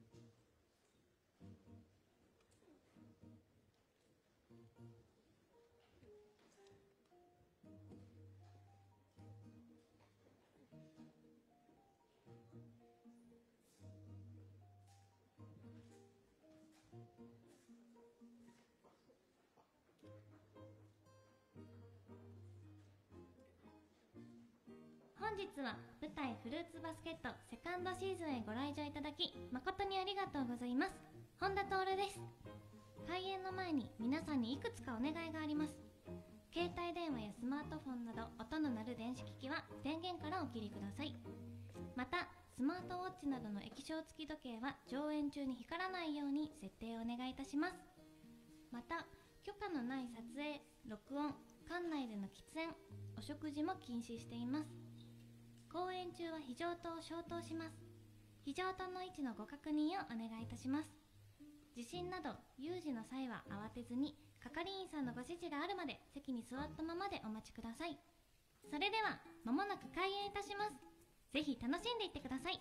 本日は舞台フルーツバスケットセカンドシーズンへご来場いただき誠にありがとうございます。本田徹です。開演の前に皆さんにいくつかお願いがあります。携帯電話やスマートフォンなど音の鳴る電子機器は電源からお切りください。またスマートウォッチなどの液晶付き時計は上演中に光らないように設定をお願いいたします。また許可のない撮影録音館内での喫煙お食事も禁止しています。公演中は非常灯を消灯します。非常灯の位置のご確認をお願いいたします。地震など有事の際は慌てずに係員さんのご指示があるまで席に座ったままでお待ちください。それでは間もなく開演いたします。ぜひ楽しんでいってください。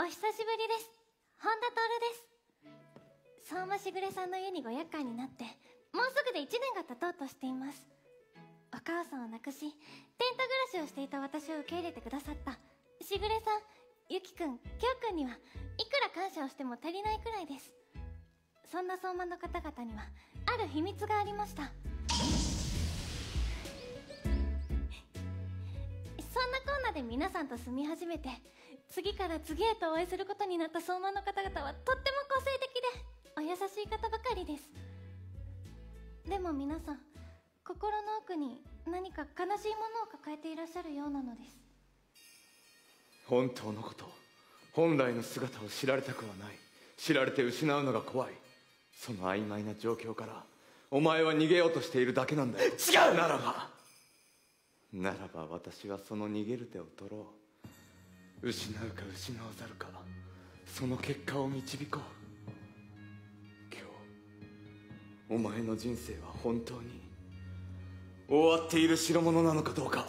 お久しぶりです。本田徹です。相馬しぐれさんの家にご厄介になってもうすぐで1年が経とうとしています。お母さんを亡くしテント暮らしをしていた私を受け入れてくださったしぐれさんゆきくんきょうくんにはいくら感謝をしても足りないくらいです。そんな相馬の方々にはある秘密がありました。そんなこんなで皆さんと住み始めて次から次へとお会いすることになった相馬の方々はとっても個性的でお優しい方ばかりです。でも皆さん心の奥に何か悲しいものを抱えていらっしゃるようなのです。本当のこと本来の姿を知られたくはない。知られて失うのが怖い。その曖昧な状況からお前は逃げようとしているだけなんだよ。違う！ならばならば私はその逃げる手を取ろう失うか失わざるかその結果を導こう今日お前の人生は本当に終わっている代物なのかどうか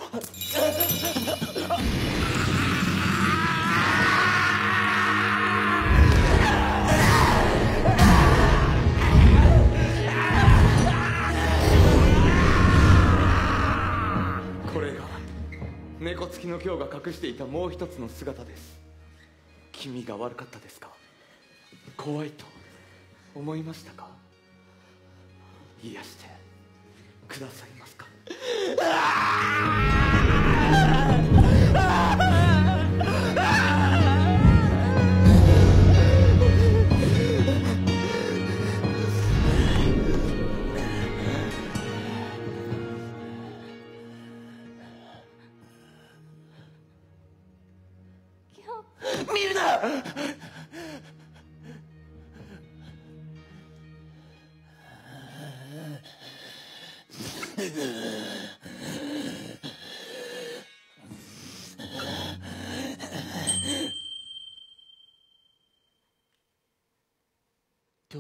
猫付きの今日が隠していたもう一つの姿です。君が悪かったですか？怖いと思いましたか？癒してくださいますか？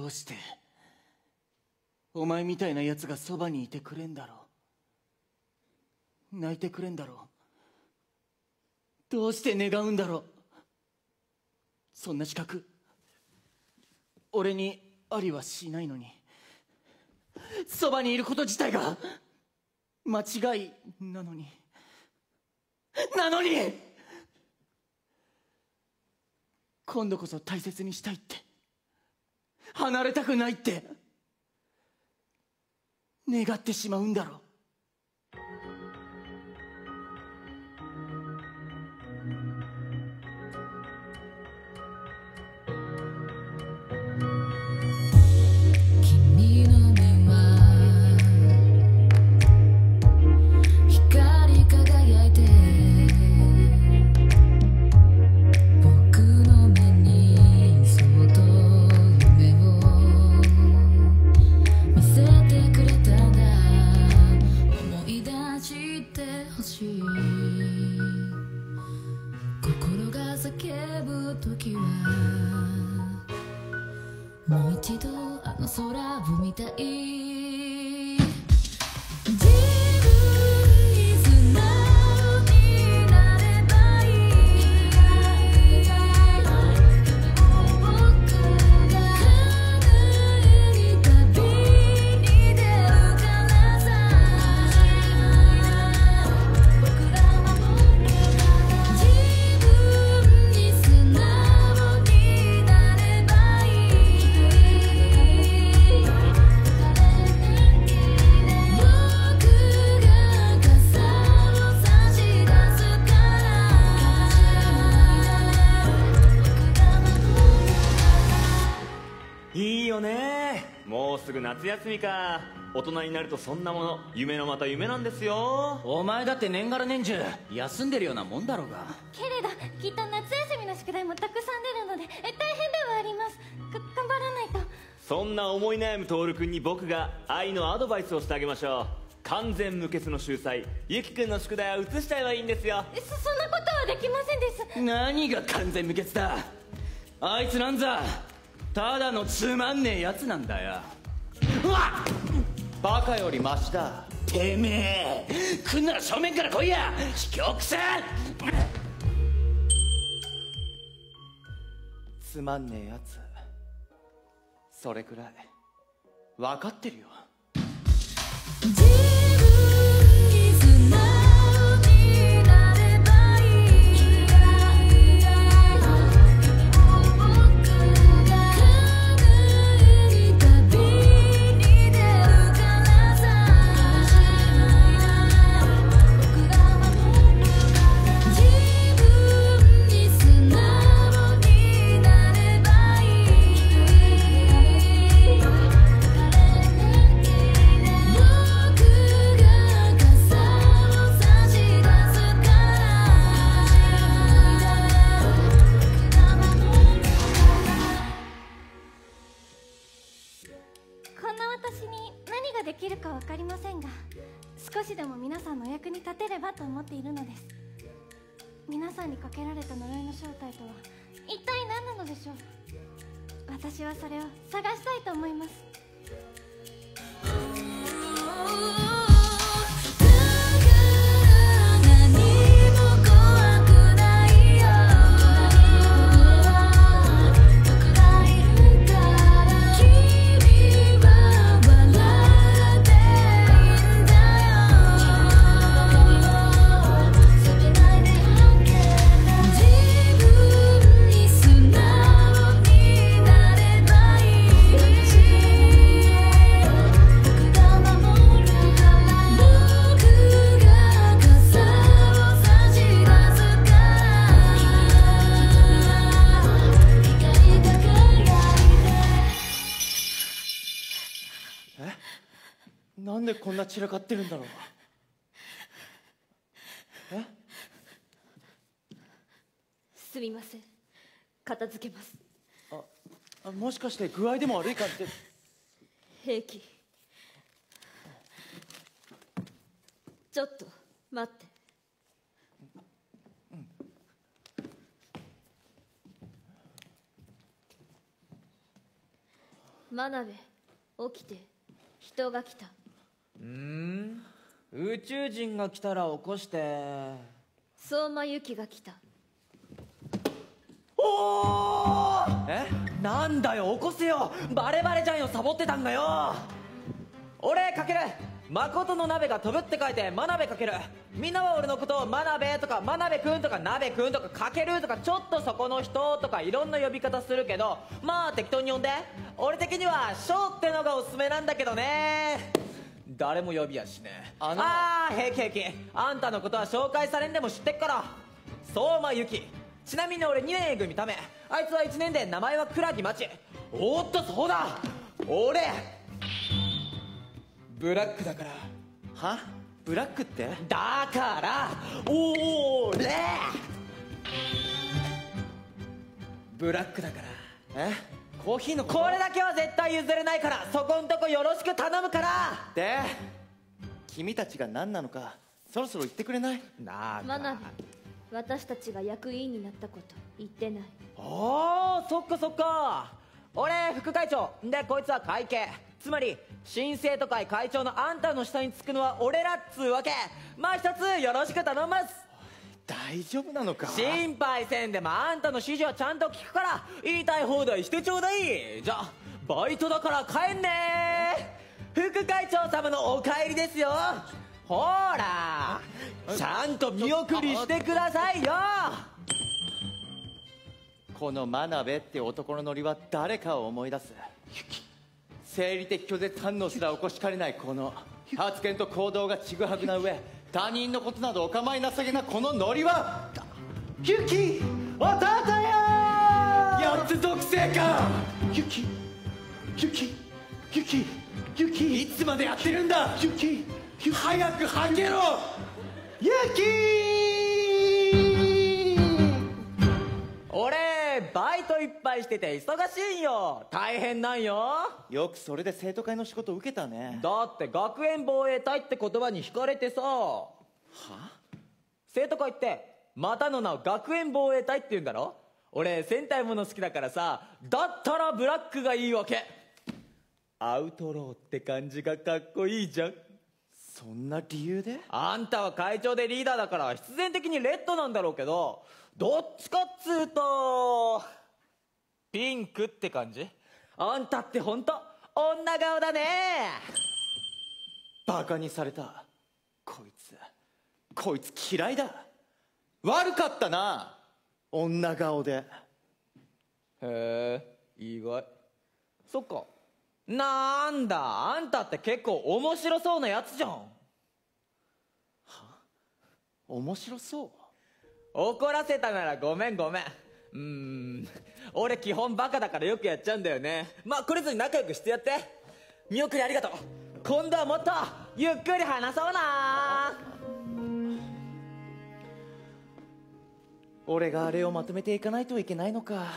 うしてお前みたいな奴がそばにいてくれんだろう。泣いてくれんだろう。どうして願うんだろう。そんな資格俺にありはしないのに。そばにいること自体が間違いなのに。なのに。今度こそ大切にしたいって。離れたくないって。願ってしまうんだろう。人になるとそんなもの夢のまた夢なんですよ。お前だって年がら年中休んでるようなもんだろうが。けれどきっと夏休みの宿題もたくさん出るのでえ大変ではあります。が頑張らないと。そんな思い悩む徹君に僕が愛のアドバイスをしてあげましょう。完全無欠の秀才ゆきくんの宿題は移しちゃえばいいんですよ。えそそんなことはできませんです。何が完全無欠だ？あいつなんざただのつまんねえやつなんだよ。うわっバカよりマシだ。てめえ来んなら正面から来いや。卑怯くせつまんねえやつ。それくらい。分かってるよ散らかってるんだろう。え？すみません。片付けます。あもしかして具合でも悪いかって。平気。ちょっと待って。真鍋起きて。人が来たうん？宇宙人が来たら起こして。相馬由紀が来た。おー！え？なんだよ起こせよ！バレバレじゃんよサボってたんだよ！俺かける。誠の鍋が飛ぶって書いて真鍋かける。みんなは俺のことを真鍋とか真鍋くんとか鍋くんとかかけるとかちょっとそこの人とかいろんな呼び方するけどまあ適当に呼んで。俺的には翔ってのがおすすめなんだけどね誰も呼びやしねあの。あー平気平気。あんたのことは紹介されんでも知ってっから。相馬由紀。ちなみに俺2年 A 組ため。あいつは1年で名前は倉木町おーっとそうだ。俺。ブラックだから。は？ブラックって？だから。おーれブラックだから。えコーヒーのこれだけは絶対譲れないからそこんとこよろしく頼むから。で君たちが何なのかそろそろ言ってくれない？な真鍋私たちが役員になったこと言ってない。あーそっかそっか。俺副会長。でこいつは会計。つまり新生徒会会長のあんたの下につくのは俺らっつうわけ。まあ一つよろしく頼みます大丈夫なのか？心配せんでもあんたの指示はちゃんと聞くから言いたい放題してちょうだい。じゃあバイトだから帰んね。副会長様のお帰りですよ。ほらちゃんと見送りしてくださいよ。この真鍋って男のノリは誰かを思い出す。生理的拒絶反応すら起こしかねないこの発言と行動がちぐはぐな上他人のことなどお構いなさげなこのノリはユキ弟よや!っつ属性か!ユキユキユキユキ。いつまでやってるんだ!ユキ早くはけろ!ユキ俺バイトいっぱいしてて忙しいんよ。大変なんよ。よくそれで生徒会の仕事受けたね。だって学園防衛隊って言葉に惹かれてさ。は？生徒会ってまたの名を学園防衛隊って言うんだろ？俺戦隊もの好きだからさだったらブラックがいいわけ。アウトローって感じがかっこいいじゃん。そんな理由で？あんたは会長でリーダーだから必然的にレッドなんだろうけどどっちかっつうとピンクって感じ？あんたって本当女顔だね。バカにされた。こいつこいつ嫌いだ。悪かったな女顔で。へえ意外。そっか。なんだあんたって結構面白そうなやつじゃん。面白そう？怒らせたならごめんごめん。うーん。俺基本バカだからよくやっちゃうんだよね。まあ懲りずに仲良くしてやって。見送りありがとう。今度はもっとゆっくり話そうな。俺があれをまとめていかないといけないのか。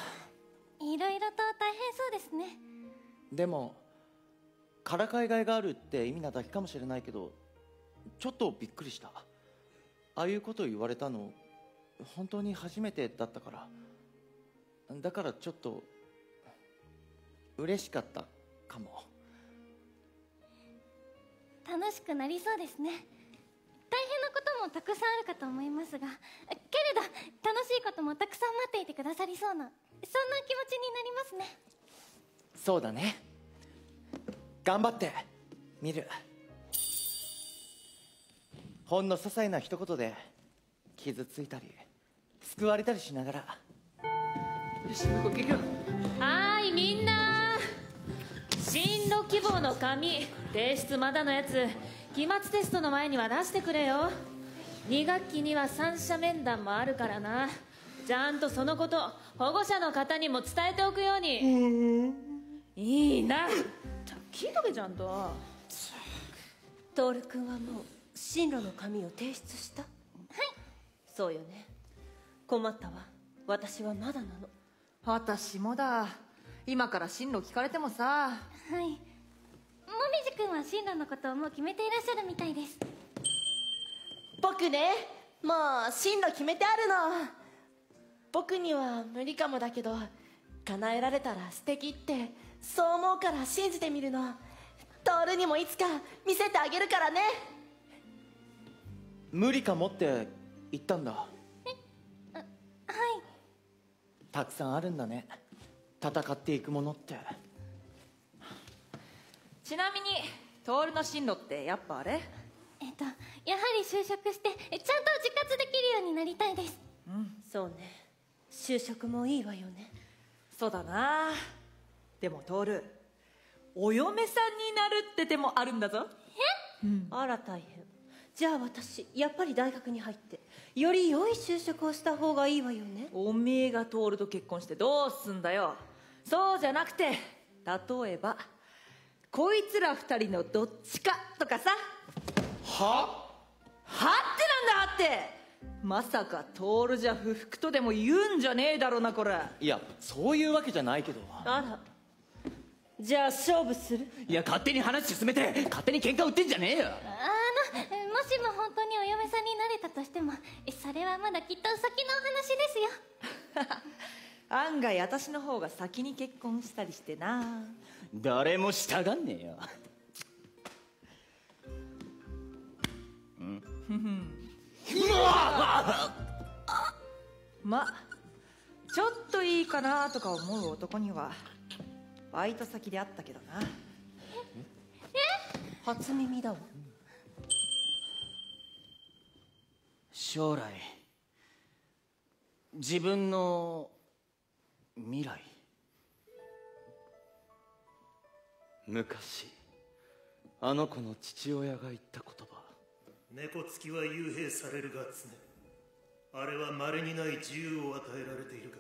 いろいろと大変そうですね。でもからかいがいがあるって意味なだけかもしれないけどちょっとびっくりした。ああいうこと言われたの本当に初めてだったから。だからちょっと嬉しかったかも。楽しくなりそうですね。大変なこともたくさんあるかと思いますがけれど楽しいこともたくさん待っていてくださりそうなそんな気持ちになりますね。そうだね。頑張って見る。ほんの些細な一言で傷ついたり救われたりしながら。はーいみんな。進路希望の紙。提出まだのやつ。期末テストの前には出してくれよ。2学期には三者面談もあるからな。ちゃんとそのこと保護者の方にも伝えておくように。いいな。聞いとけちゃんと。トール君はもう進路の紙を提出した？はいそうよね。困ったわ。私はまだなの。私もだ。今から進路聞かれてもさ。はい。もみじくんは進路のことをもう決めていらっしゃるみたいです。僕ねもう進路決めてあるの。僕には無理かもだけど叶えられたら素敵ってそう思うから信じてみるの。徹にもいつか見せてあげるからね。無理かもって言ったんだ。はい。たくさんあるんだね。戦っていくものって。ちなみにトールの進路ってやっぱあれ？えっとやはり就職してえちゃんと自活できるようになりたいです。そうね。就職もいいわよね。そうだな。でもトールお嫁さんになるって手もあるんだぞ。あら大変。じゃあ私やっぱり大学に入ってより良い就職をした方がいいわよね。おめえがトールと結婚してどうすんだよ。そうじゃなくて例えばこいつら二人のどっちかとかさ。は？はってなんだって。まさかトールじゃ不服とでも言うんじゃねえだろなこれ。いやそういうわけじゃないけど。あら。じゃあ勝負する？いや勝手に話進めて勝手に喧嘩売ってんじゃねえよ。あのもしも本当にお嫁さんになれたとしてもえそれはまだきっと先のお話ですよ。案外私の方が先に結婚したりしてな。誰も従んねえよ。まちょっといいかなとか思う男にはバイト先であったけどな。初耳だわ将来自分の未来。昔あの子の父親が言った言葉。猫つきは幽閉されるが常。あれは稀にない自由を与えられているが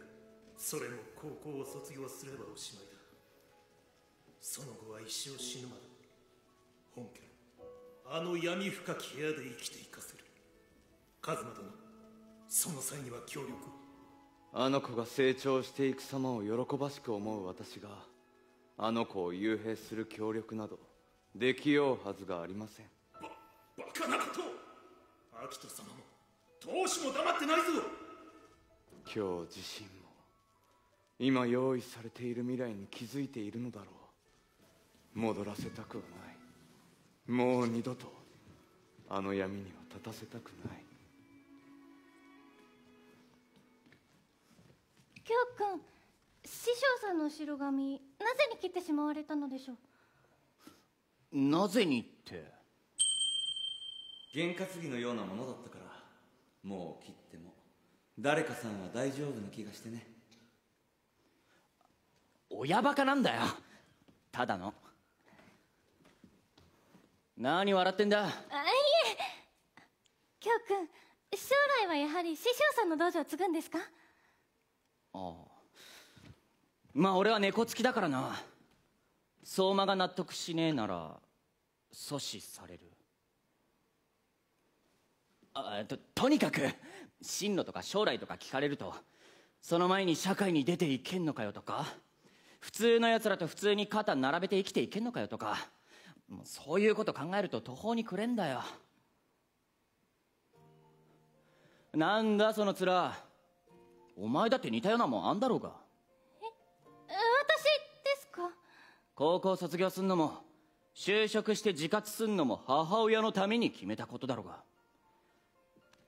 それも高校を卒業すればおしまいだ。その後は一生死ぬまで本家のあの闇深き部屋で生きていかせカズマ殿その際には協力を。あの子が成長していく様を喜ばしく思う私があの子を幽閉する協力などできようはずがありません。バカなこと。をアキト様も当主も黙ってないぞ。今日自身も今用意されている未来に気づいているのだろう。戻らせたくはない。もう二度とあの闇には立たせたくないきょうくん師匠さんの後ろ髪なぜに切ってしまわれたのでしょう？なぜにって？験担ぎのようなものだったからもう切っても。誰かさんは大丈夫な気がしてね。親バカなんだよ。ただの。何笑ってんだ？あいえ。京くん将来はやはり師匠さんの道場を継ぐんですか？ああ。まあ俺は猫付きだからな。相馬が納得しねえなら阻止される。あととにかく進路とか将来とか聞かれるとその前に社会に出ていけんのかよとか普通の奴らと普通に肩並べて生きていけんのかよとかもうそういうこと考えると途方に暮れんだよ。なんだその面。お前だって似たようなもんあんだろうが。私ですか？高校卒業すんのも就職して自活すんのも母親のために決めたことだろうが。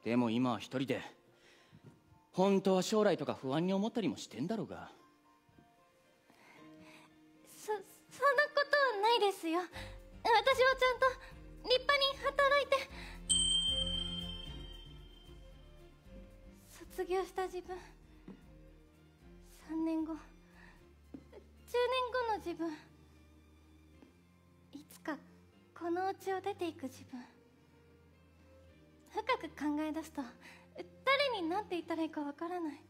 でも今は一人で本当は将来とか不安に思ったりもしてんだろうが。そそんなことはないですよ。私はちゃんと立派に働いて。卒業した自分3年後。10年後の自分。いつかこのお家を出ていく自分。深く考え出すと誰に何て言ったらいいかわからない。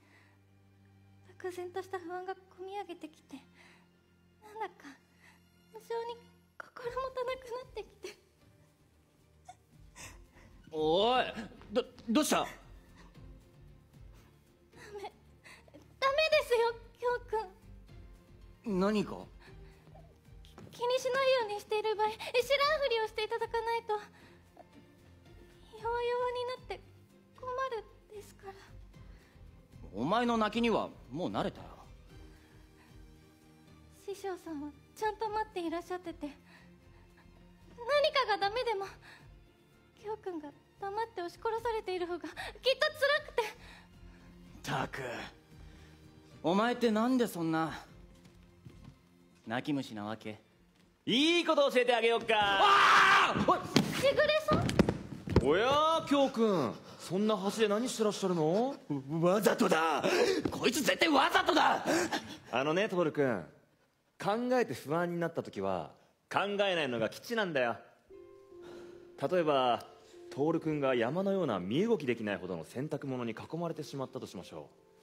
漠然とした不安がこみ上げてきてなんだか無性に心もたなくなってきて。おいどどうした？ですよ京くん何か気にしないようにしている場合知らんふりをしていただかないと弱々になって困るですから。お前の泣きにはもう慣れたよ。師匠さんはちゃんと待っていらっしゃってて何かがダメでも京くんが黙って押し殺されている方がきっと辛くて。たくお前ってなんでそんな泣き虫なわけ？いいこと教えてあげようか。あしぐれさん？おやー京くんそんな橋で何してらっしゃるの？わざとだ。こいつ絶対わざとだ。あのね徹くん考えて不安になった時は考えないのが基地なんだよ。例えば徹くんが山のような身動きできないほどの洗濯物に囲まれてしまったとしましょう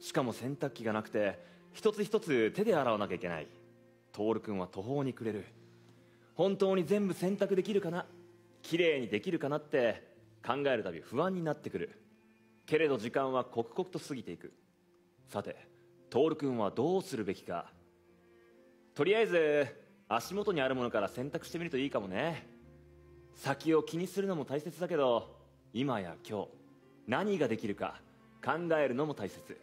しかも洗濯機がなくて一つ一つ手で洗わなきゃいけない。徹くんは途方に暮れる。本当に全部洗濯できるかな？綺麗にできるかなって考えるたび不安になってくる。けれど時間は刻々と過ぎていく。さて徹くんはどうするべきか？とりあえず足元にあるものから選択してみるといいかもね。先を気にするのも大切だけど今や今日何ができるか考えるのも大切。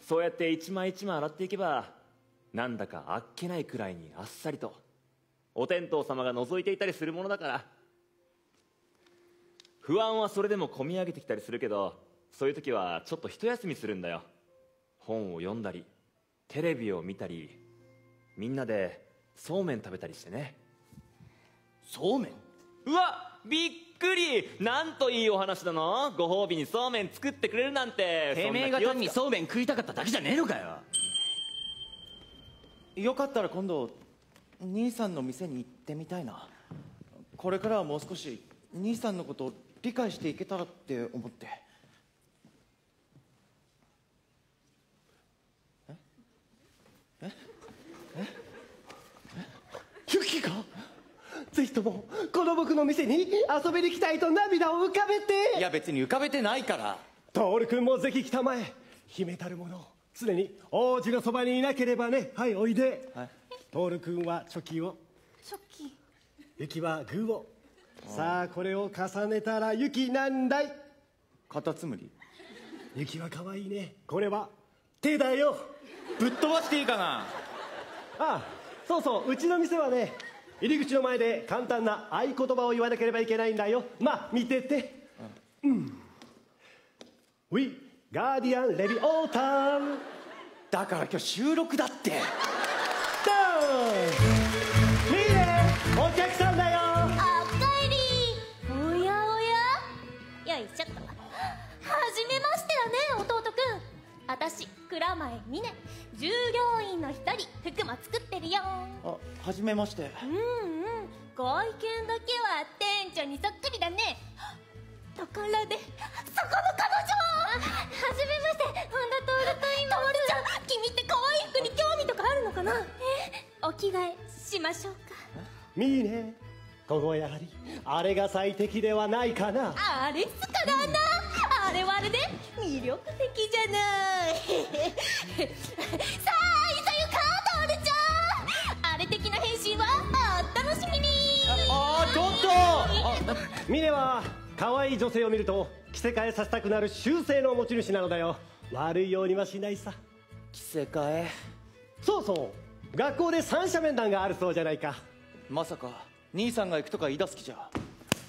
そうやって一枚一枚洗っていけばなんだかあっけないくらいにあっさりとお天道様が覗いていたりするものだから。不安はそれでも込み上げてきたりするけどそういう時はちょっと一休みするんだよ。本を読んだりテレビを見たりみんなでそうめん食べたりしてね。そうめん？うわびっくり。なんといいお話だの。ご褒美にそうめん作ってくれるなんて。てめえが単にそうめん食いたかっただけじゃねえのかよ。よかったら今度兄さんの店に行ってみたいな。これからはもう少し兄さんのことを理解していけたらって思って。え？え？え？ユキがぜひともこの僕の店に遊びに来たいと涙を浮かべて。いや別に浮かべてないから。徹君もぜひ来たまえ。秘めたるもの常に王子のそばにいなければね。はいおいで、はい、徹君はチョキを。チョキ。ユキはグーを。さあこれを重ねたらユキなんだい。カタツムリ？ユキは可愛いね。これは手だよ。ぶっ飛ばしていいかな？ああそうそう。うちの店はね入り口の前で簡単な合言葉を言わなければいけないんだよ。まあ見てて。うん、We ガーディアンレビオータンだから今日収録だって。ドーン。ミーレお客さんだ私蔵前美音従業員の一人服も作ってるよ。あはじめまして。うんうん。外見だけは店長にそっくりだね。ところでそこの彼女は？はじめまして。本田徹と言います。徹ちゃん君って可愛い服に興味とかあるのかな？えお着替えしましょうか。ミーレここはやはりあれが最適ではないかな。あれっすからなあれはあれで魅力的じゃない。さあいざよかトールちゃんあれ的な変身はお楽しみに。あちょっと。ミネは可愛い女性を見ると着せ替えさせたくなる習性の持ち主なのだよ。悪いようにはしないさ。着せ替え？そうそう。学校で三者面談があるそうじゃないか。まさか兄さんが行くとか言い出す気じゃ。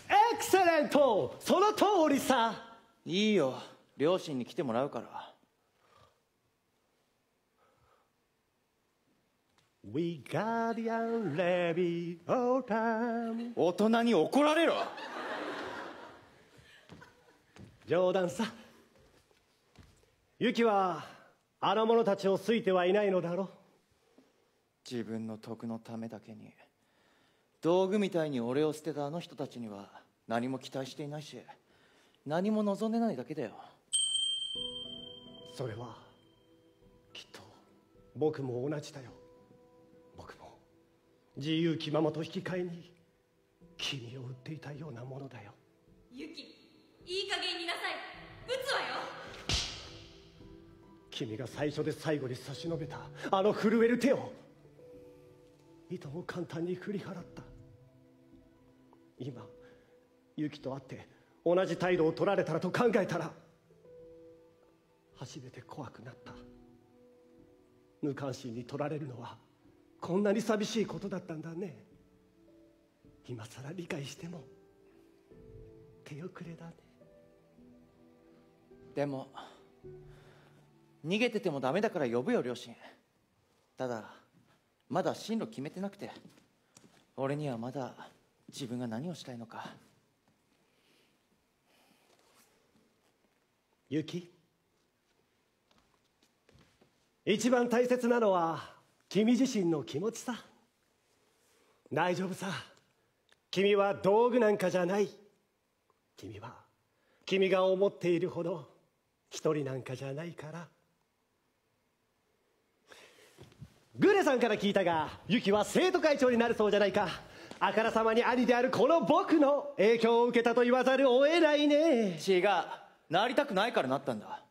エクセレント。その通りさいいよ。両親に来てもらうから。We guardian levy all time. 大人に怒られろ。冗談さ。ユキはあの者たちを好いてはいないのだろ自分の得のためだけに。道具みたいに俺を捨てたあの人たちには何も期待していないし何も望んでないだけだよ。それはきっと僕も同じだよ。僕も自由気ままと引き換えに君を売っていたようなものだよ。ユキいい加減になさい。撃つわよ。君が最初で最後に差し伸べたあの震える手をいとも簡単に振り払った。今ユキと会って同じ態度を取られたらと考えたら初めて怖くなった。無関心に取られるのはこんなに寂しいことだったんだね。今さら理解しても手遅れだね。でも逃げててもダメだから呼ぶよ両親。ただまだ進路決めてなくて俺にはまだ自分が何をしたいのか。ユキ一番大切なのは君自身の気持ちさ。大丈夫さ。君は道具なんかじゃない。君は君が思っているほど。一人なんかじゃないから。グレさんから聞いたがユキは生徒会長になるそうじゃないか。あからさまに兄であるこの僕の影響を受けたと言わざるを得ないね。違う。なりたくないからなったんだ。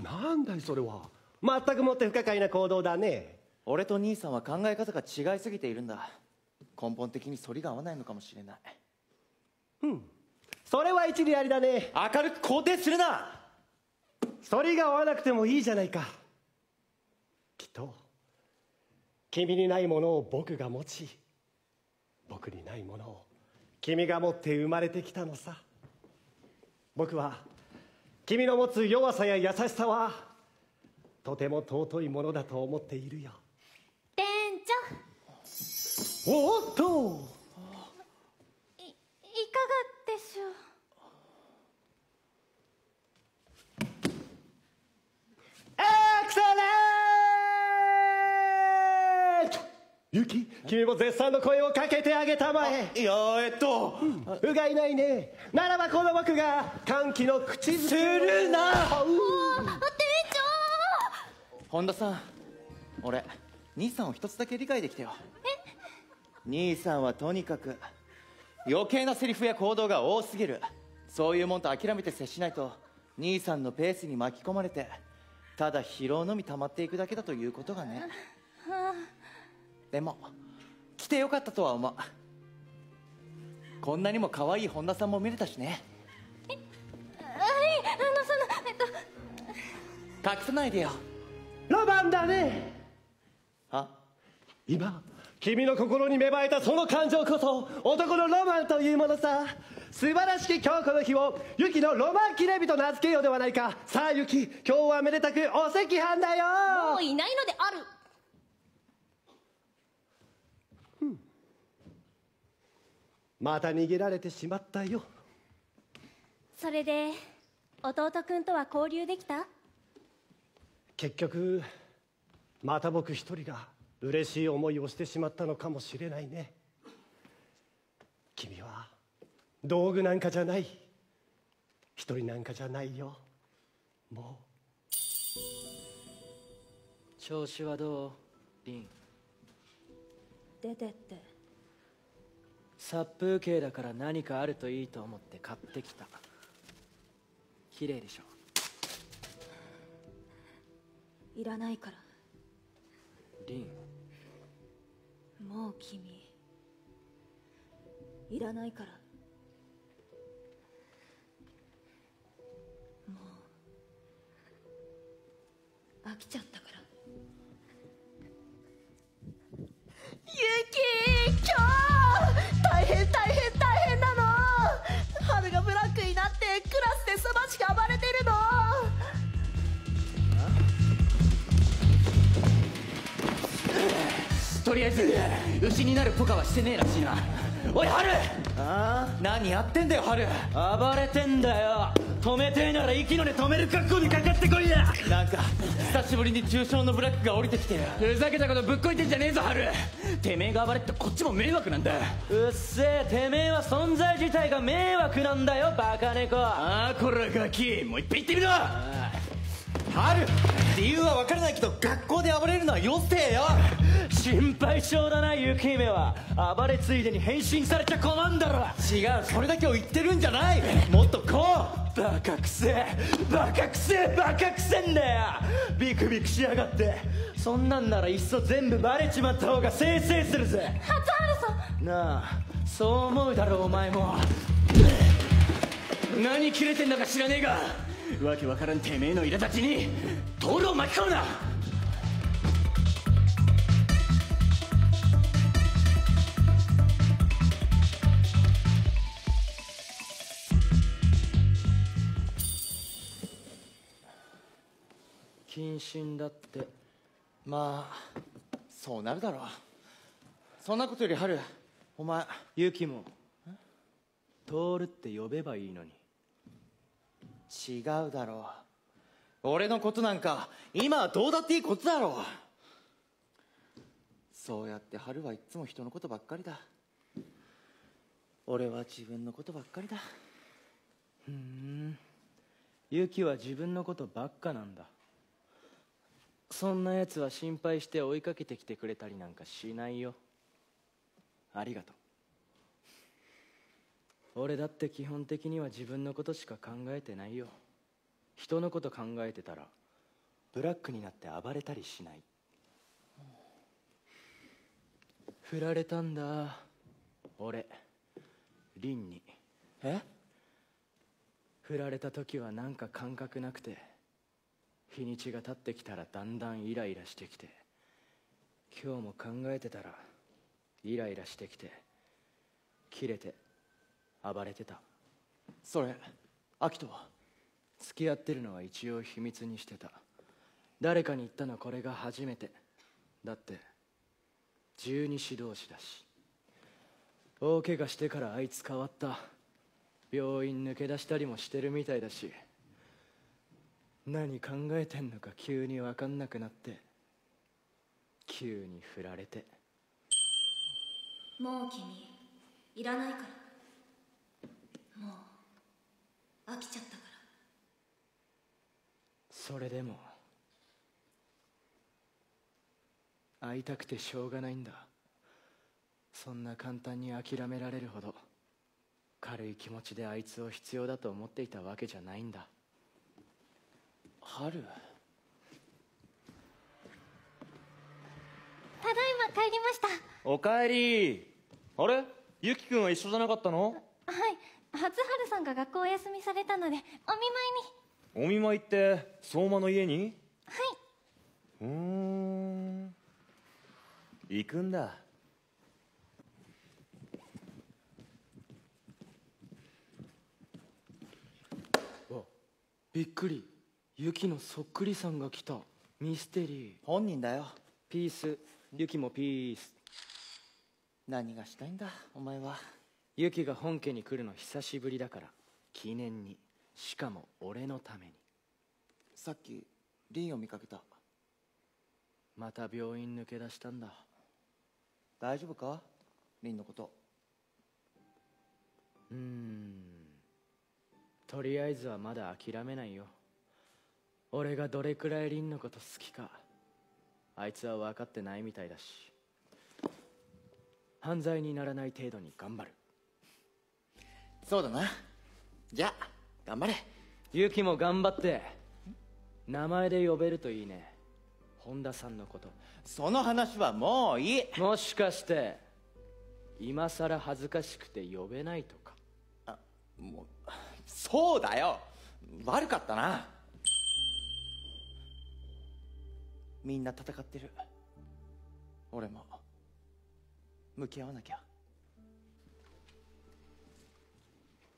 なんだいそれは。全くもって不可解な行動だね。俺と兄さんは考え方が違いすぎているんだ。根本的に反りが合わないのかもしれない。うん。それは一理ありだね。明るく肯定するな。反りが合わなくてもいいじゃないか。きっと君にないものを僕が持ち僕にないものを君が持って生まれてきたのさ。僕は君の持つ弱さや優しさはとても尊いものだと思っているよ。店長。おっと！いいかがでしょうエクセレントユキ君も絶賛の声をかけてあげたまえ。いやえっと、うがいないね。ならばこの僕が歓喜の口づけするな。あ店本田さん俺兄さんを一つだけ理解できたよ。兄さんはとにかく余計なセリフや行動が多すぎる。そういうもんと諦めて接しないと兄さんのペースに巻き込まれてただ疲労のみ溜まっていくだけだということがね。長はでも来てよかったとは思う。こんなにも可愛い本田さんも見れたしね。あはいあのそのえっと。隠さないでよ。ロマンだね。あ今君の心に芽生えたその感情こそ男のロマンというものさ。素晴らしき今日この日をユキのロマン記念日と名付けようではないか。さあユキ今日はめでたくお赤飯だよ。もういないのであるまた逃げられてしまったよ。それで弟くんとは交流できた？結局また僕一人が嬉しい思いをしてしまったのかもしれないね。君は道具なんかじゃない。一人なんかじゃないよ。も調子はどう？リン。出てって殺風景だから何かあるといいと思って買ってきた。綺麗でしょ？いらないから。リン。もう君。いらないから。もう。飽きちゃったから。ユキ今日大変大変大変なの。春がブラックになってクラスですばしく暴れてるの。とりあえず牛になるポカはしてねえらしいな。おいハル！ああ？何やってんだよハル。暴れてんだよ。止めてえなら息の根止める格好にかかってこいや。なんか久しぶりに中小のブラックが降りてきてふざけたことぶっこいてんじゃねえぞハル。てめえが暴れってこっちも迷惑なんだ。うっせえてめえは存在自体が迷惑なんだよバカ猫。ああこらガキもう一遍言ってみろ。ハル理由は分からないけど学校で暴れるのはよせよ心配性だな雪姫は。暴れついでに変身されちゃ困んだろ違うそれだけを言ってるんじゃない。もっとこう。バカくせえ。バカくせえ。バカくせえんだよ。ビクビクしやがって。そんなんならいっそ全部バレちまった方がせいせいするぜ。初春さん。なあそう思うだろお前も。何切れてんだか知らねえが。わけわからんてめえの苛立ちにトールを巻き込むな謹慎だって。まあそうなるだろう。そんなことよりハルお前ユキもトールって呼べばいいのに。違うだろう。俺のことなんか今はどうだっていいことだろう。そうやって春はいっつも人のことばっかりだ。俺は自分のことばっかりだ。ふん。ユキは自分のことばっかなんだ。そんな奴は心配して追いかけてきてくれたりなんかしないよ。ありがとう。俺だって基本的には自分のことしか考えてないよ。人のこと考えてたらブラックになって暴れたりしない。振られたんだ。俺リンに。え？振られた時はなんか感覚なくて日にちが経ってきたらだんだんイライラしてきて今日も考えてたらイライラしてきて切れて暴れてた。それアキトは付き合ってるのは一応秘密にしてた。誰かに言ったのこれが初めて。だって十二指導士だし。大怪我してからあいつ変わった。病院抜け出したりもしてるみたいだし。何考えてんのか急に分かんなくなって。急に振られて。もう君いらないから。もう飽きちゃったから。それでも会いたくてしょうがないんだ。そんな簡単に諦められるほど軽い気持ちであいつを必要だと思っていたわけじゃないんだ春？ただいま帰りました。おかえり。あれ？ユキ君は一緒じゃなかったの？はい。初春さんが学校お休みされたのでお見舞いに。お見舞いって相馬の家に？はい。うん。行くんだ。わびっくり。ユキのそっくりさんが来た。ミステリー。本人だよ。ピース。ユキもピース。何がしたいんだお前は。ユキが本家に来るの久しぶりだから。記念に。しかも俺のために。さっきリンを見かけた。また病院抜け出したんだ。大丈夫か？リンのこと。うーん。とりあえずはまだ諦めないよ俺がどれくらいリンのこと好きかあいつは分かってないみたいだし犯罪にならない程度に頑張る。そうだな。じゃあ頑張れ。ユキも頑張って名前で呼べるといいね。本田さんのこと。その話はもういい。もしかして今さら恥ずかしくて呼べないとか。あもうそうだよ。悪かったなみんな戦ってる。俺も。向き合わなきゃ。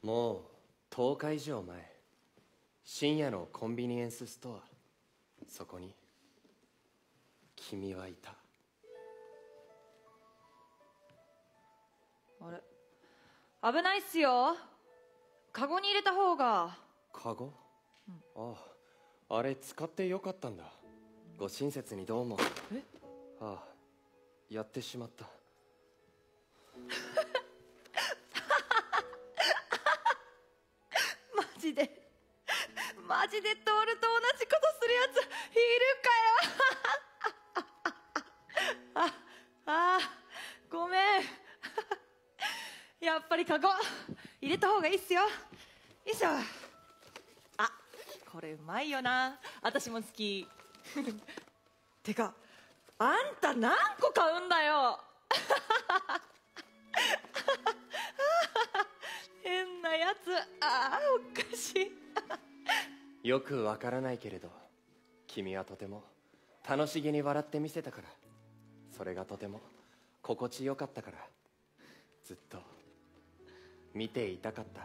もう10日以上前。深夜のコンビニエンスストア。そこに。君はいた。あれ？危ないっすよ。カゴに入れた方が。カゴ、あああれ使ってよかったんだご親切にどうも。え？ああやってしまった。マジで。マジでトールと同じことするやついるかよ。ああごめん。やっぱりカゴ入れた方がいいっすよ。よいしょあこれうまいよな。私も好き てかあんた何個買うんだよ。変なやつ。ああおかしい。よくわからないけれど君はとても楽しげに笑ってみせたから。それがとても心地よかったから。ずっと見ていたかった。う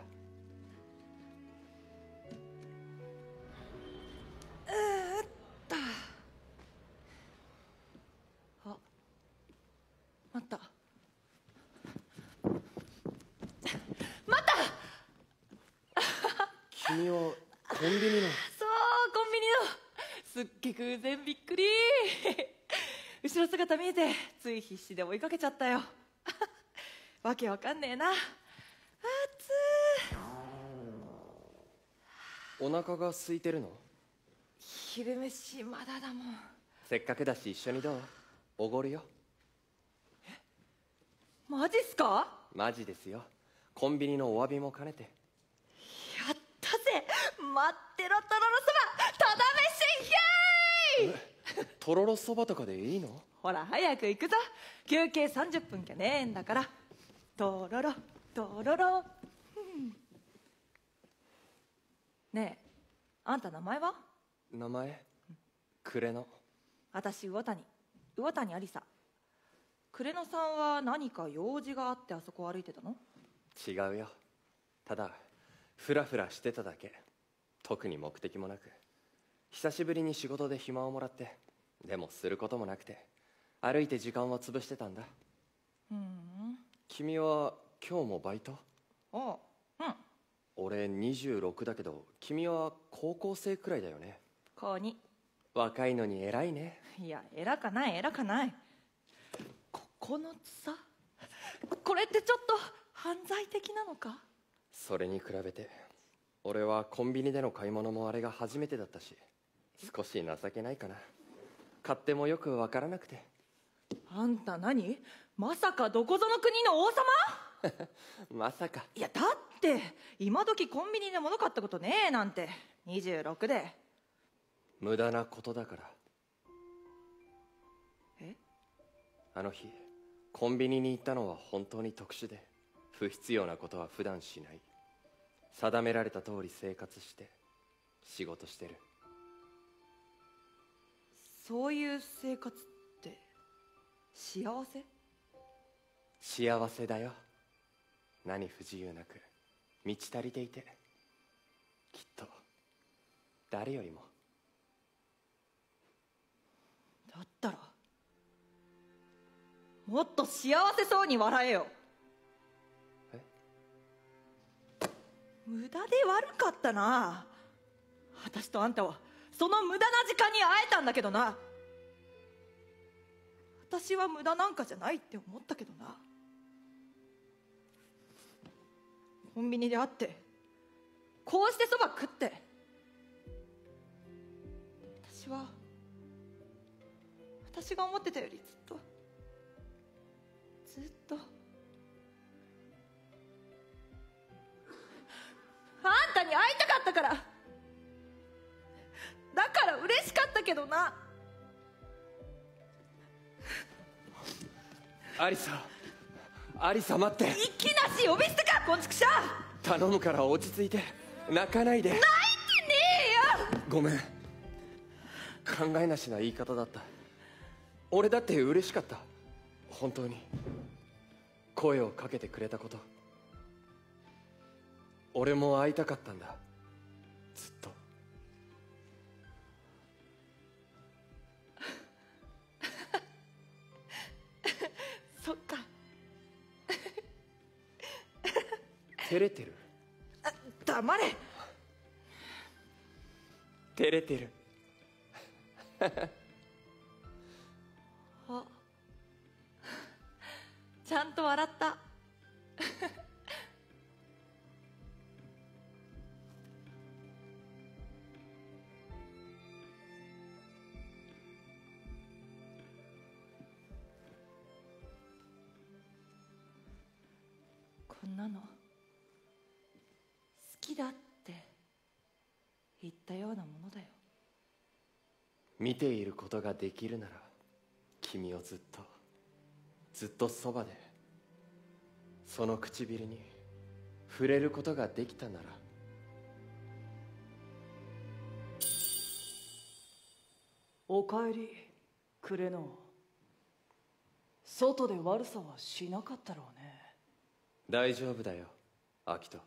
ーっとあ待った待った君はコンビニのそうコンビニのすっげ偶然びっくり後ろ姿見えてつい必死で追いかけちゃったよ。わけわかんねえな。暑お腹が空いてるの？い昼飯まだだもん。せっかくだし一緒にどう？おごるよ。マジっすか？マジですよ。コンビニのお詫びも兼ねて。やったぜ。待ってろとろろそば。ただ飯イエーイ。とろろそばとかでいいの？ほら早く行くぞ。休憩30分きゃねえんだから。とろろとろろうん。ねえあんた名前は？名前？暮れの。私魚谷。魚谷ありさ。暮野さんは何か用事があってあそこを歩いてたの？違うよ。ただフラフラしてただけ。特に目的もなく。久しぶりに仕事で暇をもらってでもすることもなくて歩いて時間を潰してたんだ。うん。君は今日もバイト？あうん。俺26だけど君は高校生くらいだよね。高2若いのに偉いね。いや偉かない偉かない。9つさこれってちょっと犯罪的なのか？それに比べて俺はコンビニでの買い物もあれが初めてだったし少し情けないかな。買ってもよくわからなくてあんた何？まさかどこぞの国の王様？まさか。いやだって今時コンビニで物買ったことねえなんて。26で。無駄なことだから。え？あの日コンビニに行ったのは本当に特殊で不必要なことは普段しない。定められた通り生活して仕事してる。そういう生活って幸せ？幸せだよ。何不自由なく満ち足りていて。きっと誰よりも。だったらもっと幸せそうに笑えよ。無駄で悪かったな。私とあんたはその無駄な時間に会えたんだけどな私は無駄なんかじゃないって思ったけどな。コンビニで会ってこうしてそば食って。私は私が思ってたよりずっとずっと。あんたに会いたかったから。だから嬉しかったけどな。アリサアリサ待って。気なし呼び捨てかこんちくしゃ。頼むから落ち着いて。泣かないで。泣いてねえよ。ごめん。考えなしな言い方だった。俺だって嬉しかった。本当に。声をかけてくれたこと。俺も会いたかったんだ照れてる。黙れ。照れてる。あ。ちゃんと笑った。こんなのったようなものだよ。見ていることができるなら君をずっとずっとそばでその唇に触れることができたなら。おかえりクレノ外で悪さはしなかったろうね。大丈夫だよアキト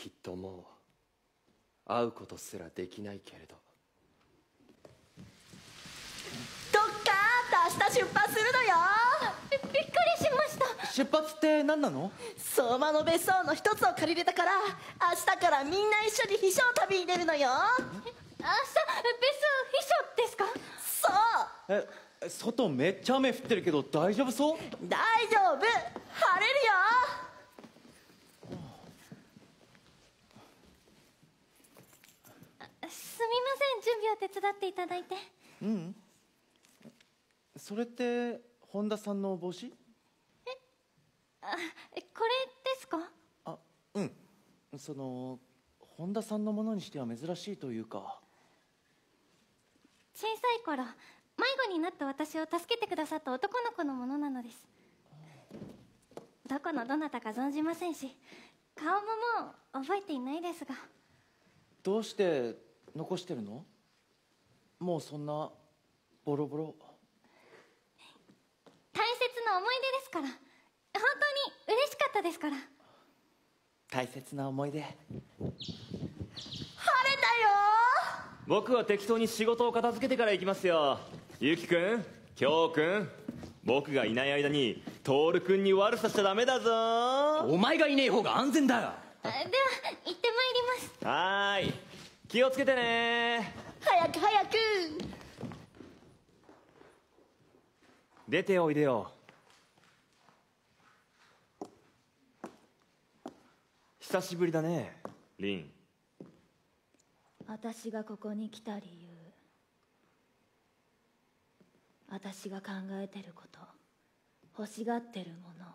きっともう会うことすらできないけれど。どっかーって明日出発するのよ。びっくりしました。出発って何なの？相馬の別荘の一つを借りれたから明日からみんな一緒に秘書旅に出るのよ。明日別荘秘書ですか？そう。え外めっちゃ雨降ってるけど大丈夫そう？大丈夫。晴れるよすみません。準備を手伝っていただいて。うん。それって本田さんの帽子？あえこれですか？うん。その本田さんのものにしては珍しいというか。小さい頃迷子になった私を助けてくださった男の子のものなのです。どこのどなたか存じませんし顔ももう覚えていないですが。どうして残してるの？もうそんなボロボロ？大切な思い出ですから。本当に嬉しかったですから。大切な思い出。晴れたよ僕は適当に仕事を片付けてから行きますよ。ゆきくん京くん僕がいない間に徹くんに悪さしちゃダメだぞ。お前がいねえ方が安全だよ。あでは行ってまいります。はーい気をつけてね。早く早く。出ておいでよ。久しぶりだねリン。私がここに来た理由。私が考えてること。欲しがってるもの。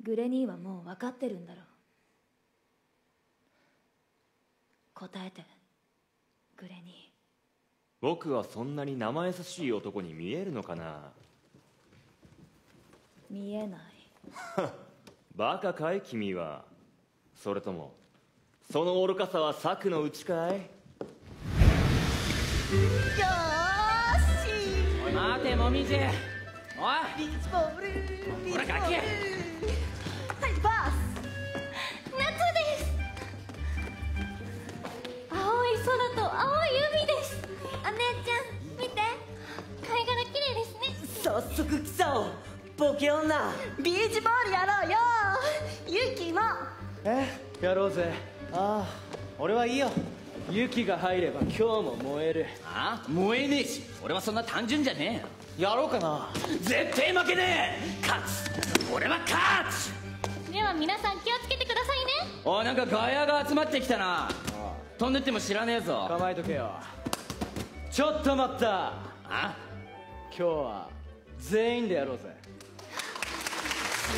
グレニーはもう分かってるんだろう答えてグレニー僕はそんなに生優しい男に見えるのかな？見えない。バカかい君は？それともその愚かさは策のうちかい？よーし！待てもみじ。おい！リーチボールリーチボールほらガキ速来たおボケ女。ビーチボールやろうよ。ユキも。えやろうぜ。ああ俺はいいよ。雪が入れば今日も燃える。あ燃えねえし。俺はそんな単純じゃねえ。よやろうかな。絶対負けねえ。勝つ。俺は勝つ。では皆さん気をつけてくださいね。おいなんかガヤが集まってきたな。飛んでっても知らねえぞ。構えとけよ。ちょっと待った。あ？今日は全員でやろうぜ。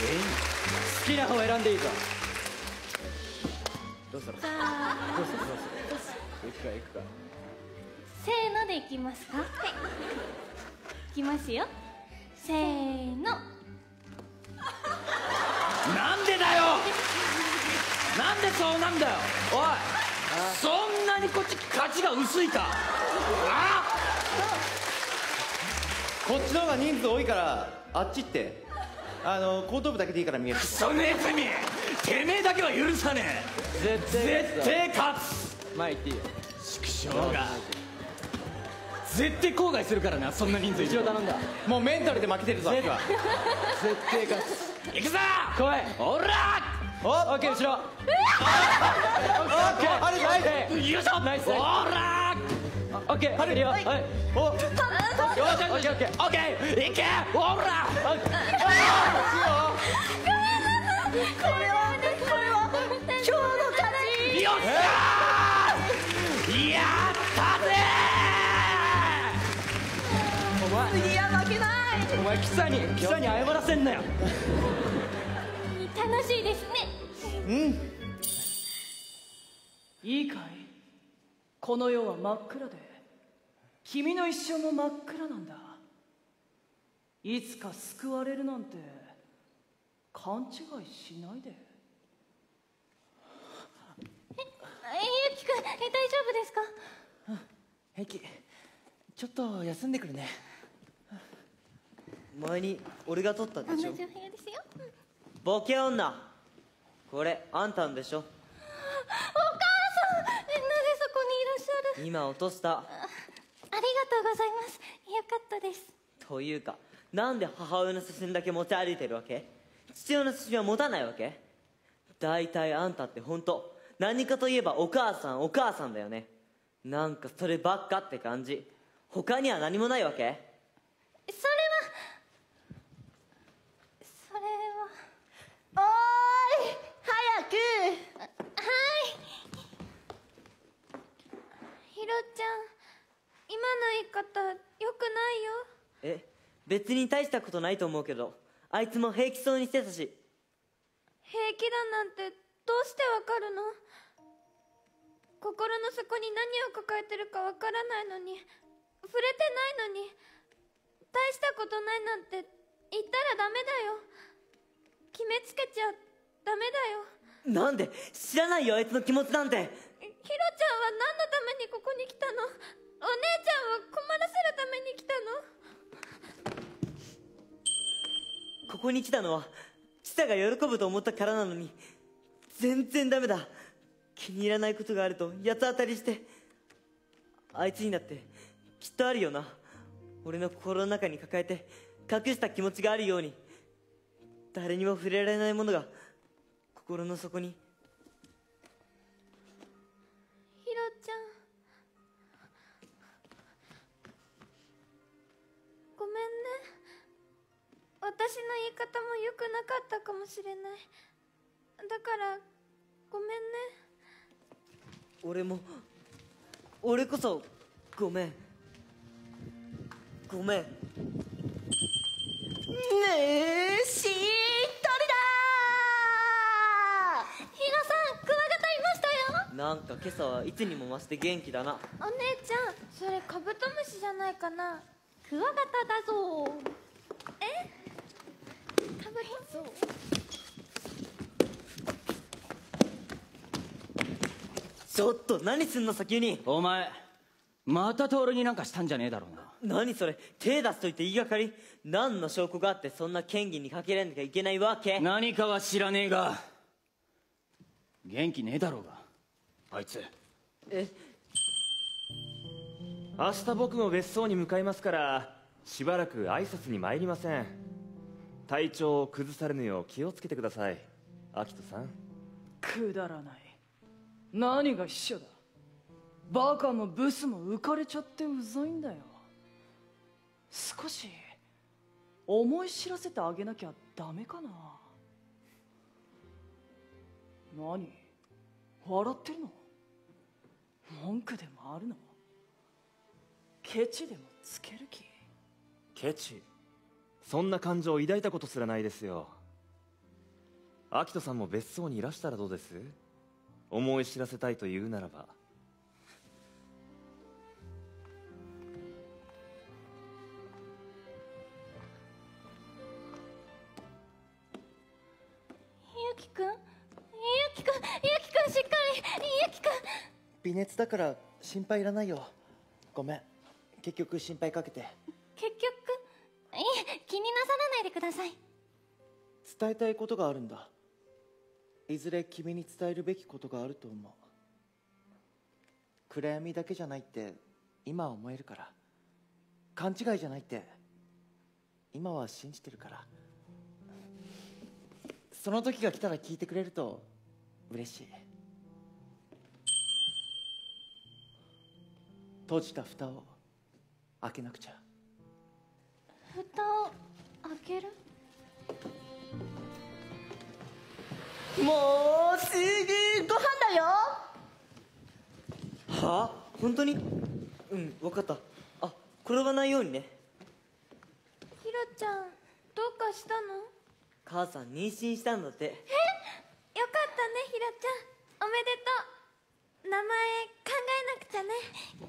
全員？好きな方選んでいいぞどうする？どうする？どうする？行くか行くか。せーのでいきますか？はい。いきますよ。せーの。なんでだよ？なんでそうなんだよ？おいそんなにこっち勝ちが薄いか？あこっちの方が人数多いからあっち行って。あの後頭部だけでいいから見えるクソネズミ！てめえだけは許さねえ！絶対絶対勝つ！前行っていいよ。畜生が。絶対後悔するからなそんな人数。一応頼んだ。もうメンタルで負けてるぞ絶今絶対勝つ。行くぞ！来い。おらおオッケー後ろオッケーあれないよいしょ！ナイス。おらオッケー入るよはい。お。よしよしよし。オッケーオッケー行けこれはこれは今日のよっしゃーやったぜお前次は負けないお前キサにキサに謝らせんなよ楽しいですねいいかいこの世は真っ暗で君の一生も真っ暗なんだ。いつか救われるなんて勘違いしないで。えゆきくんえ大丈夫ですか？平気。ちょっと休んでくるね。前に俺が取った同じおでしょ？部屋ですよ。うんボケ女。これあんたんでしょ？お母さん。えなぜそこにいらっしゃる？今落とした。ありがとうございます。よかったです。というかなんで母親の写真だけ持ち歩いてるわけ？父親の写真は持たないわけ？大体あんたって本当何かといえばお母さんお母さんだよね。なんかそればっかって感じ。他には何もないわけ？それはそれはおーい早く！はい。ひろちゃん今の言い方よくないよ。え別に大したことないと思うけどあいつも平気そうにしてたし。平気だなんてどうしてわかるの？心の底に何を抱えてるかわからないのに触れてないのに大したことないなんて言ったらダメだよ。決めつけちゃダメだよ。なんで？知らないよあいつの気持ちなんて。ひろちゃんは何のためにここに来たの？お姉ちゃんを困らせるために来たの？ここに来たのはチタが喜ぶと思ったからなのに全然ダメだ。気に入らないことがあると八つ当たりして。あいつにだってきっとあるよな。俺の心の中に抱えて隠した気持ちがあるように。誰にも触れられないものが心の底に私の言い方も良くなかったかもしれない。だからごめんね。俺も俺こそごめん。ごめん。ねえしっとりだひろさんクワガタいましたよ。なんか今朝はいつにも増して元気だな。お姉ちゃんそれカブトムシじゃないかな。クワガタだぞえ？カブトムちょっと何すんの先に。お前また徹になんかしたんじゃねえだろうな。何それ。手出すといて言いがかり。何の証拠があってそんな権威にかけられなきゃいけないわけ。何かは知らねえが。元気ねえだろうが。あいつ。え。明日僕も別荘に向かいますからしばらく挨拶に参りません体調を崩されぬよう気をつけてください。アキトさん。くだらない。何が秘書だ。バカもブスも浮かれちゃってうざいんだよ。少し思い知らせてあげなきゃダメかな。何？笑ってるの？文句でもあるの？ケチでもつける気？ケチそんな感情を抱いたことすらないですよ。アキトさんも別荘にいらしたらどうです？思い知らせたいと言うならば。ゆきくん？ゆきくん？ゆきくんしっかり！ゆきくん！微熱だから心配いらないよ。ごめん。結局心配かけて。結局？気になさらないでください。伝えたいことがあるんだ。いずれ君に伝えるべきことがあると思う。暗闇だけじゃないって今は思えるから。勘違いじゃないって今は信じてるから。その時が来たら聞いてくれると嬉しい。閉じた蓋を開けなくちゃ。蓋を開ける？もうすぐご飯だよ。は？あ本当に？うん分かった。あ転ばないようにね。ひろちゃんどうかしたの？母さん妊娠したんだって。え？よかったねひろちゃん。おめでとう。名前考えなくちゃね。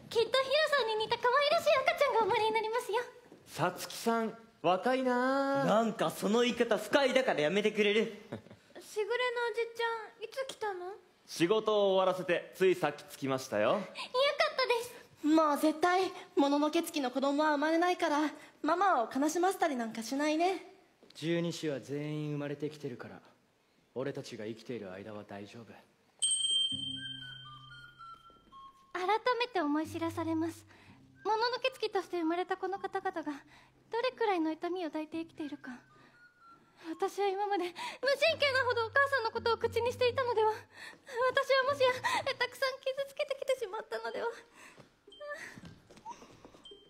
きっとヒロさんに似た可愛らしい赤ちゃんがお生まれになりますよ。さつきさん若いななんかその言い方不快だからやめてくれる。しぐれのおじちゃんいつ来たの？仕事を終わらせてついさっき着きましたよ。よかったです。もう絶対もののけつきの子供は生まれないからママを悲しませたりなんかしないね。十二種は全員生まれてきてるから俺たちが生きている間は大丈夫。改めて思い知らされますもののけつきとして生まれたこの方々がどれくらいの痛みを抱いて生きているか。私は今まで無神経なほどお母さんのことを口にしていたのでは。私はもしやたくさん傷つけてきてしまったのでは。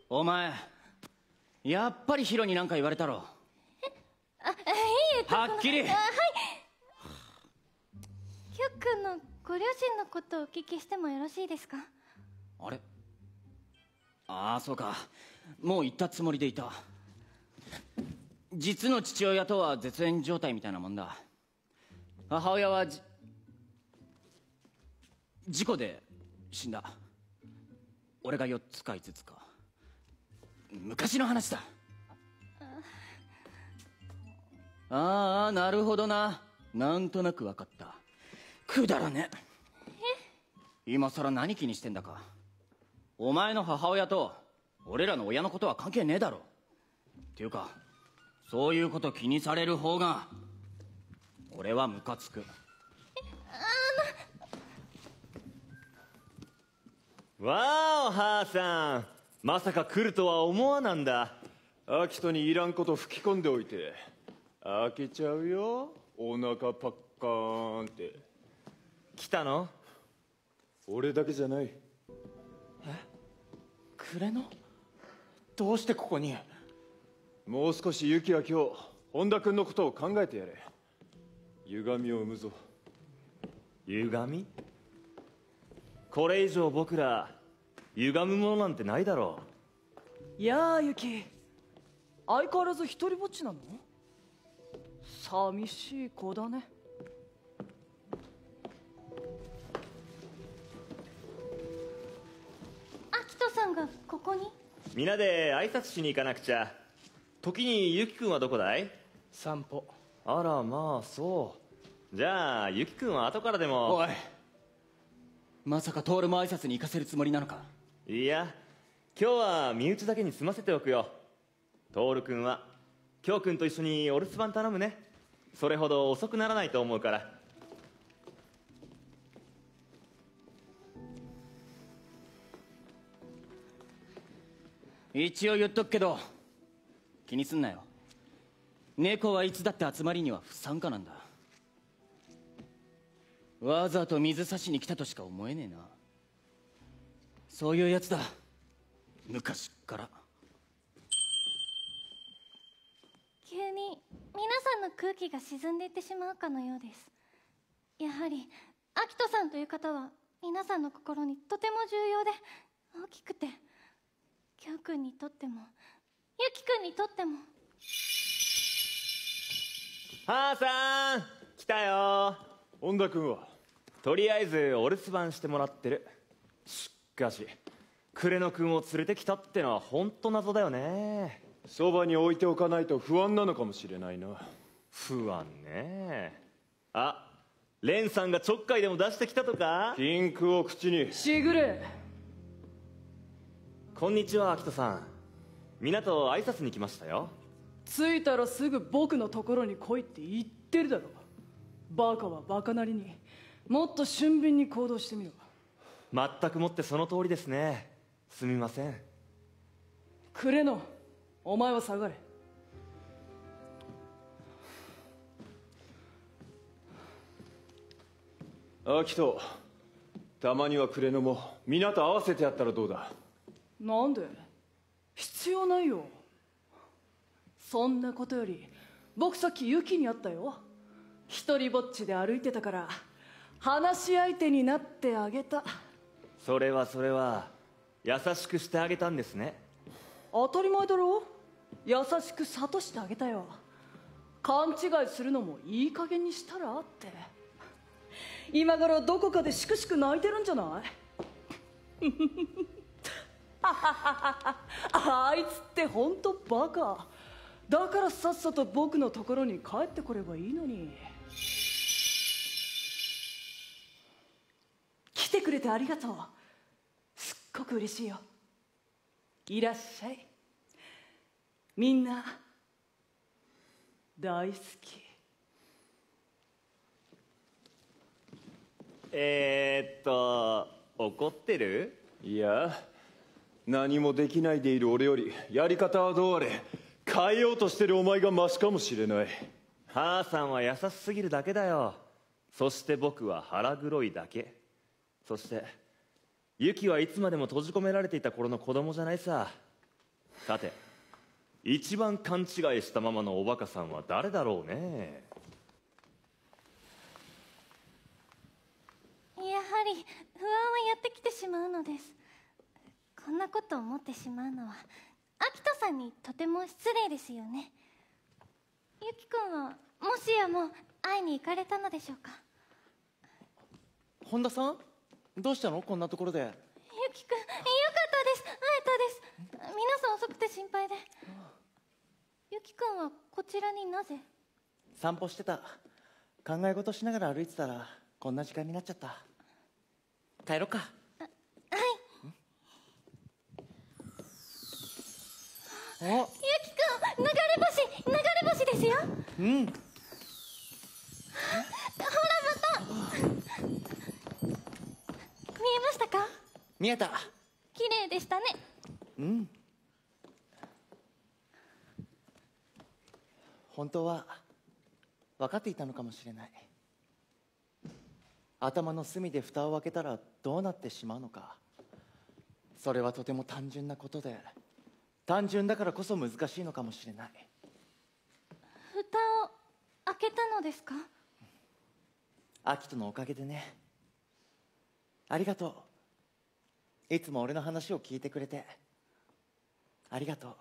お前やっぱりヒロに何か言われたろ。あいえはっきり。あはい。ヒュッ君のご両親のことをお聞きしてもよろしいですか？あれ？ああそうか。もう言ったつもりでいた。実の父親とは絶縁状態みたいなもんだ。母親はじ事故で死んだ。俺が4つか5つか。昔の話だ。ああなるほどな。なんとなく分かった。くだらね。今さら何気にしてんだかお前の母親と俺らの親のことは関係ねえだろ。っていうかそういうこと気にされる方が俺はムカつく。わお母さん。まさか来るとは思わなんだ。アキトにいらんこと吹き込んでおいて。開けちゃうよ。お腹パッカーンって。来たの？俺だけじゃないくれのどうしてここに？もう少しユキは今日本田君のことを考えてやれ。歪みを生むぞ。歪み？これ以上僕ら歪むものなんてないだろいやあユキ。相変わらず一人ぼっちなの？寂しい子だねんがここに？う皆で挨拶しに行かなくちゃ。時にユキ君はどこだい？散歩。あらまあそう。じゃあユキ君は後からでも。おい。まさかトールも挨拶に行かせるつもりなのか？いや今日は身内だけに済ませておくよ。徹君は。京君と一緒にお留守番頼むね。それほど遅くならないと思うから一応言っとくけど気にすんなよ。猫はいつだって集まりには不参加なんだ。わざと水差しに来たとしか思えねえな。そういうやつだ。昔っから。急に皆さんの空気が沈んでいってしまうかのようです。やはりアキトさんという方は皆さんの心にとても重要で大きくて。キョウ君にとってもユキ君にとっても。母さん来たよ。本田君はとりあえずお留守番してもらってる。しかし暮野君を連れてきたってのは本当謎だよね。そばに置いておかないと不安なのかもしれないな。不安ね。あレンさんがちょっかいでも出してきたとか？ピンクを口に。しぐれこんにちは秋人さん。港挨拶に来ましたよ。着いたらすぐ僕のところに来いって言ってるだろ。バカはバカなりにもっと俊敏に行動してみろ。全くもってその通りですね。すみません。クレノお前は下がれ。秋人たまには暮れのも港合わせてやったらどうだ？なんで？必要ないよ。そんなことより僕さっきユキに会ったよ。一人ぼっちで歩いてたから話し相手になってあげた。それはそれは優しくしてあげたんですね。当たり前だろ。優しく諭してあげたよ。勘違いするのもいい加減にしたらって。今頃どこかでしくしく泣いてるんじゃない？あいつって本当バカ。だからさっさと僕のところに帰ってこればいいのに。来てくれてありがとう。すっごく嬉しいよ。いらっしゃい。みんな大好き。えー、っと怒ってる？いや何もできないでいる俺よりやり方はどうあれ変えようとしてるお前がマシかもしれない。母さんは優しすぎるだけだよ。そして僕は腹黒いだけ。そしてユキはいつまでも閉じ込められていた頃の子供じゃないさ。さて一番勘違いしたままのおバカさんは誰だろうね？やはり不安はやってきてしまうのですこんなことを思ってしまうのはアキトさんにとても失礼ですよね。ユキ君はもしやもう会いに行かれたのでしょうか？本田さん？どうしたの？こんなところで。ユキ君よかったです。会えたです。皆さん遅くて心配で。ユキ君はこちらになぜ？散歩してた。考え事しながら歩いてたらこんな時間になっちゃった。帰ろっかゆきくん。流れ星流れ星ですようん。ほらまた見えましたか？見えた。綺麗でした。ねうん本当は分かっていたのかもしれない。頭の隅で蓋を開けたらどうなってしまうのか。それはとても単純なことで。単純だからこそ難しいのかもしれない。蓋を開けたのですか？アキトのおかげでね。ありがとう。いつも俺の話を聞いてくれて。ありがとう。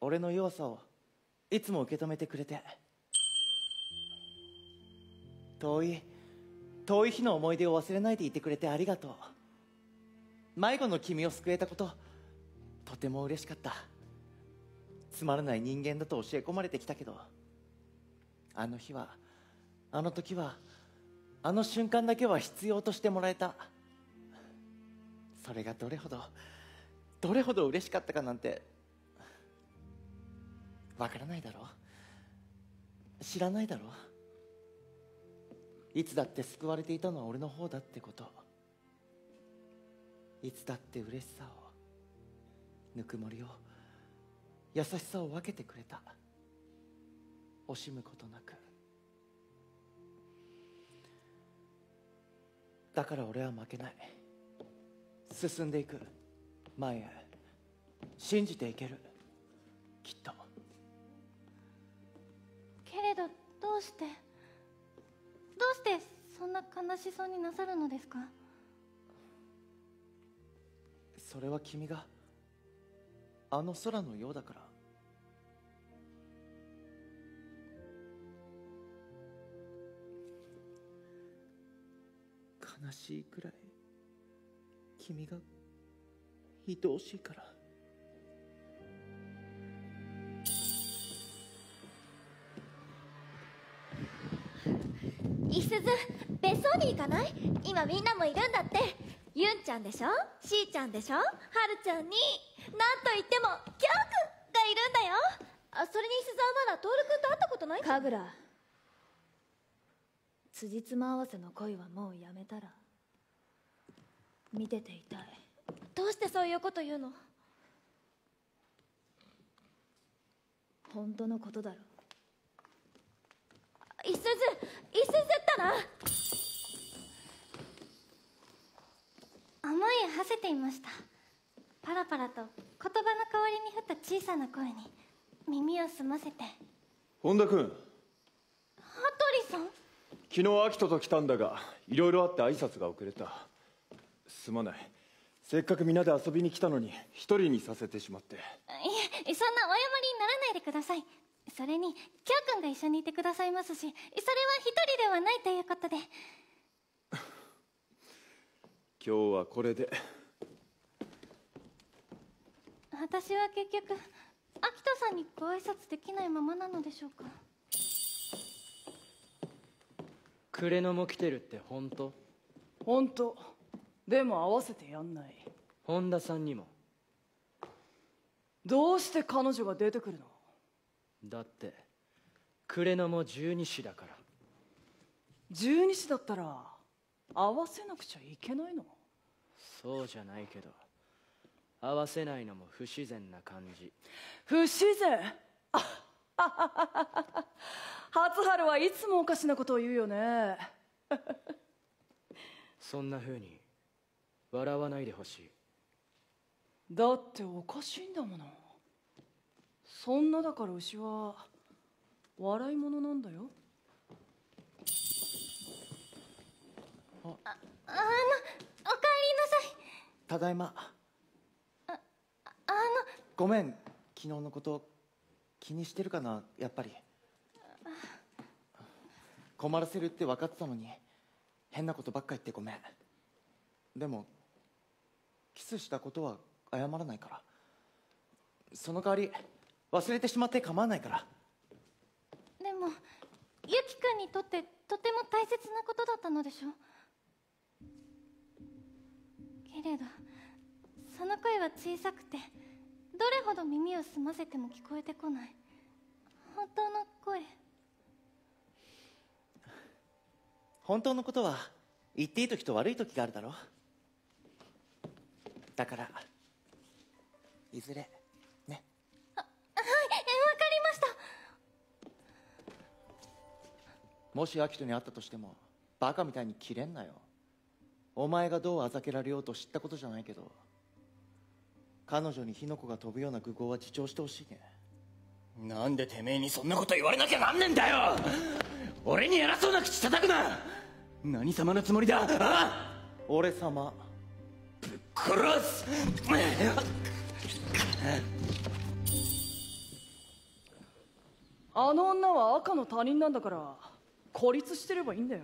俺の弱さをいつも受け止めてくれて。遠い遠い日の思い出を忘れないでいてくれてありがとう。迷子の君を救えたこととても嬉しかった。つまらない人間だと教え込まれてきたけどあの日はあの時はあの瞬間だけは必要としてもらえた。それがどれほどどれほど嬉しかったかなんてわからないだろ知らないだろいつだって救われていたのは俺の方だってこと。いつだって嬉しさを。ぬくもりを優しさを分けてくれた。惜しむことなく。だから俺は負けない。進んでいく。前へ。信じていける。きっと。けれどどうして？どうしてそんな悲しそうになさるのですか？それは君があの空のようだから。悲しいくらい君が愛おしいから。いすず別荘に行かない？今みんなもいるんだって。ユンちゃんでしょ？しーちゃんでしょ？はるちゃんに。といってもキャーくんがいるんだよ。あそれにいすずはまだトールくんと会ったことない神楽。辻褄合わせの恋はもうやめたら見てていたい。どうしてそういうこと言うの？本当のことだろいすずいすずったら思いを馳せていましたパラパラと言葉の代わりに降った小さな声に耳を澄ませて。本田君。羽鳥さん？昨日アキトと来たんだがいろいろあって挨拶が遅れた。すまない。せっかくみんなで遊びに来たのに一人にさせてしまって。いえそんなお謝りにならないでください。それにキョウ君が一緒にいてくださいますしそれは一人ではないということで。今日はこれで私は結局秋田さんにご挨拶できないままなのでしょうか？クレノも来てるって本当？本当。でも合わせてやんない。本田さんにも？どうして彼女が出てくるの？だってクレノも十二支だから。十二支だったら合わせなくちゃいけないの？そうじゃないけど合わせないのも不自然な感じ。不自然？あはははは初春はいつもおかしなことを言うよね。そんな風に笑わないでほしい。だっておかしいんだもの。そんなだから牛は笑い物なんだよ。ああのおかえりなさい。ただいまごめん。昨日のこと気にしてるかなやっぱり。困らせるって分かってたのに変なことばっか言ってごめん。でもキスしたことは謝らないから。その代わり忘れてしまって構わないから。でもゆきくんにとってとても大切なことだったのでしょけれどその声は小さくてどれほど耳を澄ませても聞こえてこない。本当の声。本当のことは言っていい時と悪い時があるだろだからいずれはいわかりました。もしアキトに会ったとしてもバカみたいにキレんなよ。お前がどうあざけられようと知ったことじゃないけど彼女に火の粉が飛ぶような愚行は自重してほしいねなんでてめえにそんなこと言われなきゃなんねんだよ！俺に偉そうな口叩くな！何様のつもりだ？あ俺様。殺す！あの女は赤の他人なんだから孤立してればいいんだよ。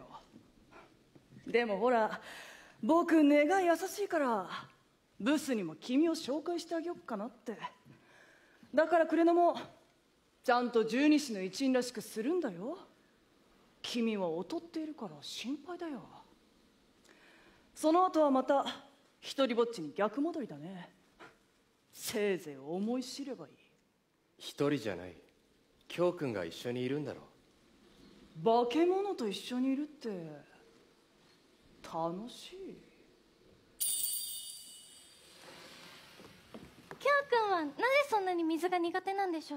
でもほら僕根が優しいからブスにも君を紹介してあげよっかなって。だからクレナもちゃんと十二支の一員らしくするんだよ。君は劣っているから心配だよ。その後はまた一人ぼっちに逆戻りだね。せいぜい思い知ればいい。一人じゃない。京くんが一緒にいるんだろ化け物と一緒にいるって楽しいはなぜそんなに水が苦手なんでしょ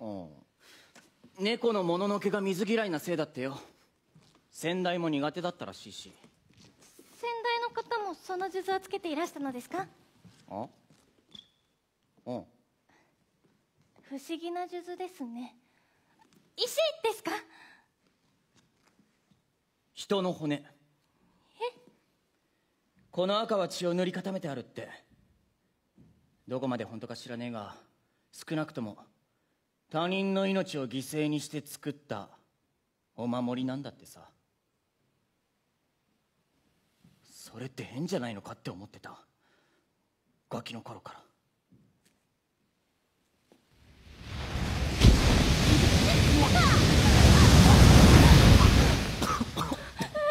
う？うん。猫のもののけが水嫌いなせいだってよ。先代も苦手だったらしいし。先代の方もその数珠をつけていらしたのですか？あ？うん。不思議な数珠ですね。石ですか？人の骨。この赤は血を塗り固めてあるってどこまで本当か知らねえが少なくとも他人の命を犠牲にして作ったお守りなんだってさ。それって変じゃないのかって思ってた。ガキの頃から。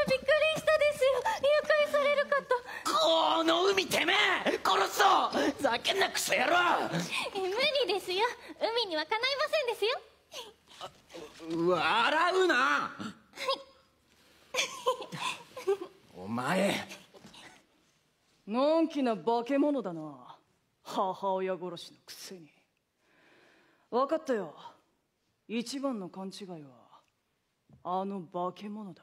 びっくりしたですよ。誘拐されるかと。この海てめえ殺すぞざけんなクソ野郎！え無理ですよ。海にはかないませんですよ。笑うな！お前！のんきな化け物だな。母親殺しのくせに。分かったよ。一番の勘違いはあの化け物だ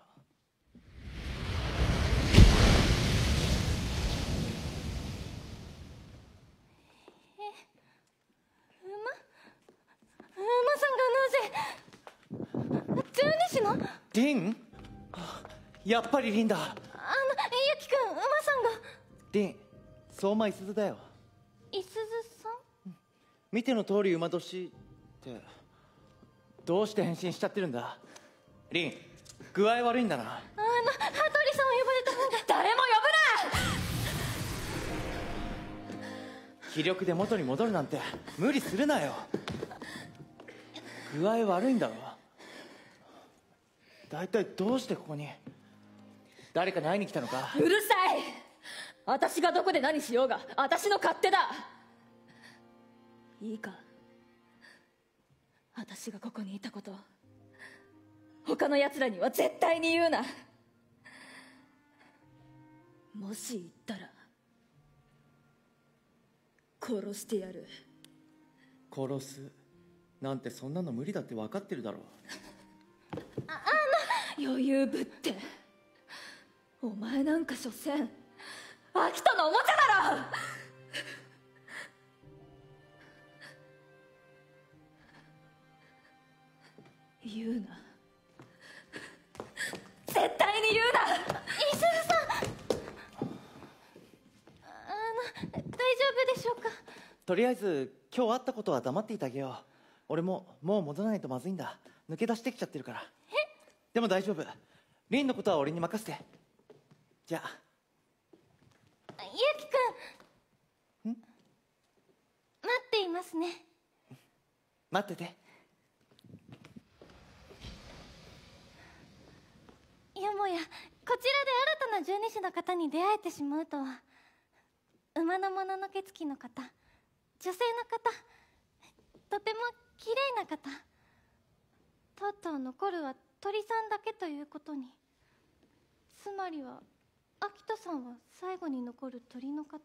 馬馬さんがなぜ？十二支のあの？リン？やっぱりリンだ。ゆきくん馬さんが。リン相馬いすずだよ。いすずさん？見ての通り馬年って。どうして変身しちゃってるんだ？リン具合悪いんだな。あの羽鳥さんを呼ばれた方が。誰も気力で元に戻るなんて無理するなよ具合悪いんだろ大体どうしてここに？誰かに会いに来たのか？うるさい。私がどこで何しようが私の勝手だ。いいか。私がここにいたこと。他の奴らには絶対に言うな。もし言ったら殺してやる。殺す？なんてそんなの無理だって分かってるだろ余裕ぶって。お前なんか所詮アキトのおもちゃだろ。言うな。絶対に言うな。いすずさん。あの大丈夫でしょうか？とりあえず今日会ったことは黙っていてあげよう俺ももう戻らないとまずいんだ。抜け出してきちゃってるから。でも大丈夫。リンのことは俺に任せて。じゃあ。ゆきくん。待っていますね。待ってて。よもやこちらで新たな十二支の方に出会えてしまうとは。馬のもののけつきの方女性の方とても綺麗な方。とうとう残るは鳥さんだけということに。つまりは秋人さんは最後に残る鳥の方。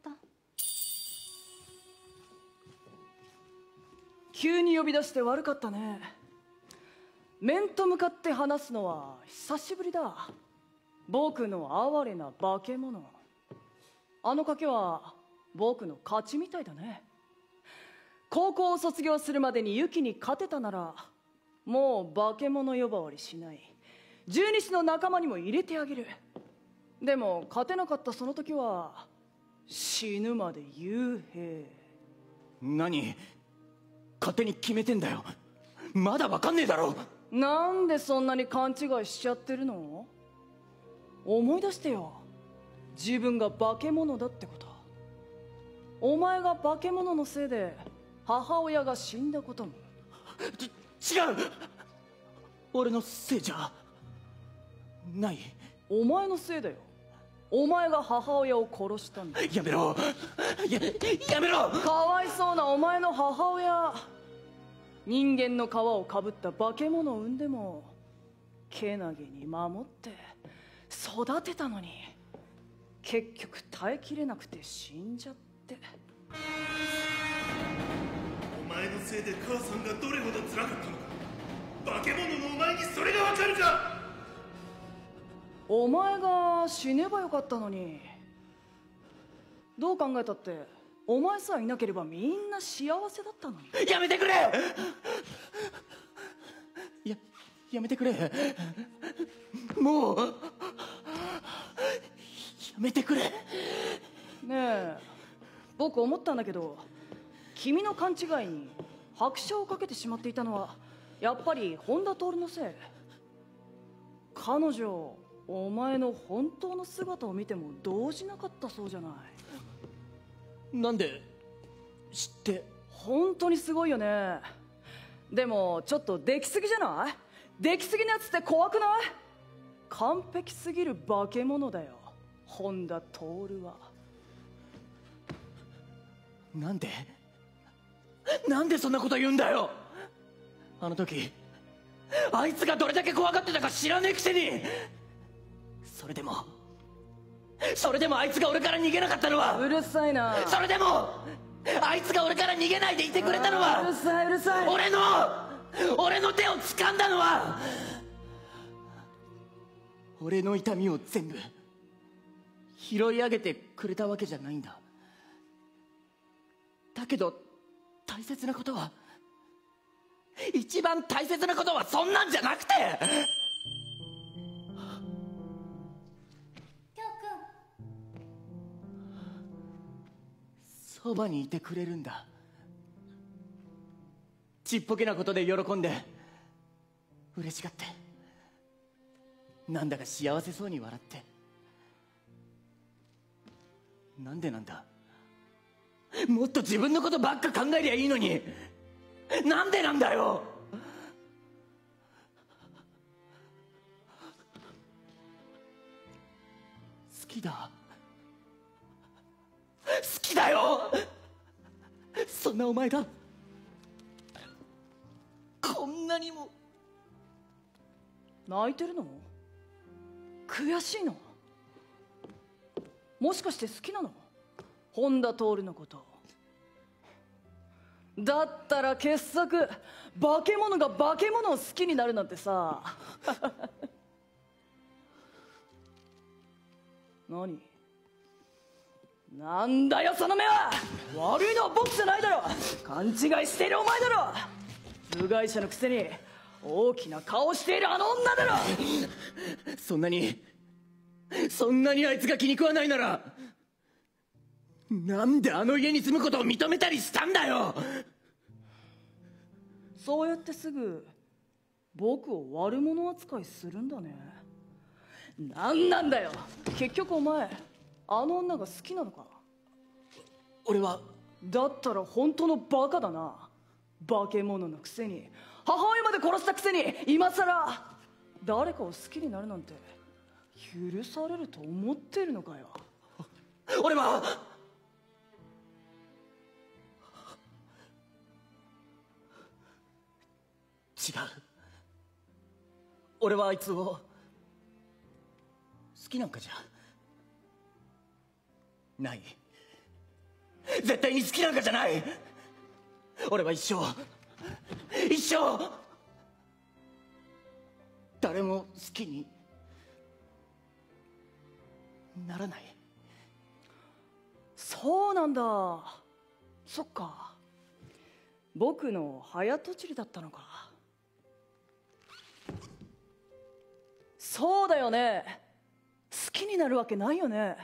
急に呼び出して悪かったね。面と向かって話すのは久しぶりだ。僕の哀れな化け物。あの賭けは僕の勝ちみたいだね。高校を卒業するまでにユキに勝てたならもう化け物呼ばわりしない。十二支の仲間にも入れてあげる。でも勝てなかったその時は死ぬまで幽閉。何？勝手に決めてんだよ。まだわかんねえだろ。なんでそんなに勘違いしちゃってるの？思い出してよ。自分が化け物だってこと。お前が化け物のせいで母親が死んだことも。違う！俺のせいじゃない。お前のせいだよ。お前が母親を殺したんだ。やめろ！ややめろ！かわいそうなお前の母親。人間の皮をかぶった化け物を産んでもけなげに守って育てたのに結局耐えきれなくて死んじゃって。お前のせいで母さんがどれほど辛かったのか化け物のお前にそれがわかるかお前が死ねばよかったのに。どう考えたってお前さえいなければみんな幸せだったのに。やめてくれ！ややめてくれ。もうやめてくれ。ねえ僕思ったんだけど君の勘違いに拍車をかけてしまっていたのはやっぱり本田徹のせい。彼女お前の本当の姿を見ても動じなかったそうじゃない。なんで知って？本当にすごいよね。でもちょっとできすぎじゃない？できすぎなやつって怖くない？完璧すぎる化け物だよ本田徹は。なんで？なんでそんなこと言うんだよ。あの時あいつがどれだけ怖がってたか知らねえくせに。それでもそれでもあいつが俺から逃げなかったのは。うるさいな。それでもあいつが俺から逃げないでいてくれたのは。うるさいうるさい。俺の俺の手を掴んだのは。俺の痛みを全部拾い上げてくれたわけじゃないんだ。だけど大切なことは。一番大切なことはそんなんじゃなくて。そばにいてくれるんだ。ちっぽけなことで喜んで。嬉しがって。なんだか幸せそうに笑って。なんでなんだ？もっと自分のことばっか考えりゃいいのに。なんでなんだよ。好きだ。好きだよ。そんなお前が。こんなにも。泣いてるの？悔しいの？もしかして好きなの？本田徹のことだったら傑作化け物が化け物を好きになるなんてさ。何？なんだよその目は！悪いのは僕じゃないだろ！勘違いしているお前だろ！部外者のくせに大きな顔しているあの女だろ！そんなにそんなにあいつが気に食わないなら！なんであの家に住むことを認めたりしたんだよ！そうやってすぐ僕を悪者扱いするんだね。何なんだよ！結局お前あの女が好きなのか？俺はだったら本当のバカだな。化け物のくせに母親まで殺したくせに今さら誰かを好きになるなんて許されると思ってるのかよ。俺はう。俺はあいつを好きなんかじゃない。絶対に好きなんかじゃない。俺は一生一生誰も好きにならない。そうなんだ。そっか。僕の早とちりだったのか。そうだよね。好きになるわけないよね。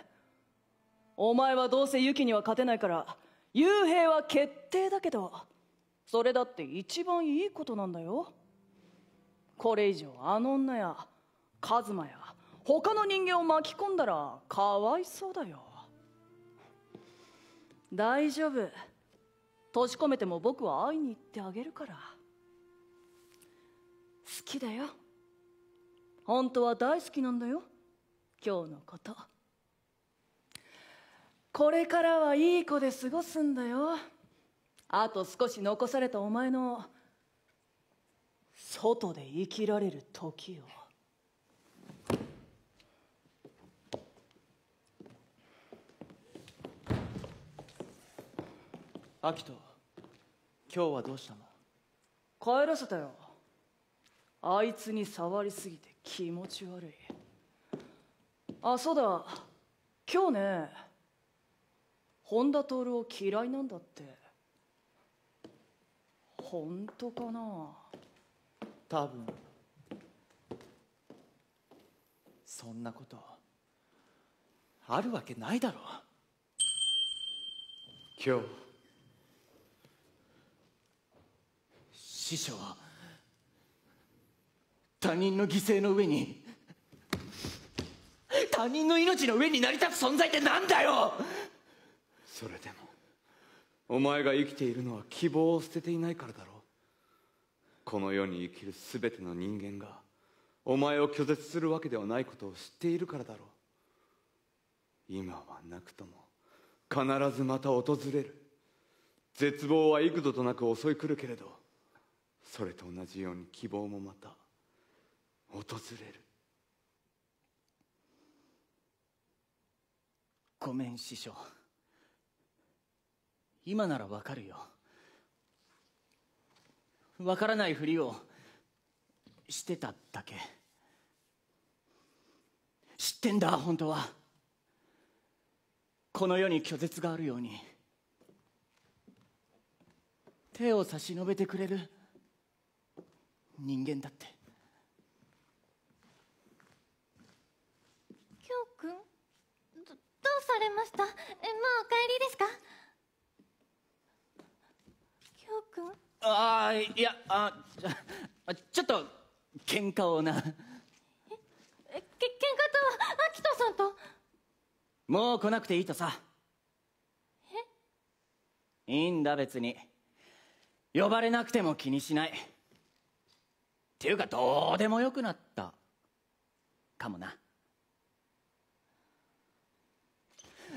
お前はどうせユキには勝てないから幽閉は決定だけどそれだって一番いいことなんだよ。これ以上あの女やカズマや他の人間を巻き込んだらかわいそうだよ。大丈夫。閉じ込めても僕は会いに行ってあげるから。好きだよ。本当は大好きなんだよ。今日のこと。これからはいい子で過ごすんだよ。あと少し残されたお前の外で生きられる時を。アキト今日はどうしたの？帰らせたよ。あいつに触りすぎて気持ち悪い。あそうだ。今日ね本田徹を嫌いなんだって。本当かな？多分。そんなことあるわけないだろ。今日師匠は他人の犠牲の上に。他人の命の上に成り立つ存在ってなんだよ！それでもお前が生きているのは希望を捨てていないからだろう。この世に生きる全ての人間がお前を拒絶するわけではないことを知っているからだろう。今はなくとも必ずまた訪れる。絶望は幾度となく襲い来るけれどそれと同じように希望もまた訪れる。ごめん師匠。今ならわかるよ。わからないふりをしてただけ。知ってんだ本当は。この世に拒絶があるように。手を差し伸べてくれる人間だってきょうくんどどうされました？えもうお帰りですか？きょうくんああいやあちょあちょっと喧嘩をな。えけ喧嘩とは秋田さんと？もう来なくていいとさ。いいんだ別に。呼ばれなくても気にしない。っていうかどうでもよくなったかもな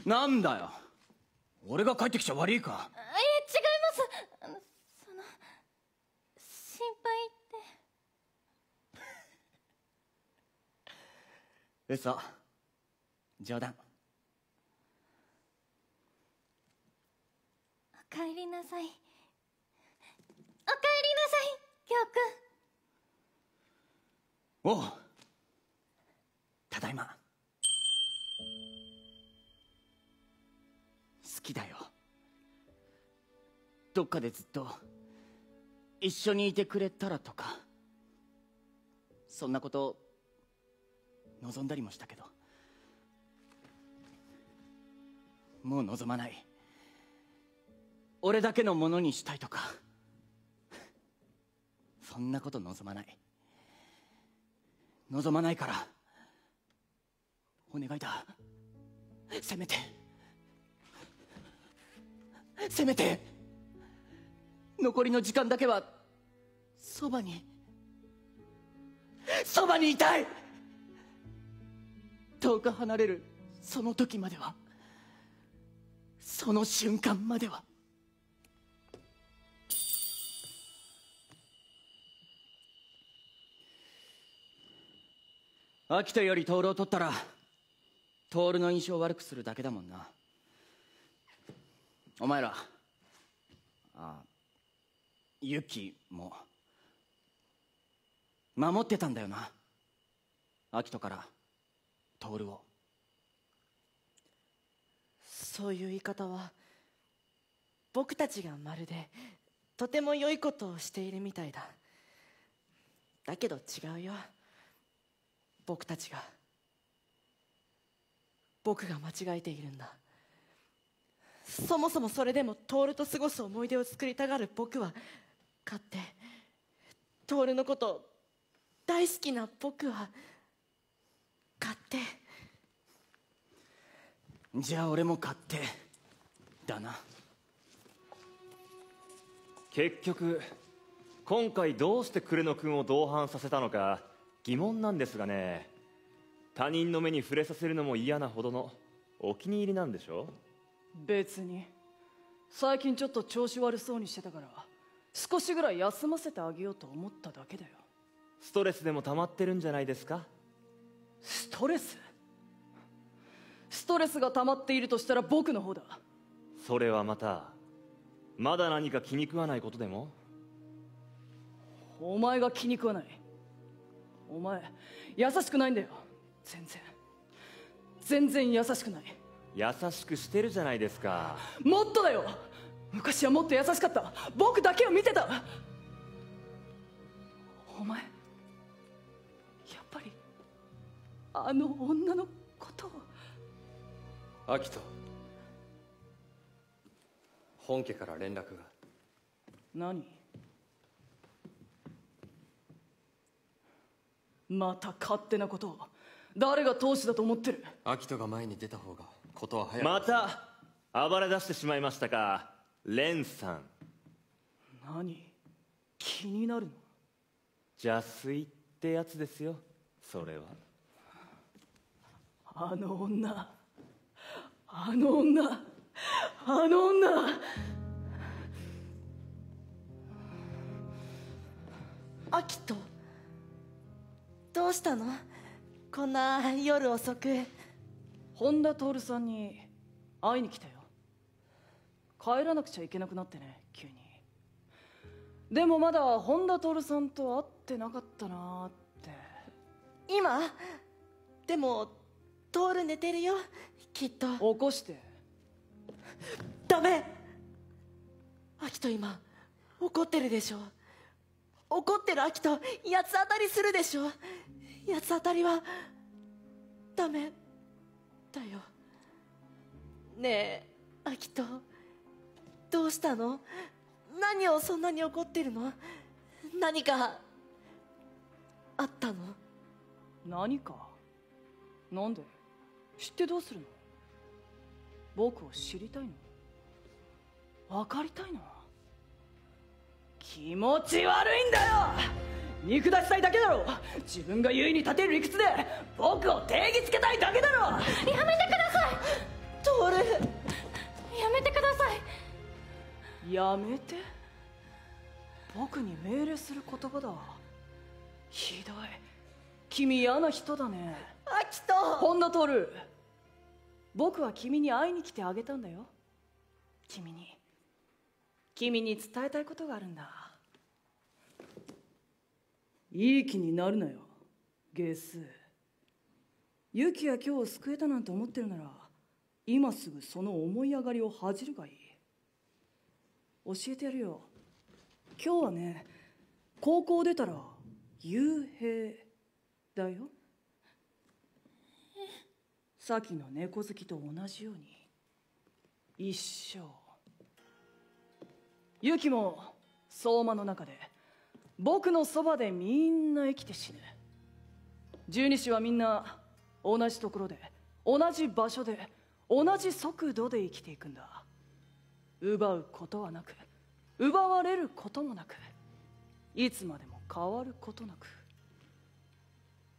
なんだよ。俺が帰ってきちゃ悪いか。違います。その心配って。嘘。冗談。お帰りなさい。お帰りなさいきょうくんおう。ただいまきだよ。どっかでずっと一緒にいてくれたらとか。そんなこと望んだりもしたけど。もう望まない。俺だけのものにしたいとか。そんなこと望まない。望まないから。お願いだ。せめて。せめて残りの時間だけはそばにそばにいたい。遠く離れるその時まではその瞬間までは。秋田より徹を取ったら徹の印象を悪くするだけだもんな。お前ら。あユキも。守ってたんだよな。秋人から。徹を。そういう言い方は僕たちがまるでとても良いことをしているみたいだ。だけど違うよ。僕たちが。僕が間違えているんだ。そもそもそれでも徹と過ごす思い出を作りたがる僕は勝って。徹のこと大好きな僕は勝って。じゃあ俺も勝手だな。結局今回どうして呉野君を同伴させたのか疑問なんですがね。他人の目に触れさせるのも嫌なほどのお気に入りなんでしょ別に。最近ちょっと調子悪そうにしてたから少しぐらい休ませてあげようと思っただけだよ。ストレスでも溜まってるんじゃないですか？ストレス？ストレスが溜まっているとしたら僕の方だ。それはまたまだ何か気に食わないことでも？お前が気に食わない。お前優しくないんだよ。全然。全然優しくない優しくしてるじゃないですか。もっとだよ。昔はもっと優しかった。僕だけを見てた。お前やっぱりあの女のことを。アキト本家から連絡が。何？また勝手なことを。誰が当主だと思ってる？アキトが前に出た方がことは早く。また暴れ出してしまいましたかレンさん。何？気になるの？邪推ってやつですよそれは。あの女。あの女。あの女。アキト。どうしたの？こんな夜遅く本田徹さんに会いに来たよ。帰らなくちゃいけなくなってね急に。でもまだ本田徹さんと会ってなかったなーって。今？でもトール寝てるよきっと。起こして。ダメ！アキト今怒ってるでしょ？怒ってるアキト八つ当たりするでしょ？八つ当たりはダメだよ。ねえアキトどうしたの？何をそんなに怒ってるの？何かあったの？何か？なんで？知ってどうするの？僕を知りたいの？分かりたいの？気持ち悪いんだよ！見下したいだけだろ自分が優位に立てる理屈で僕を定義つけたいだけだろやめてください。トールやめてください。やめて？僕に命令する言葉だ。ひどい。君嫌な人だね。アキト。本田徹。僕は君に会いに来てあげたんだよ。君に。君に伝えたいことがあるんだいい気になるなよ。ゲス。ユキや今日を救えたなんて思ってるなら今すぐその思い上がりを恥じるがいい。教えてやるよ。今日はね高校出たら幽閉だよ。さっきの猫好きと同じように一生。ユキも相馬の中で僕のそばでみんな生きて死ぬ。十二支はみんな同じところで同じ場所で同じ速度で生きていくんだ。奪うことはなく奪われることもなくいつまでも変わることなく。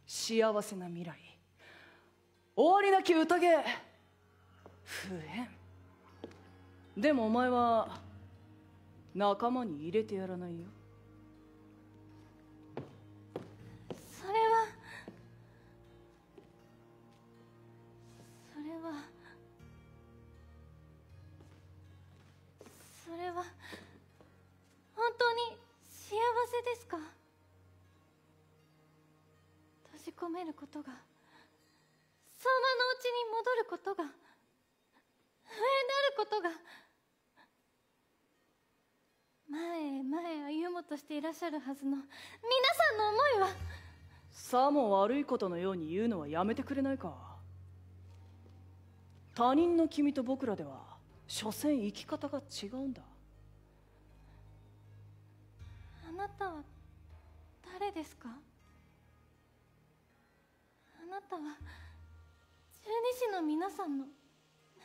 幸せな未来終わりなき宴不縁。でもお前は仲間に入れてやらないよ。本当に幸せですか？閉じ込めることが相馬のうちに戻ることが上になることが前へ前へ歩もうとしていらっしゃるはずの皆さんの思いは？さも悪いことのように言うのはやめてくれないか？他人の君と僕らでは所詮生き方が違うんだ。なたは誰ですか？あなたは十二支の皆さんの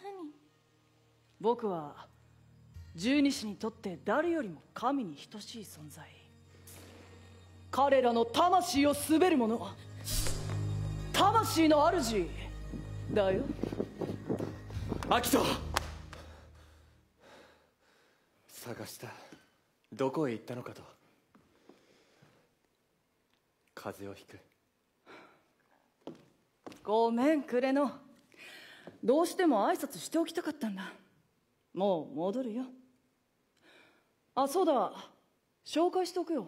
何？僕は十二支にとって誰よりも神に等しい存在。彼らの魂を滑る者魂の主だよ。アキト！探した。どこへ行ったのかと風邪をひく。ごめんクレノどうしても挨拶しておきたかったんだ。もう戻るよ。あそうだ。紹介しておくよ。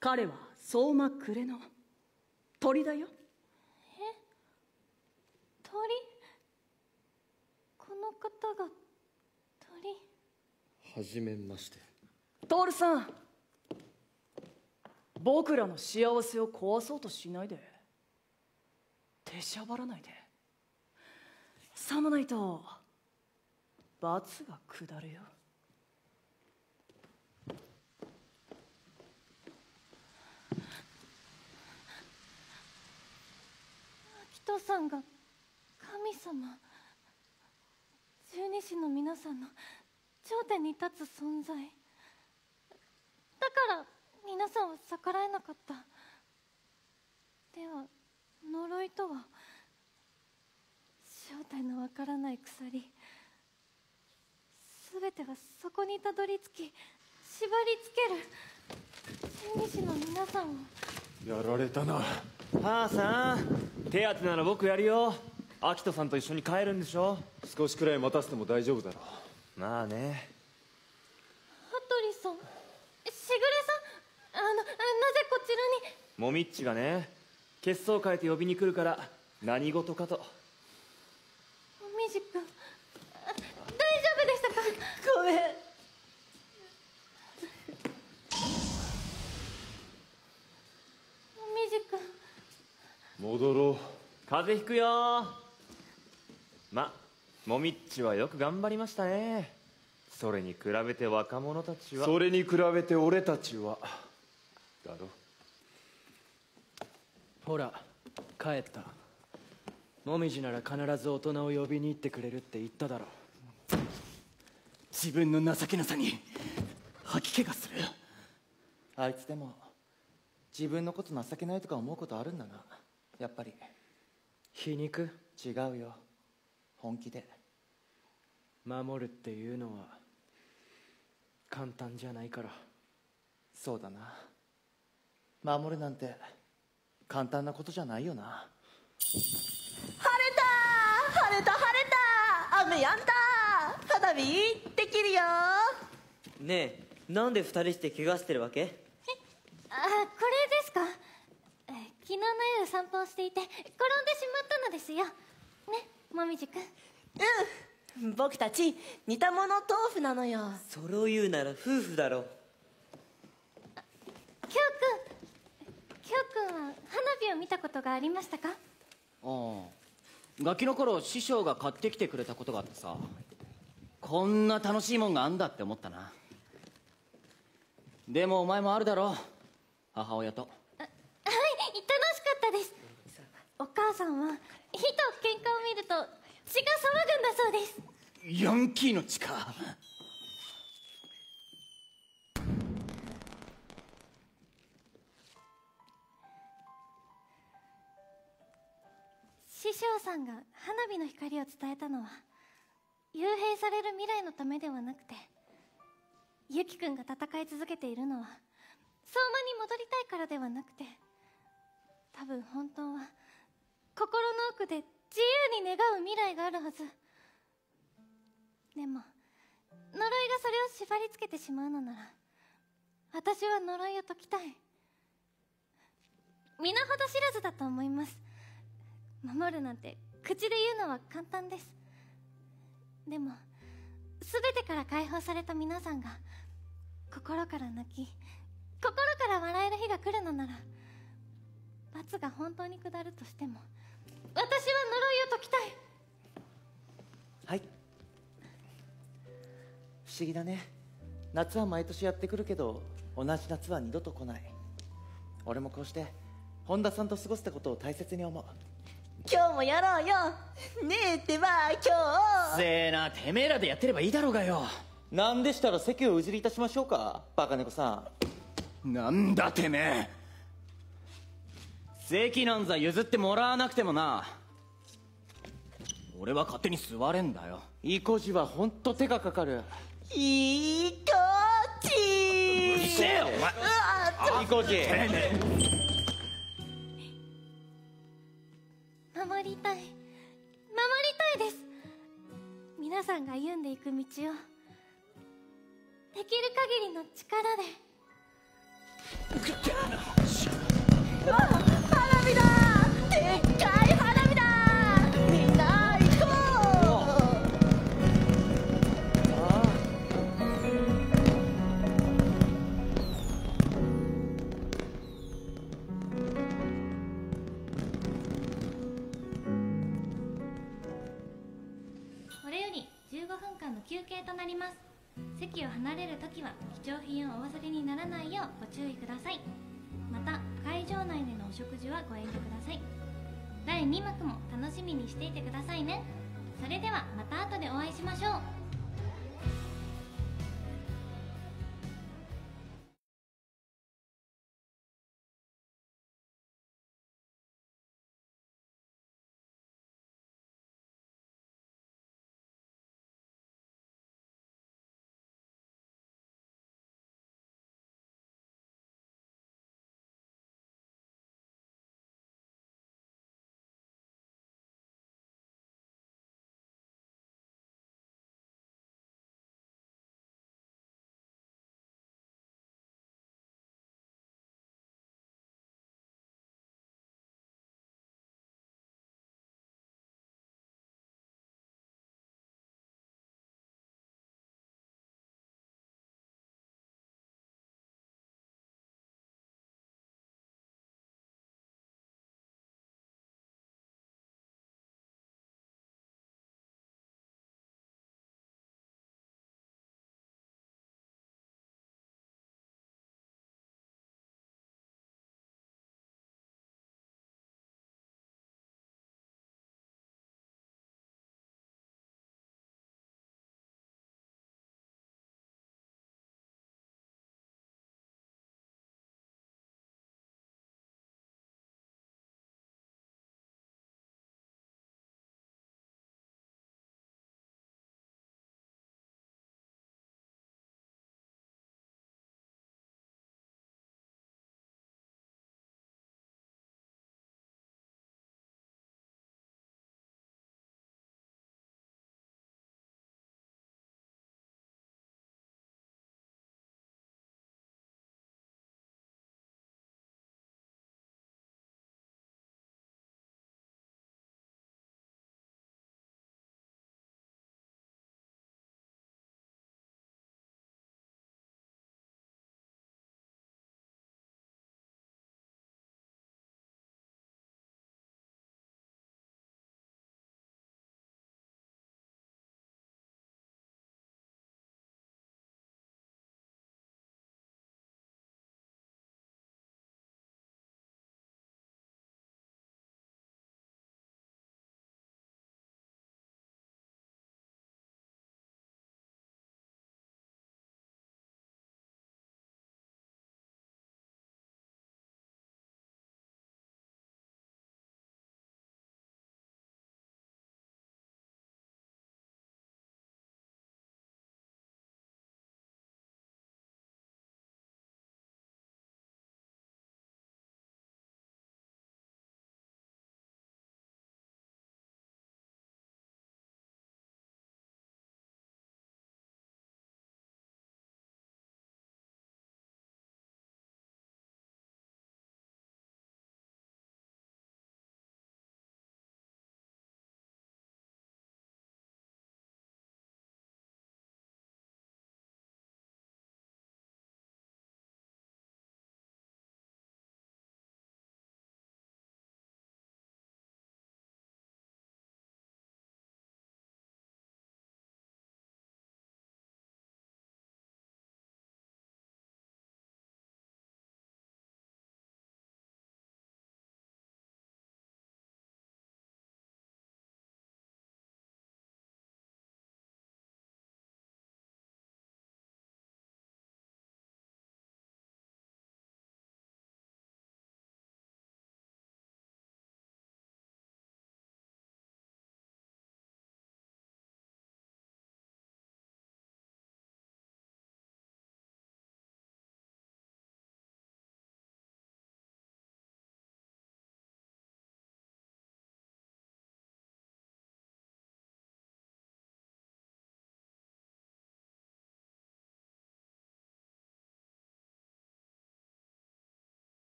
彼は相馬クレノ鳥だよ。鳥？この方が鳥？はじめまして。トールさん僕らの幸せを壊そうとしないで。手しゃばらないで。さもないと罰が下るよ。人さんが神様。十二支の皆さんの頂点に立つ存在。だから皆さんは逆らえなかった。では呪いとは？正体のわからない鎖。全てはそこにたどり着き縛りつける。十二支の皆さんを。やられたな。母さん手当てなら僕やるよ。アキトさんと一緒に帰るんでしょ。少しくらい待たせても大丈夫だろまあね羽鳥さんえしぐれさんあのなぜこちらに。もみっちがね血相変えて呼びに来るから何事かと。みじくんあ大丈夫でしたか？ごめん。みじくん。戻ろ風邪ひくよまもみっちはよく頑張りましたね。それに比べて若者たちは。うそれに比べて俺たちは。だろほら帰った。もみじなら必ず大人を呼びに行ってくれるって言っただろ自分の情けなさに吐き気がする。あいつでも自分のこと情けないとか思うことあるんだな。やっぱり。皮肉？違うよ。本気で。守るっていうのは簡単じゃないから。そうだな。守るなんて簡単なことじゃないよな。晴れた晴れた晴れた雨やんだ花火行ってきるよねえなんで二人して怪我してるわけ？あこれですか？え昨日の夜散歩をしていて転んでしまったのですよ。ねもみじくん。うん僕たち似た者豆腐なのよ。それを言うなら夫婦だろ。きょうくんきょうくんは花火を見たことがありましたか？ああガキの頃師匠が買ってきてくれたことがあってさこんな楽しいもんがあんだって思ったな。でもお前もあるだろ母親と。はい楽しかったです。お母さんは火と喧嘩を見ると血が騒ぐんだそうです。ヤンキーの血か師匠さんが花火の光を伝えたのは幽閉される未来のためではなくてユキ君が戦い続けているのは相馬に戻りたいからではなくて多分本当は心の奥で自由に願う未来があるはず。でも呪いがそれを縛り付けてしまうのなら私は呪いを解きたい。皆ほど知らずだと思います。守るなんて口で言うのは簡単です。でも全てから解放された皆さんが心から泣き心から笑える日が来るのなら罰が本当に下るとしても私は呪いを解きたい。はい。不思議だね。夏は毎年やってくるけど同じ夏は二度と来ない。俺もこうして本田さんと過ごしたことを大切に思う。今日もやろうよ。ねえってば今日。せえなてめえらでやってればいいだろうがよ。なんでしたら席を譲りいたしましょうかバカ猫さん。なんだてめえ。席なんざ譲ってもらわなくてもな。俺は勝手に座れんだよ。意固地は本当手がかかる。いいこちうるせえよお前。うわ意固守りたい。守りたいです。皆さんが歩んでいく道を。できる限りの力で。うわ花火だでっかい。計となります。席を離れるときは貴重品をお忘れにならないようご注意ください。また会場内でのお食事はご遠慮ください。第2幕も楽しみにしていてくださいね。それではまた後でお会いしましょう。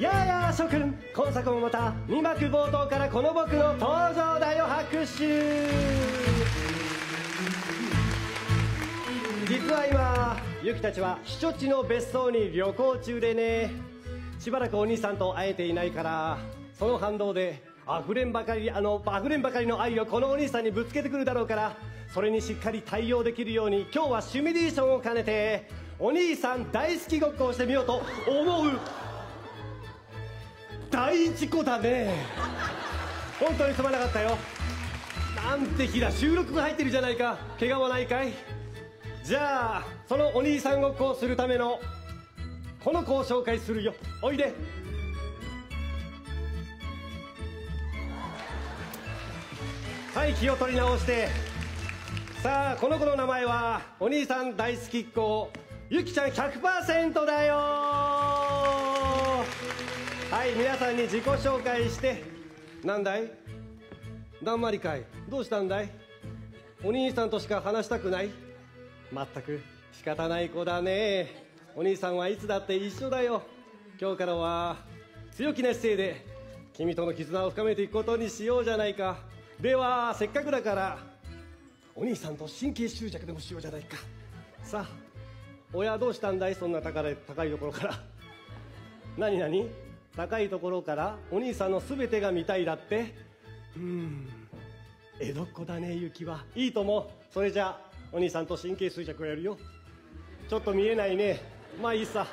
やあやあ諸君今作もまた2幕冒頭からこの僕の登場だよ拍手。実は今ユキたちは避暑地の別荘に旅行中でねしばらくお兄さんと会えていないからその反動で溢れんばかりあの溢れんばかりの愛をこのお兄さんにぶつけてくるだろうからそれにしっかり対応できるように今日はシミュレーションを兼ねてお兄さん大好きごっこをしてみようと思う大事故だね。本当にすまなかったよ。なんて日だ。収録が入ってるじゃないか。怪我はないかい。じゃあそのお兄さんごっこをするためのこの子を紹介するよ。おいで。はい気を取り直して。さあこの子の名前はお兄さん大好きっ子ゆきちゃん100%だよ。はい皆さんに自己紹介して。なんだい？だんまりかい。どうしたんだい？お兄さんとしか話したくない？まったく仕方ない子だね。お兄さんはいつだって一緒だよ。今日からは強気な姿勢で君との絆を深めていくことにしようじゃないか。ではせっかくだからお兄さんと神経執着でもしようじゃないか。さあ親どうしたんだい？そんな高い高いところから。何何？高いところからお兄さんの全てが見たいだって。うん。江戸っ子だねゆきは。いいともそれじゃあお兄さんと神経衰弱やるよ。ちょっと見えないね。まあいいさ。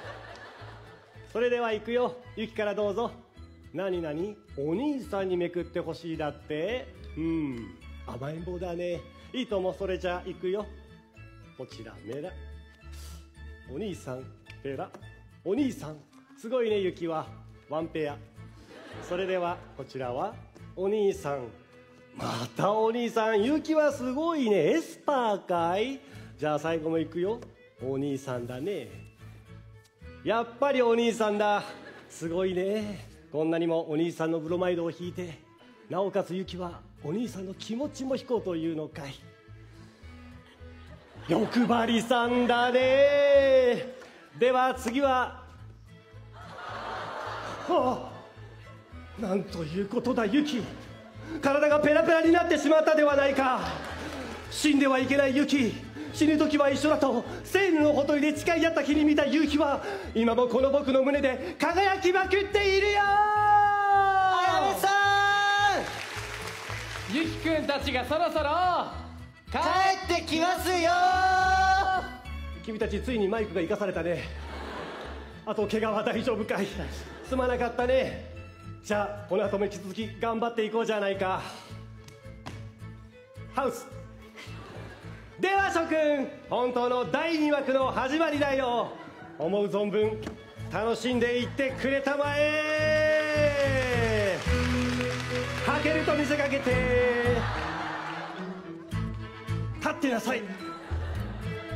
それでは行くよ。ゆきからどうぞ。何何お兄さんにめくってほしいだって。うん。甘えん坊だね。いいともそれじゃあ行くよ。こちらメラ。お兄さんペラ。お兄さんすごいねゆきは。ワンペア。それではこちらはお兄さん。またお兄さん。ゆきはすごいね。エスパーかい。じゃあ最後も行くよ。お兄さんだね。やっぱりお兄さんだ。すごいね。こんなにもお兄さんのブロマイドを引いて。なおかつゆきはお兄さんの気持ちも引こうというのかい。欲張りさんだね。では次はああ。なんということだユキ。体がペラペラになってしまったではないか。死んではいけないユキ。死ぬ時は一緒だとセーヌのほとりで誓い合った日に見た夕日は今もこの僕の胸で輝きまくっているよ。あやめさん。ゆきくんたちがそろそろ帰ってきますよ。君たちついにマイクが生かされたね。あと怪我は大丈夫かい？すまなかったね。じゃあこの後も引き続き頑張っていこうじゃないか。ハウス。では諸君本当の第2幕の始まりだよ。思う存分楽しんでいってくれたまえ。はけると見せかけて立ってなさい。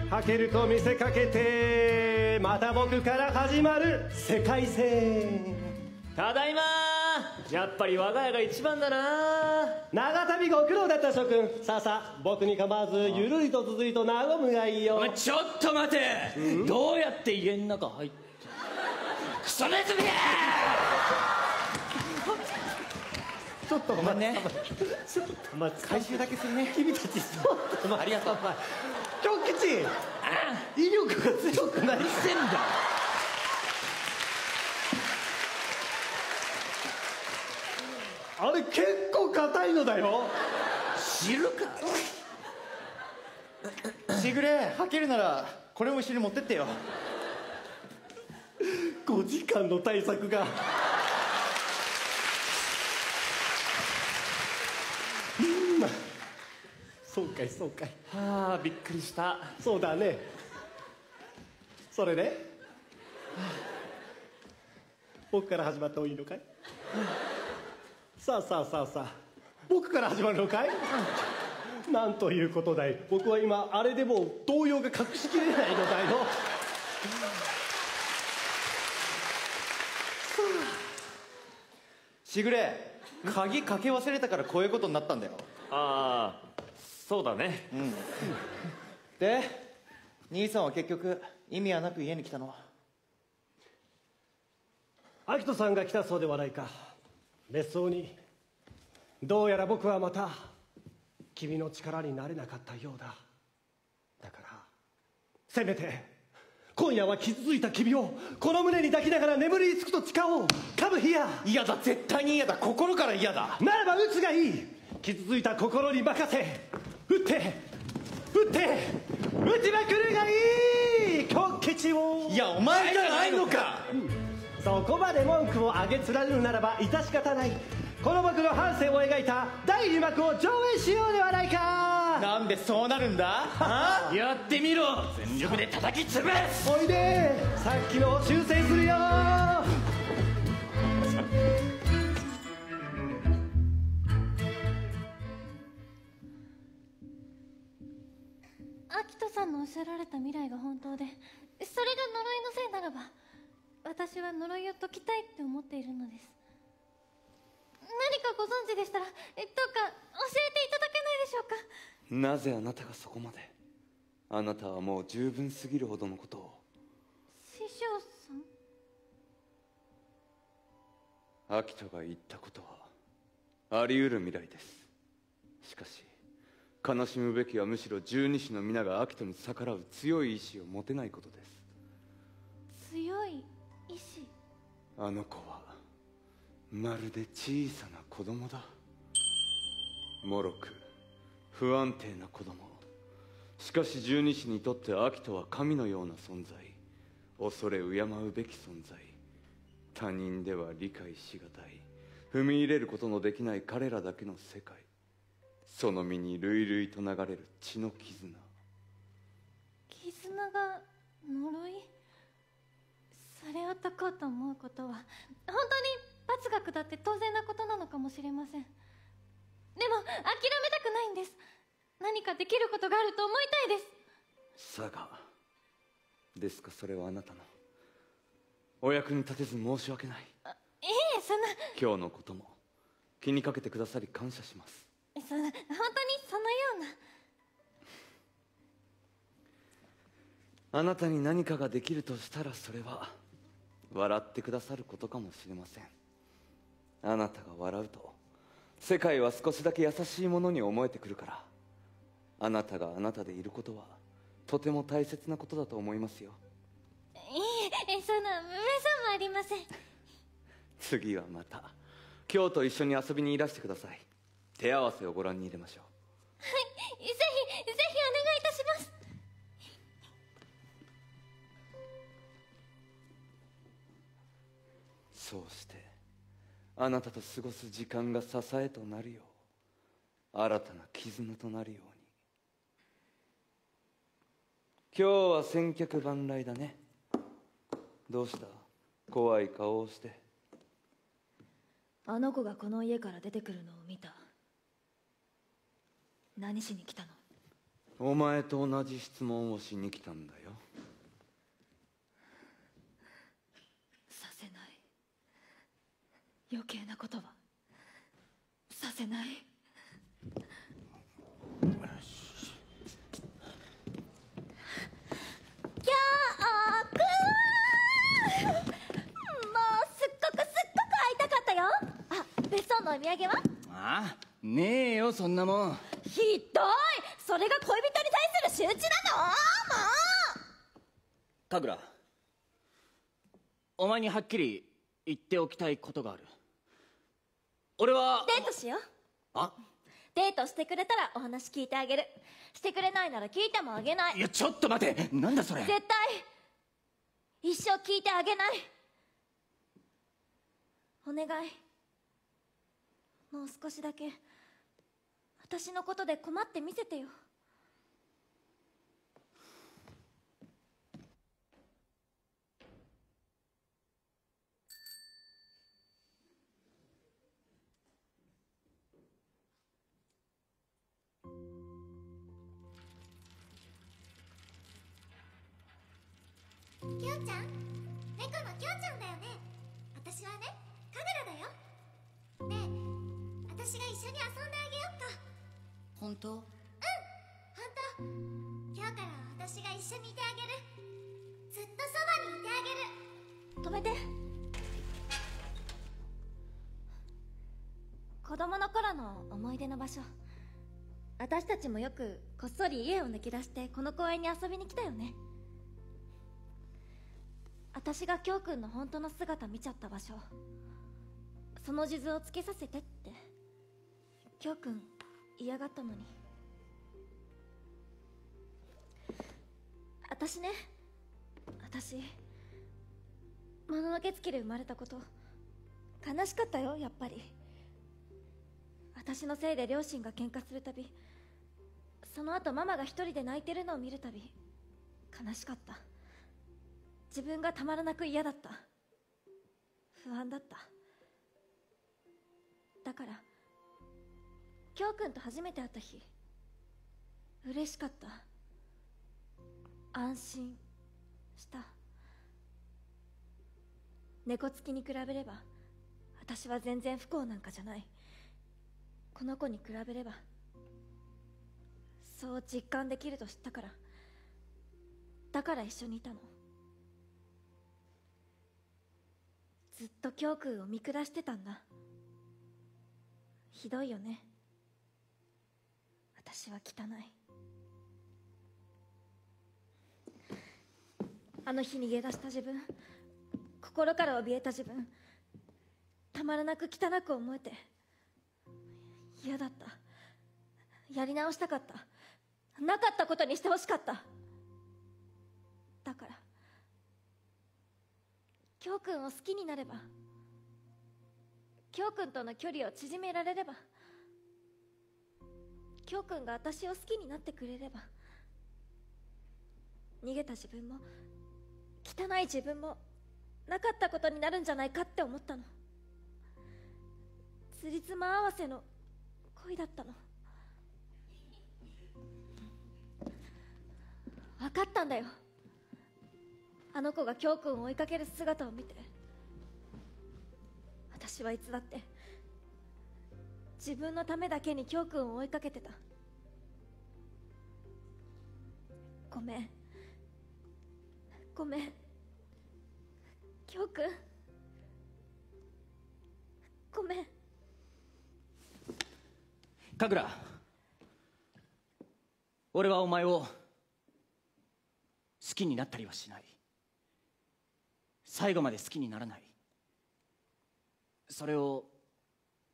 はけると見せかけてまた僕から始まる世界線。ただいま。やっぱり我が家が一番だな。長旅ご苦労だった諸君。さあさあ。僕に構わずゆるりと続いと和むがいいよ。ちょっと待て。どうやって家の中入って。クソネズミちょっとごめんね。ちょっと待って。回収だけするね。君たちちょっとありがとう京吉。威力が強くなりしてんだ。あれ結構硬いのだよ。知るか。しぐれはけるならこれも一緒に持ってってよ。5時間の対策が。うんそうかいそうかい。はあびっくりした。そうだね。それで？僕から始まってもいいのかい？さあさあさあさあ僕から始まるのかい？なんということだい。僕は今あれでも動揺が隠しきれないのだよ。しぐれ鍵かけ忘れたからこういうことになったんだよ。ああそうだね。うん。で兄さんは結局意味はなく家に来たの？アキトさんが来たそうではないか。別荘にどうやら僕はまた君の力になれなかったようだ。だからせめて今夜は傷ついた君をこの胸に抱きながら眠りにつくと誓おう。カムヒア嫌だ。絶対に嫌だ。心から嫌だ。ならば撃つがいい。傷ついた心に任せ撃って撃って撃ちまくるがいい今日吉を。いやお前じゃないのか。そこまで文句をあげつられるならば致し方ない。この僕の半生を描いた第2幕を上映しようではないか。なんでそうなるんだ？やってみろ。全力で叩き潰す。おいでさっきのを修正するよアキトさんのおっしゃられた未来が本当でそれが呪いのせいならば私は呪いを解きたいって思っているのです。何かご存知でしたらえどうか教えていただけないでしょうか？なぜあなたがそこまで？あなたはもう十分すぎるほどのことを。師匠さん？アキトが言ったことはあり得る未来です。しかし悲しむべきはむしろ十二支の皆がアキトに逆らう強い意志を持てないことです。強い意志？あの子はまるで小さな子供だ。もろく不安定な子供。しかし十二支にとってアキトは神のような存在。恐れ敬うべき存在。他人では理解しがたい。踏み入れることのできない彼らだけの世界その身に類々と流れる血の絆。絆が呪いそれを解こうと思うことは本当に罰が下って当然なことなのかもしれません。でも諦めたくないんです。何かできることがあると思いたいです。さがですか。それはあなたのお役に立てず申し訳ないいえそんな。今日のことも気にかけてくださり感謝しますそんな本当にそのような。あなたに何かができるとしたらそれは笑ってくださることかもしれません。あなたが笑うと世界は少しだけ優しいものに思えてくるから。あなたがあなたでいることはとても大切なことだと思いますよ。いええそんなめさもありません。次はまた今日と一緒に遊びにいらしてください手合わせをご覧に入れましょう。はいぜひぜひお願いいたします。そうしてあなたと過ごす時間が支えとなるよう新たな絆となるように。今日は千客万来だね。どうした？怖い顔をして。あの子がこの家から出てくるのを見た何しに来たの？お前と同じ質問をしに来たんだよ。させない。余計なことは。させない。くん。もうすっごくすっごく会いたかったよ。あ別荘のお土産は？ああねえよそんなもんひどい。それが恋人に対する仕打ちなの？も神楽お前にはっきり言っておきたいことがある。俺は。うデートしよう。あ？デートしてくれたらお話聞いてあげる。してくれないなら聞いてもあげない。いやちょっと待て。なんだそれ。絶対一生聞いてあげない。お願い。もう少しだけ私のことで困ってみせてよ。きょうちゃん？猫のきょうちゃんだよね。私はねカグラだよ。ねえ私が一緒に遊んであげよっか。本当？うん本当。今日から私が一緒にいてあげる。ずっとそばにいてあげる。止めて。子供の頃の思い出の場所。私たちもよくこっそり家を抜け出してこの公園に遊びに来たよね。私が京くんの本当の姿見ちゃった場所。その地図をつけさせてって。京くん嫌がったのに。私ね。私。もののけつきで生まれたこと。悲しかったよやっぱり。私のせいで両親が喧嘩するたび。その後ママが一人で泣いてるのを見るたび。悲しかった。自分がたまらなく嫌だった。不安だった。だから京くんと初めて会った日。嬉しかった。安心した。猫つきに比べれば私は全然不幸なんかじゃない。この子に比べればそう実感できると知ったからだから一緒にいたの。ずっと京空を見下してたんだ。ひどいよね。私は汚い。あの日逃げ出した自分心から怯えた自分たまらなく汚く思えて嫌だった。やり直したかった。なかったことにしてほしかった。だから京くんを好きになれば京くんとの距離を縮められれば京くんが私を好きになってくれれば逃げた自分も汚い自分もなかったことになるんじゃないかって思ったの。つりつま合わせの恋だったの。分かったんだよ。あの子が京くんを追いかける姿を見て。私はいつだって自分のためだけに京くんを追いかけてた。ごめん。ごめん。京くんごめん。神楽。俺はお前を好きになったりはしない。最後まで好きにならない。それを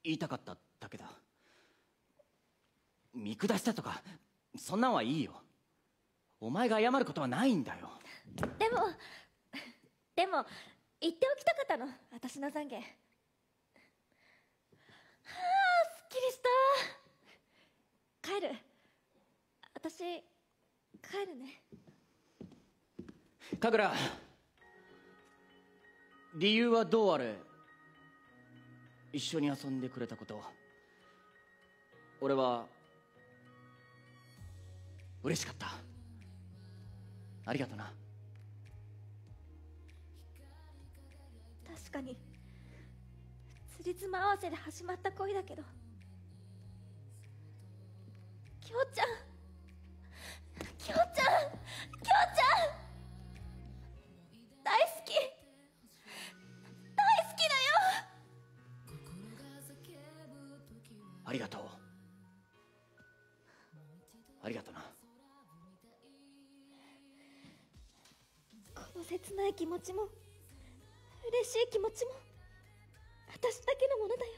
言いたかった。だけだ。見下したとかそんなんはいいよ。お前が謝ることはないんだよ。でもでも言っておきたかったの。私の懺悔。はあすっきりした。帰る。私帰るね。神楽理由はどうあれ？一緒に遊んでくれたこと俺は嬉しかった。ありがとな。確かにつりつま合わせで始まった恋だけどきょうちゃんきょうちゃんい気持ちも嬉しい気持ちも私だけのものだよ。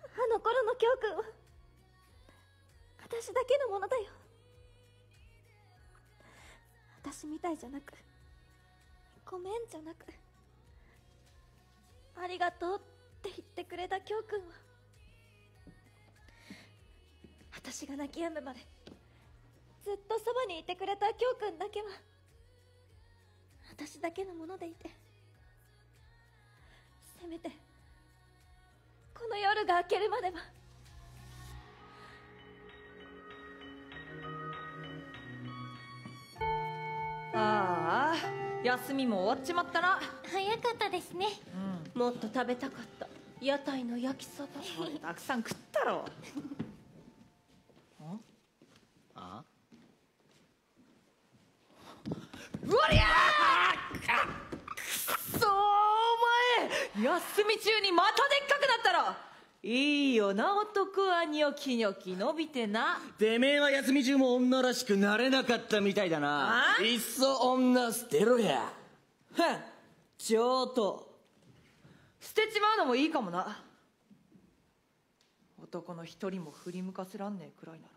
あの頃の京くんは私だけのものだよ。私みたいじゃなくごめんじゃなくありがとうって言ってくれた京くんは私が泣き止むまでずっとそばにいてくれた京くんだけは私だけのものでいて。せめてこの夜が明けるまでは。ああ休みも終わっちまったな。早かったですね。もっと食べたかった。屋台の焼きそば。たくさん食ったろ。あうわりゃーくっそーお前休み中にまたでっかくなったらいいよな男はニョキニョキ伸びてな。てめえは休み中も女らしくなれなかったみたいだな。あ？いっそ女捨てろや。はんちょっと捨てちまうのもいいかもな。男の一人も振り向かせらんねえくらいなら。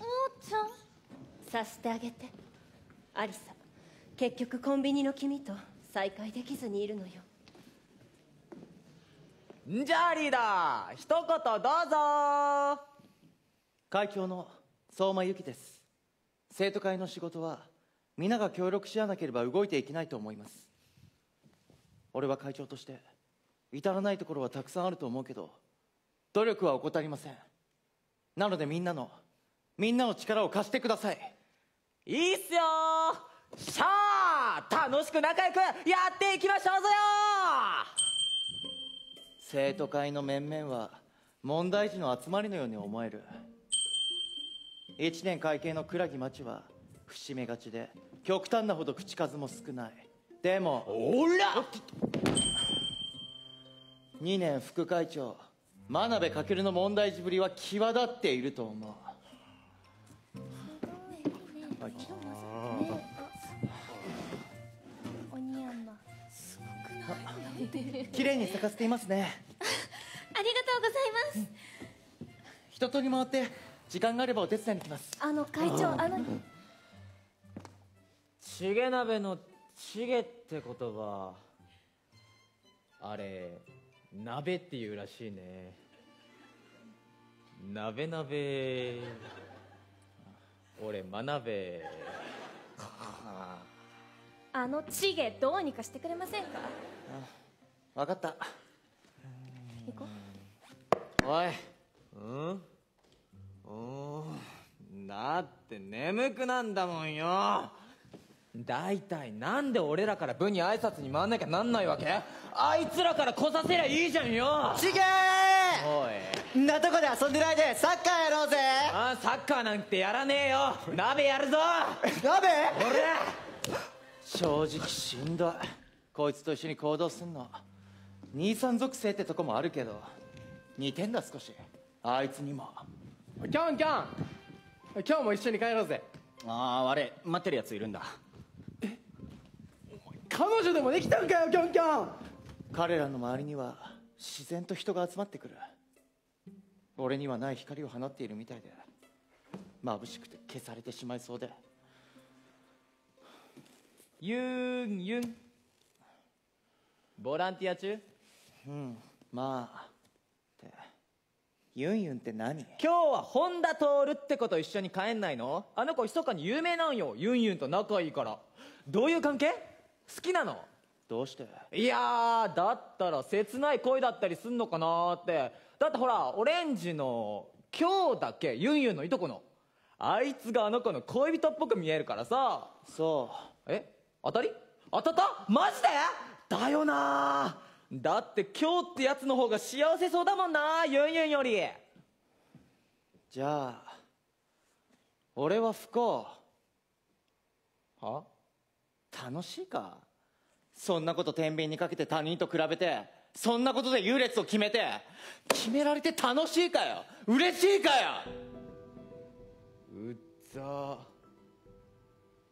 おちゃん。さしてあげて。アリサ結局コンビニの君と再会できずにいるのよ。んじゃあリーダー一言どうぞ。会長の相馬由紀です。生徒会の仕事は皆が協力し合わなければ動いていけないと思います。俺は会長として至らないところはたくさんあると思うけど努力は怠りません。なのでみんなのみんなの力を貸してください。いいっすよしゃあ楽しく仲良くやっていきましょうぞよ！生徒会の面々は問題児の集まりのように思える。一年会計の倉木町は節目がちで極端なほど口数も少ない。でもおら！2年副会長真鍋翔の問題児ぶりは際立っていると思う 綺麗に咲かせていますね。ありがとうございます。一通り回って時間があればお手伝いに来ます。あの会長あのチゲ鍋のチゲって言葉あれ鍋っていうらしいね。鍋鍋。俺真鍋。あのチゲどうにかしてくれませんか？分かった。行こおい。うん？うん。だって眠くなんだもんよ。大体なんで俺らから部に挨拶に回んなきゃなんないわけ？あいつらから来させりゃいいじゃんよ。ちげおい。んなとこで遊んでないで。サッカーやろうぜ。あサッカーなんてやらねえよ。鍋やるぞ。鍋？俺。正直しんどい。こいつと一緒に行動すんの兄さん属性ってとこもあるけど似てんだ少し。あいつにも。キョンキョン。今日も一緒に帰ろうぜ。ああ悪い。待ってるやついるんだ。彼女でもできたんかよキョンキョン。彼らの周りには自然と人が集まってくる。俺にはない光を放っているみたいで眩しくて消されてしまいそうで。ユンユン。ボランティア中？うん。まあって。ユンユンって何？今日は本田徹って子と一緒に帰んないの？あの子密かに有名なんよ。ユンユンと仲いいから。どういう関係？好きなの？どうして？いやーだったら切ない恋だったりすんのかなーって。だってほらオレンジの今日だっけユンユンのいとこの。あいつがあの子の恋人っぽく見えるからさ。そう。え？当たり？当たった？マジで？だよなーだって今日ってやつの方が幸せそうだもんなユンユンより。じゃあ俺は不幸。は？楽しいか？そんなこと天秤にかけて他人と比べてそんなことで優劣を決めて決められて楽しいかよ？嬉しいかよ？うっざ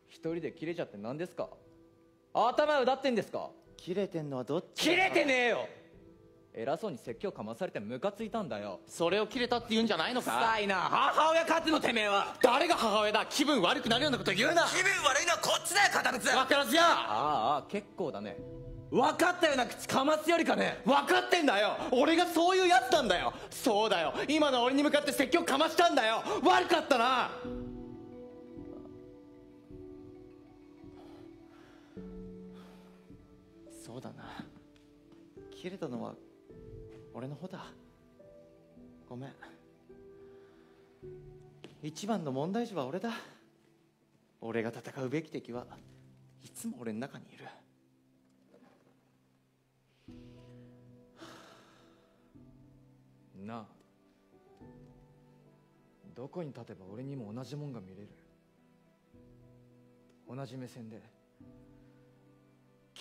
一人で切れちゃって何ですか？頭うだってんですか？切れてんのはどっち切れてねえよ！偉そうに説教かまされてムカついたんだよ。それを切れたって言うんじゃないのか？臭いな。母親勝つのてめえは。誰が母親だ？気分悪くなるようなこと言うな。気分悪いのはこっちだよ片靴分からずやああ結構だね。分かったような口かますよりかね。分かってんだよ。俺がそういうやつなんだよ。そうだよ。今の俺に向かって説教かましたんだよ。悪かったなそうだな。切れたのは俺の方だ。ごめん。一番の問題児は俺だ。俺が戦うべき敵はいつも俺の中にいる。なあ。どこに立てば俺にも同じもんが見れる。同じ目線で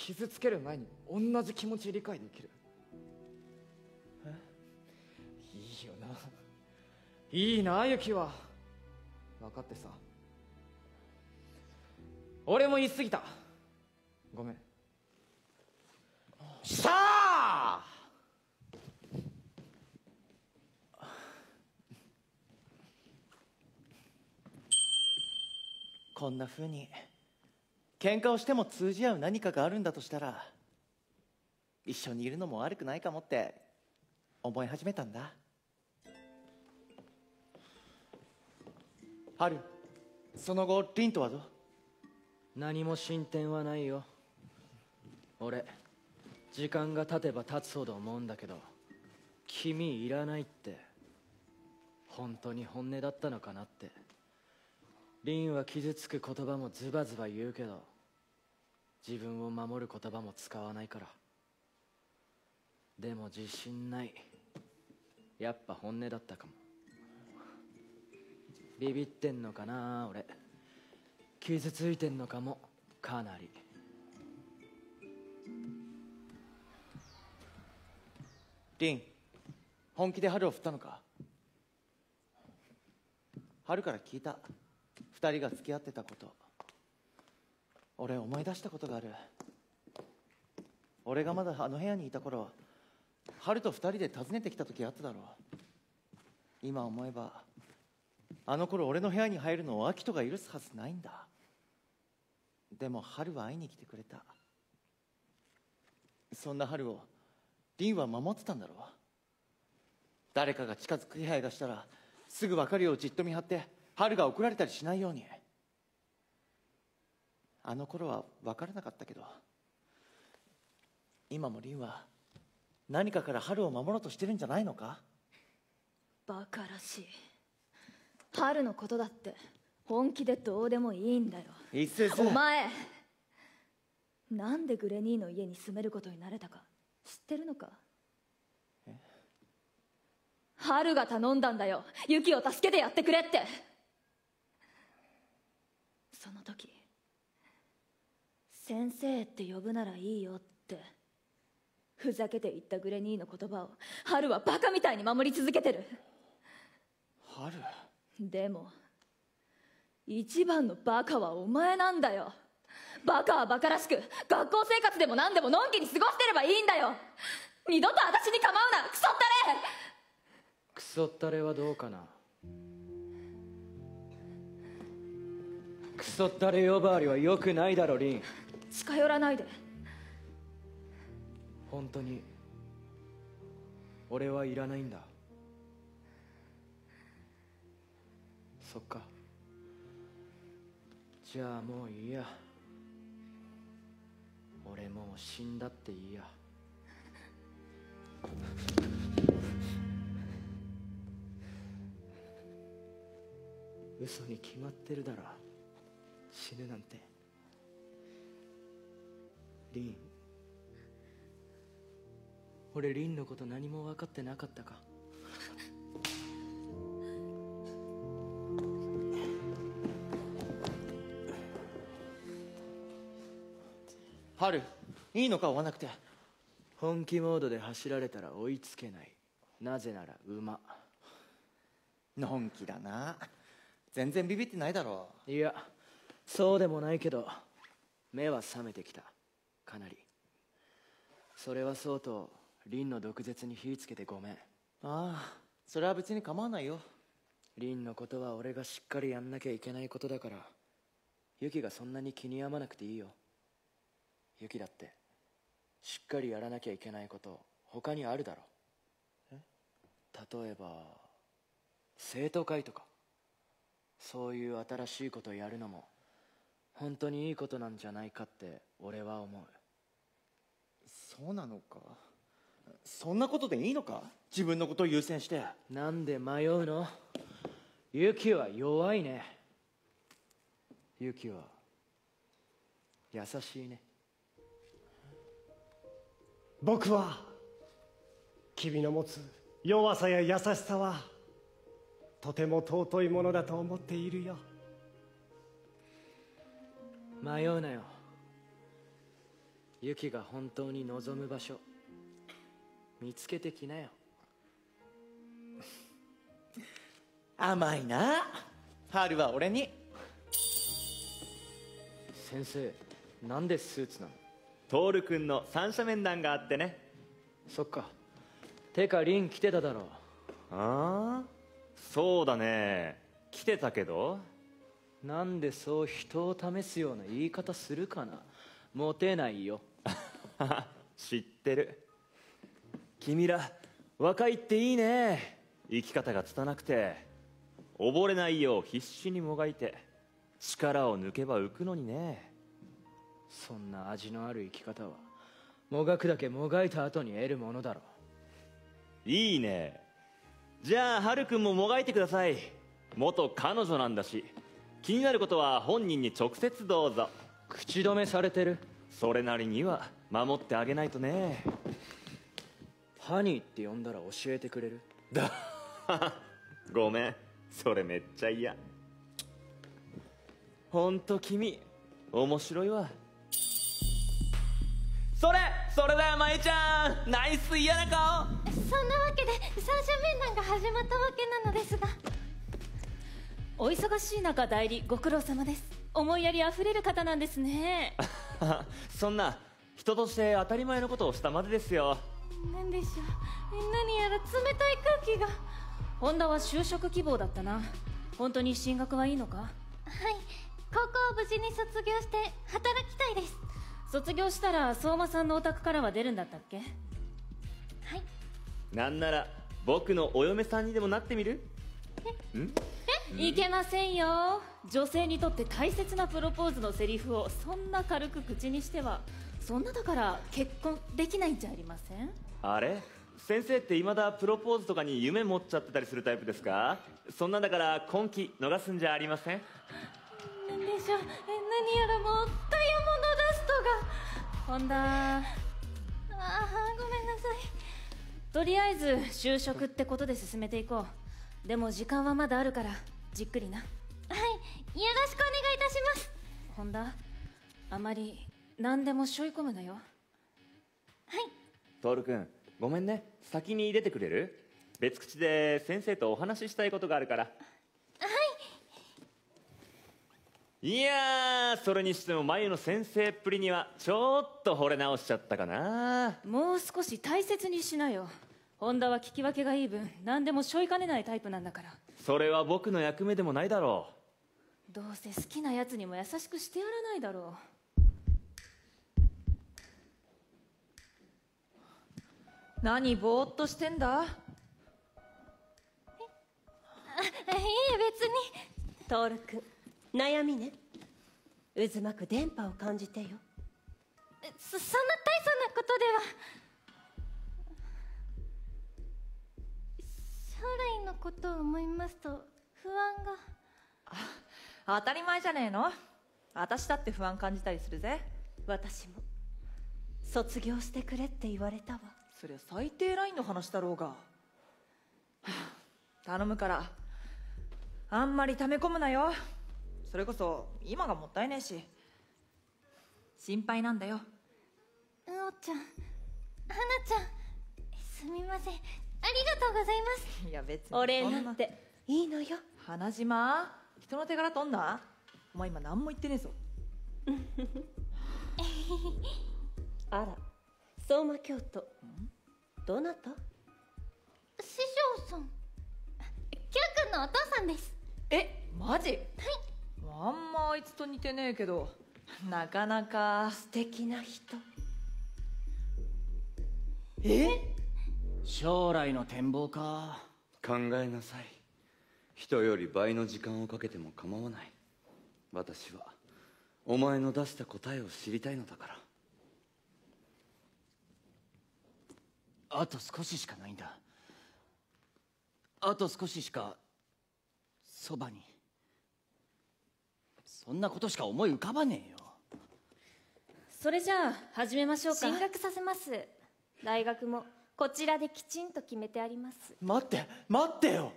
傷つける前に同じ気持ち理解できる。え？いいよな。いいなユキは。分かってさ。俺も言い過ぎた。ごめん。さあ！こんな風に。喧嘩をしても通じ合う何かがあるんだとしたら一緒にいるのも悪くないかもって思い始めたんだ。春その後リンとはどう？何も進展はないよ。俺時間が経てば経つほど思うんだけど君いらないって本当に本音だったのかなって。リンは傷つく言葉もズバズバ言うけど自分を守る言葉も使わないから。でも自信ない。やっぱ本音だったかも。ビビってんのかな俺。傷ついてんのかもかなり。リン本気で春を振ったのか？春から聞いた。二人が付き合ってたこと。俺思い出したことがある。俺がまだあの部屋にいた頃春と二人で訪ねてきた時あっただろう。今思えばあの頃俺の部屋に入るのを秋人が許すはずないんだ。でも春は会いに来てくれた。そんな春を凛は守ってたんだろう。誰かが近づく気配がしたらすぐ別れをじっと見張って春が怒られたりしないように。あの頃は分からなかったけど今も凛は何かから春を守ろうとしてるんじゃないのか？バカらしい。春のことだって本気でどうでもいいんだよ。一斉お前なんでグレニーの家に住めることになれたか知ってるのか？春が頼んだんだよ。ユキを助けてやってくれって。その時先生って呼ぶならいいよって。ふざけて言ったグレニーの言葉を春はバカみたいに守り続けてる。春？でも一番のバカはお前なんだよ。バカはバカらしく学校生活でも何でものんきに過ごしてればいいんだよ。二度と私に構うなクソったれ。クソったれはどうかな？クソったれ呼ばわりは良くないだろリン近寄らないで。本当に俺はいらないんだ。そっか。じゃあもういいや。俺もう死んだっていいや。嘘に決まってるだろ。死ぬなんて。リン俺リンのこと何も分かってなかったか？春いいのか追わなくて。本気モードで走られたら追いつけない。なぜなら馬。のんきだな。全然ビビってないだろ。いやそうでもないけど目は覚めてきたかなり。それはそうと凛の毒舌に火つけてごめん。ああそれは別に構わないよ。凛のことは俺がしっかりやんなきゃいけないことだからユキがそんなに気に病まなくていいよ。ユキだってしっかりやらなきゃいけないこと他にあるだろ。例えば生徒会とか。そういう新しいことをやるのも本当にいいことなんじゃないかって俺は思うそうなのか？そんなことでいいのか？自分のことを優先して。なんで迷うの？ユキは弱いね。ユキは？優しいね。僕は？君の持つ弱さや優しさは？とても尊いものだと思っているよ。迷うなよユキが本当に望む場所。見つけてきなよ。甘いな。春は俺に。先生なんでスーツなの？徹君の三者面談があってね。そっか。てかリン来てただろああそうだね。来てたけど。なんでそう人を試すような言い方するかな。モテないよ 知ってる。君ら若いっていいね。生き方が拙くて溺れないよう必死にもがいて力を抜けば浮くのにね。そんな味のある生き方はもがくだけもがいた後に得るものだろいいね。じゃあハルくんももがいてください。元彼女なんだし。気になることは本人に直接どうぞ。口止めされてる。それなりには守ってあげないとね。ハニーって呼んだら教えてくれる？だ ごめんそれめっちゃ嫌。ほんと君面白いわ。それそれだよまゆちゃん。ナイス嫌な顔そんなわけで三者面談が始まったわけなのですが。お忙しい中代理ご苦労様です。思いやりあふれる方なんですね。そんな人として当たり前のことをしたまでですよ。何でしょう。え何やら冷たい空気が。はホンダは就職希望だったな。本当に進学はいいのか？い。高校を無事に卒業して働きたいです。卒業したら相馬さんのお宅からは出るんだったっけ？なんなら僕のお嫁さんにでもなってみる？ん？いけませんよ。女性にとって大切なプロポーズのセリフをそんな軽く口にしてはそんなだから結婚できないんじゃありません？あれ？先生って未だプロポーズとかに夢持っちゃってたりするタイプですか？そんなんだから今期逃すんじゃありません？何でしょうえ何やらもうダイヤモンドダストが。ホンダああごめんなさい。とりあえず就職ってことで進めていこう。でも時間はまだあるからじっくりな。はい。よろしくお願いいたします。ホンダあまり何でも背負い込むなよ。トール君ごめんね。先に出てくれる？別口で先生とお話ししたいことがあるから。い。やーそれにしても眉の先生っぷりにはちょっと惚れ直しちゃったかな。もう少し大切にしなよ。ホンダは聞き分けがいい分何でも背負いかねないタイプなんだから。それは僕の役目でもないだろどうせ好きなやつにも優しくしてやらないだろ何ぼーっとしてんだ？あいえ別に。トール君悩みね。渦巻く電波を感じてよ。えそそんな大層なことでは。将来のことを思いますと不安が。当たり前じゃねえの？私だって不安感じたりするぜ。私も。卒業してくれって言われたわそりゃ最低ラインの話だろうが。は あ頼むからあんまり溜め込むなよ。それこそ今がもったいねえし。心配なんだよ。うおちゃんはなちゃんすみません。ありがとうございます。いや別にお礼なんて。いいのよ。花島？人の手柄取んな？お前今何も言ってねえぞ。あら相馬京都。どなた？師匠さん。キャー君のお父さんです。えマジ？はい。あんまあいつと似てねえけど。なかなか。素敵な人。え？将来の展望か。考えなさい。人より倍の時間をかけても構わない。私はお前の出した答えを知りたいのだからあと少ししかないんだ。あと少ししかそばに。そんなことしか思い浮かばねえよ。それじゃあ始めましょうか。進学させます。大学もこちらできちんと決めてあります。待って待ってよ。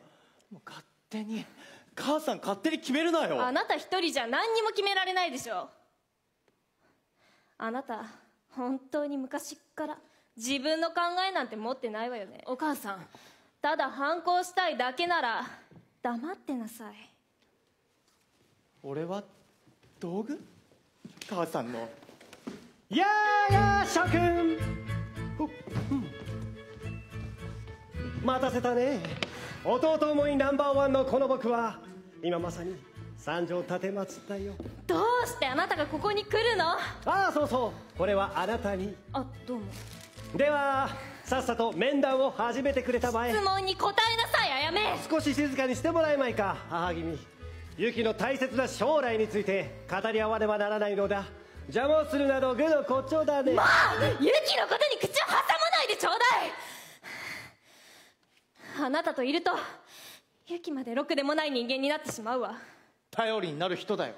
もう勝手に母さん勝手に決めるなよ。あなた一人じゃ何にも決められないでしょ。あなた本当に昔っから自分の考えなんて持ってないわよね。お母さん。ただ反抗したいだけなら黙ってなさい。俺は道具？母さんの。やーやー諸君うん。待たせたね。弟思いナンバーワンのこの僕は今まさに三条立てまつったよ。どうしてあなたがここに来るの？ああそうそう。これはあなたに。あどうもではさっさと面談を始めてくれたまえ。質問に答えなさいあやめ。少し静かにしてもらえまいか母君。ユキの大切な将来について語り合わねばならないのだ。邪魔をするなど愚の骨頂だね。まあユキのことに口を挟まないでちょうだい。あなたといるとユキまでろくでもない人間になってしまうわ。頼りになる人だよ。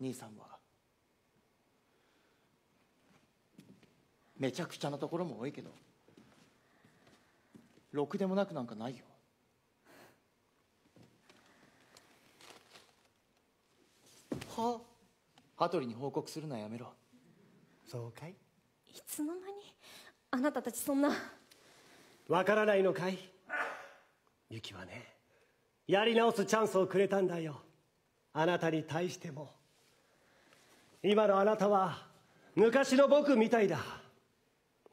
兄さんはめちゃくちゃなところも多いけど。ろくでもなくなんかないよ。は？羽鳥に報告するのはやめろ。そうかい？いつの間にあなたたちそんな。わからないのかい？ユキはねやり直すチャンスをくれたんだよ。あなたに対しても。今のあなたは昔の僕みたいだ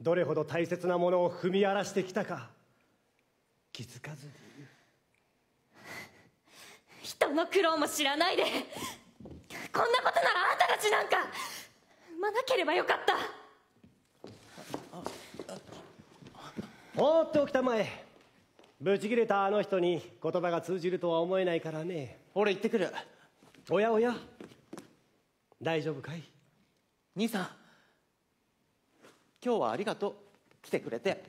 どれほど大切なものを踏み荒らしてきたか気づかずに。人の苦労も知らないでこんなことならあんたたちなんか産まなければよかった。放っておきたまえ。ブチ切れたあの人に言葉が通じるとは思えないからね。俺行ってくる。おやおや。大丈夫かい？兄さん今日はありがとう。来てくれて。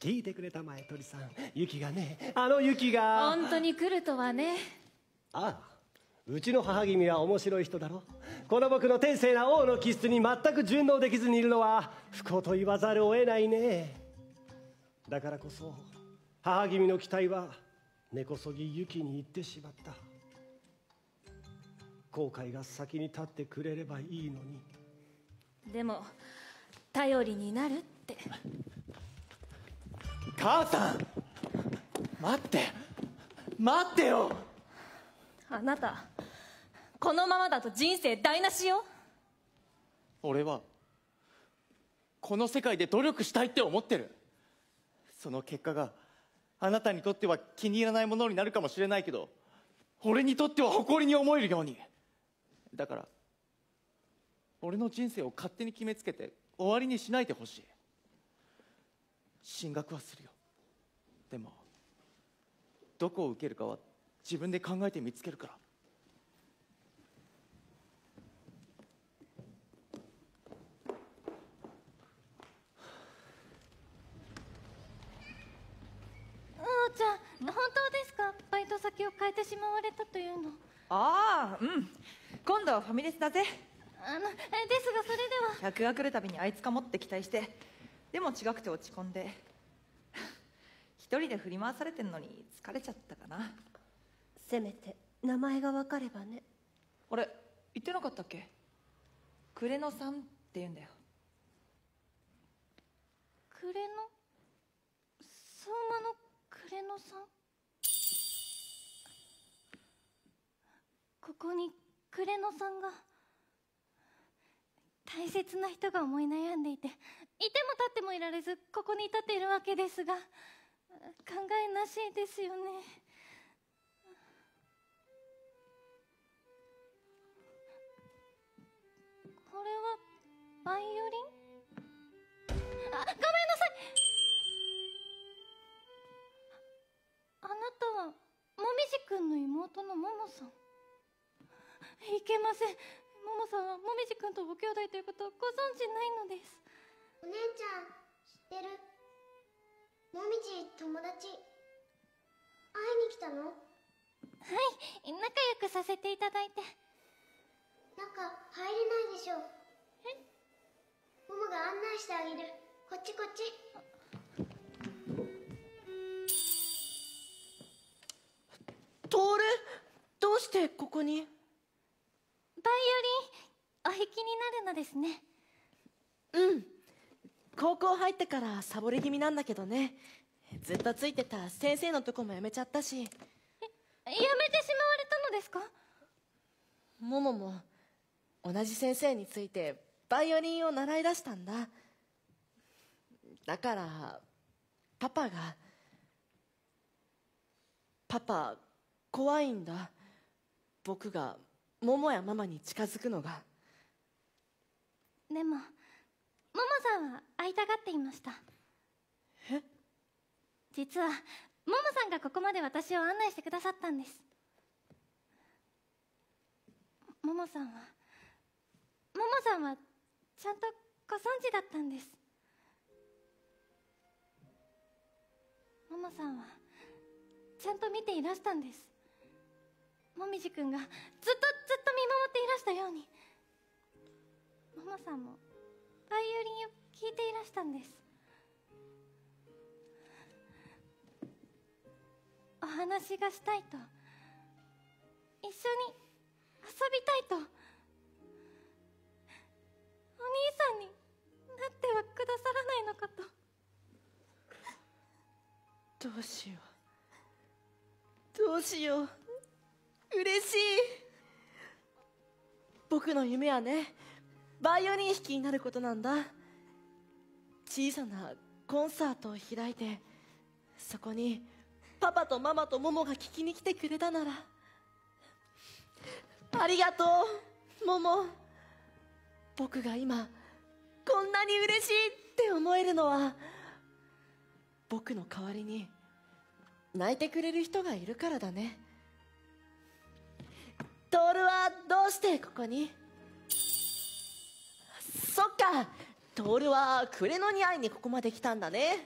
聞いてくれたまえ鳥さん。ユキがね。あのユキが。本当に来るとはね。ああ。うちの母君は面白い人だろ。この僕の天性な王の気質に全く順応できずにいるのは不幸と言わざるを得ないね。だからこそ母君の期待は根こそぎユキに行ってしまった後悔が先に立ってくれればいいのに。でも頼りになるって。母さん待って待ってよ。あなたこのままだと人生台無しよ。俺はこの世界で努力したいって思ってる。その結果があなたにとっては気に入らないものになるかもしれないけど俺にとっては誇りに思えるようにだから俺の人生を勝手に決めつけて終わりにしないでほしい。進学はするよ。でもどこを受けるかは自分で考えて見つけるから。ちゃん本当ですか？バイト先を変えてしまわれたというの。ああうん今度はファミレスだぜ。あのえですがそれでは。客が来るたびにあいつかもって期待して。でも違くて落ち込んで。一人で振り回されてんのに疲れちゃったかな。せめて名前が分かればね。あれ言ってなかったっけ？クレノさんって言うんだよ。クレノ相馬のクレノさん？ここにさんが大切な人が思い悩んでいていても立ってもいられずここに立っているわけですが考えなしですよね。これはバイオリン？あごめんなさい！あなたはもみじくんの妹のももさん？いけません。ももさんはもみじくんとご兄弟ということをご存知ないのです。お姉ちゃん知ってる？もみじ友達会いに来たの？はい。仲良くさせていただいて。中入れないでしょ？え？ももが案内してあげる。こっちこっち。トールどうしてここに？バイオリンお弾きになるのですね。うん。高校入ってからサボり気味なんだけどね。ずっとついてた先生のとこも辞めちゃったし。やめてしまわれたのですか？ももも同じ先生についてバイオリンを習い出したんだ。だからパパがパパ怖いんだ。僕がももやママに近づくのが。でもももさんは会いたがっていました。え？実はももさんがここまで私を案内してくださったんです。ももさんはももさんはちゃんとご存知だったんです。ももさんはちゃんと見ていらしたんですもみじくんがずっとずっと見守っていらしたように。ももさんもバイオリンを聴いていらしたんです。お話がしたいと。一緒に遊びたいと。お兄さんになってはくださらないのかと。どうしよう。どうしよう。嬉しい。僕の夢はねバイオリン弾きになることなんだ。小さなコンサートを開いてそこにパパとママとモモが聴きに来てくれたなら。ありがとうモモ。僕が今こんなに嬉しいって思えるのは僕の代わりに泣いてくれる人がいるからだね。トールはどうしてここに？そっかトールはクレノに会いにここまで来たんだね。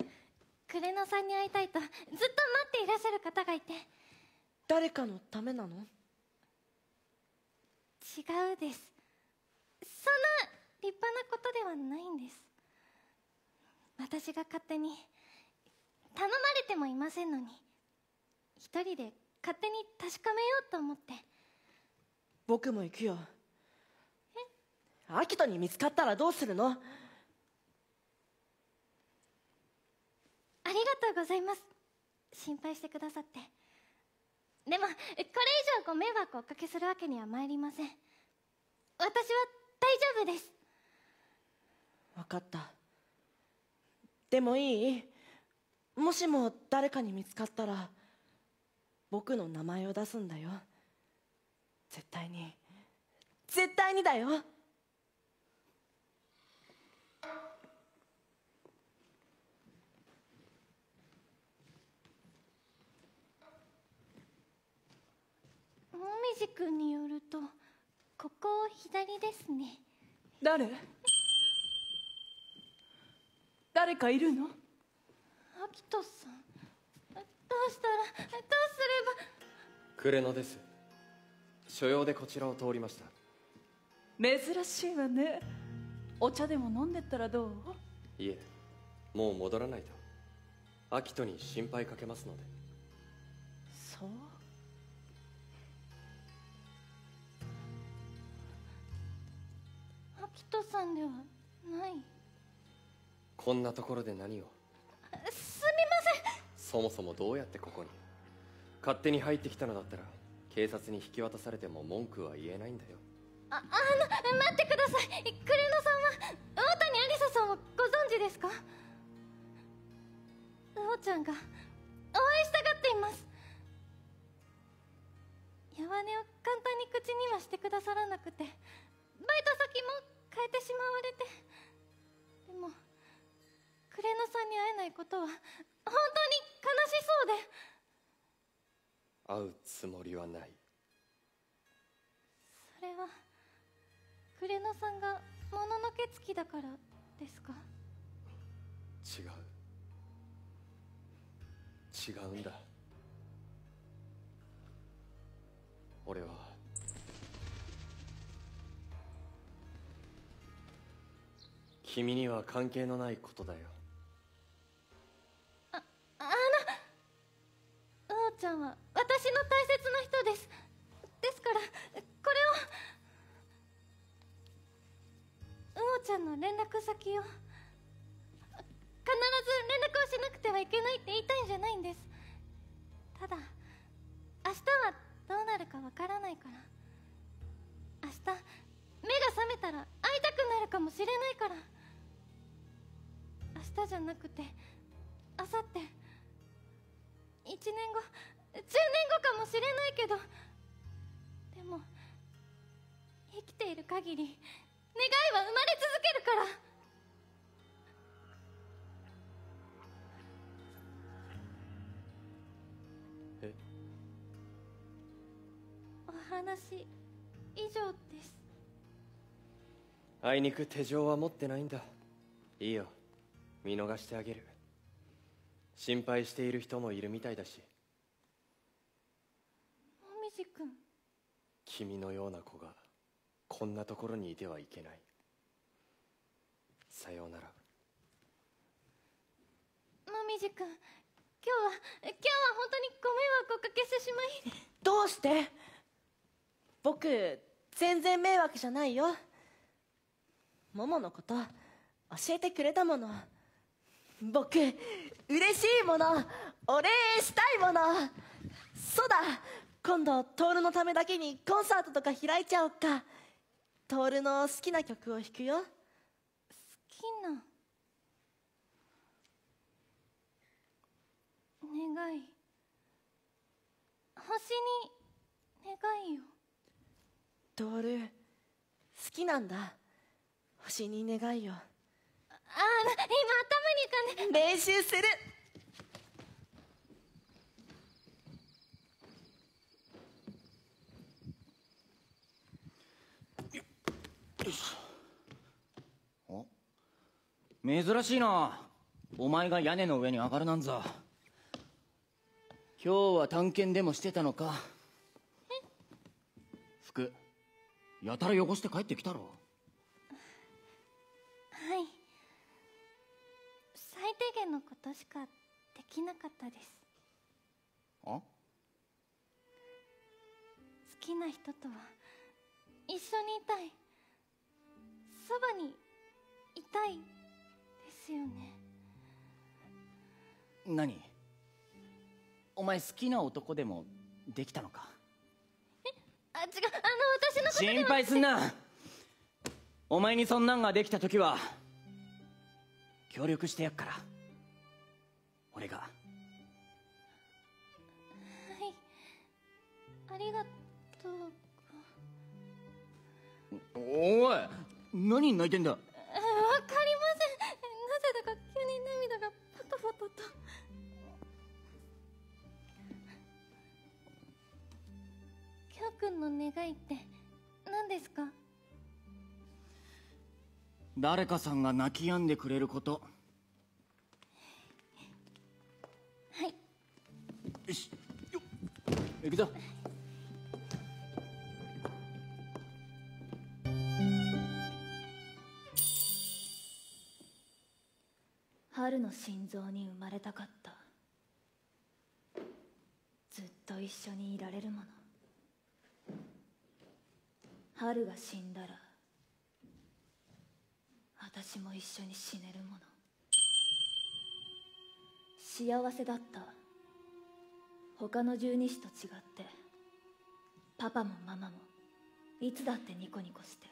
クレノさんに会いたいとずっと待っていらっしゃる方がいて。誰かのためなの？違うです。そんな立派なことではないんです。私が勝手に頼まれてもいませんのに。一人で勝手に確かめようと思って僕も行くよ。アキトに見つかったらどうするの？ありがとうございます。心配してくださって。でもこれ以上ご迷惑をおかけするわけには参りません。私は大丈夫です。分かった。でもいい？もしも誰かに見つかったら僕の名前を出すんだよ絶対に。絶対にだよ。もみじくんによるとここ左ですね。誰？誰かいるの？アキトさん。どうしたらどうすれば？クレノです所用でこちらを通りました。珍しいわね。お茶でも飲んでったらどう？いえもう戻らないと。アキトに心配かけますので。そう？アキトさんではない？こんなところで何を？すみません。そもそもどうやってここに？勝手に入ってきたのだったら警察に引き渡されても文句は言えないんだよ。ああの待ってください。クレノさんは魚谷アリサさんをご存知ですか？魚ちゃんがお会いしたがっています。ヤワネを簡単に口にはしてくださらなくてバイト先も変えてしまわれて。でもクレノさんに会えないことは本当に悲しそうで。会うつもりはない。それはクレノさんがもののけつきだからですか？違う。違うんだ。俺は君には関係のないことだよ先を必ず連絡をしなくてはいけないって言いたいんじゃないんです。ただ明日はどうなるかわからないから。明日目が覚めたら会いたくなるかもしれないから。明日じゃなくて明後日。1年後10年後かもしれないけど。でも生きている限り願いは生まれ続けるから。話以上です。あいにく手錠は持ってないんだ。いいよ。見逃してあげる。心配している人もいるみたいだし。もみじくん。君のような子がこんなところにいてはいけない。さようなら。もみじくん今日は今日は本当にご迷惑をおかけしてしまい。どうして？僕全然迷惑じゃないよ。モモのこと教えてくれたもの。僕嬉しいものお礼したいもの。そうだ今度トールのためだけにコンサートとか開いちゃおうか。トールの好きな曲を弾くよ。好きな。願い。星に願いよ。トール好きなんだ。星に願いよああ今頭に浮かんで。練習する。珍しいな。お前が屋根の上に上がるなんざ。今日は探検でもしてたのかやたら汚して帰ってきたろ。はい。最低限のことしかできなかったです。あ？好きな人とは一緒にいたい。そばにいたいですよね。何？お前好きな男でもできたのか？あ違う。あの私の心配すんな。お前にそんなんができた時は協力してやっから。俺が。はい。ありがとう。おい何泣いてんだ？あわかりません。なぜだか急に涙がパタパタときょうくんの願いって何ですか？誰かさんが泣き止んでくれること。はい。よし。よっ。行くぞ。春の心臓に生まれたかった。ずっと一緒にいられるもの春が死んだら私も一緒に死ねるもの。幸せだった。他の十二支と違ってパパもママもいつだってニコニコして。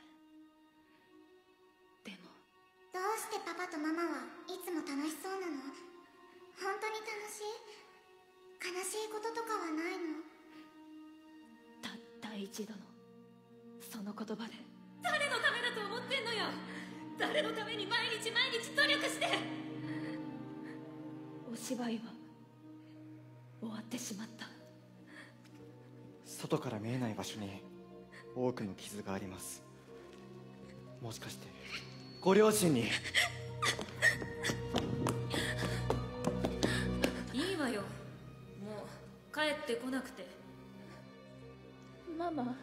でもどうしてパパとママはいつも楽しそうなの？本当に楽しい？悲しいこととかはないの？たった一度のその言葉で。誰のためだと思ってんのよ。誰のために毎日毎日努力して。お芝居は終わってしまった。外から見えない場所に多くの傷があります。もしかしてご両親に？いいわよ。もう帰ってこなくて。ママ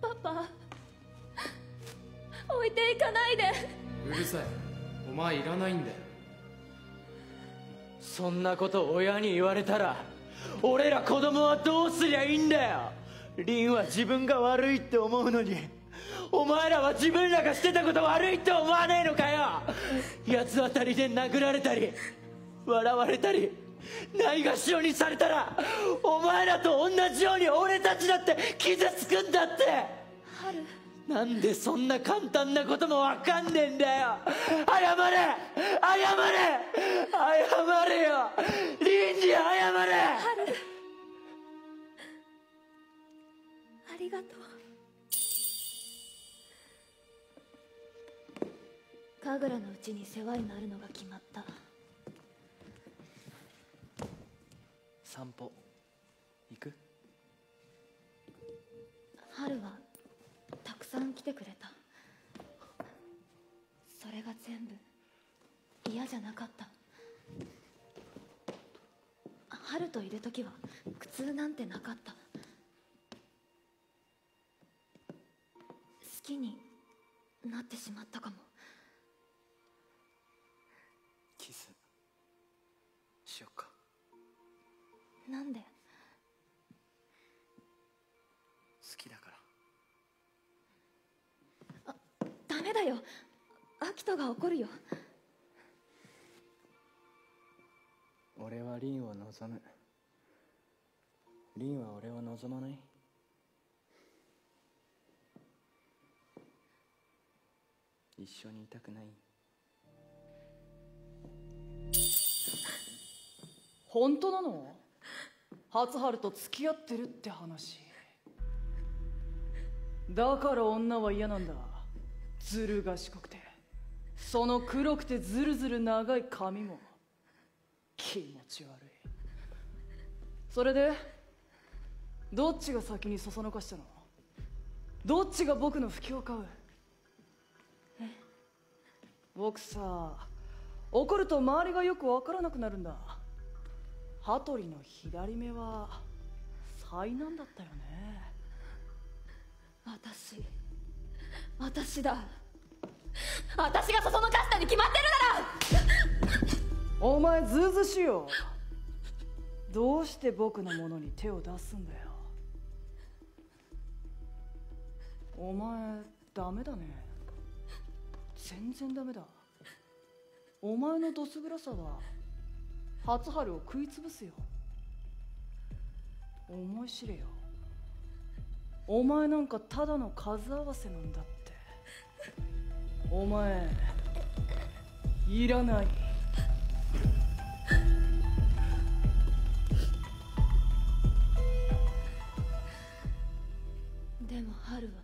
パパ。置いていかないで。うるさい。お前いらないんだよ。そんなこと親に言われたら俺ら子供はどうすりゃいいんだよ。リンは自分が悪いって思うのにお前らは自分らがしてたこと悪いって思わねえのかよ。八つ当たりで殴られたり笑われたりないがしろにされたらお前らと同じように俺たちだって傷つくんだって。春。なんでそんな簡単なこともわかんねえんだよ。謝れ。謝れ。謝れよ。リンに謝れ。春。ありがとう。神楽のうちに世話になるのが決まった散歩。行く？春はたくさん来てくれた。それが全部嫌じゃなかった。春といる時は苦痛なんてなかった。好きになってしまったかも。なんで？好きだから。ダメだよ。アキトが怒るよ。俺はリンを望む。リンは俺を望まない。一緒にいたくない。本当なの？初春と付き合ってるって話。だから女は嫌なんだ。ずる賢くて。その黒くてずるずる長い髪も。気持ち悪い。それでどっちが先にそそのかしたの？どっちが僕の不況を買う？僕さ怒ると周りがよくわからなくなるんだ。羽鳥の左目は災難だったよね。私私だ。私がそそのかしたに決まってるなら！お前ずうずうしいよ。どうして僕のものに手を出すんだよ。お前ダメだね。全然ダメだ。お前のどす黒さは初春を食い潰すよ。思い知れよ。お前なんかただの数合わせなんだって。お前いらない。でも春は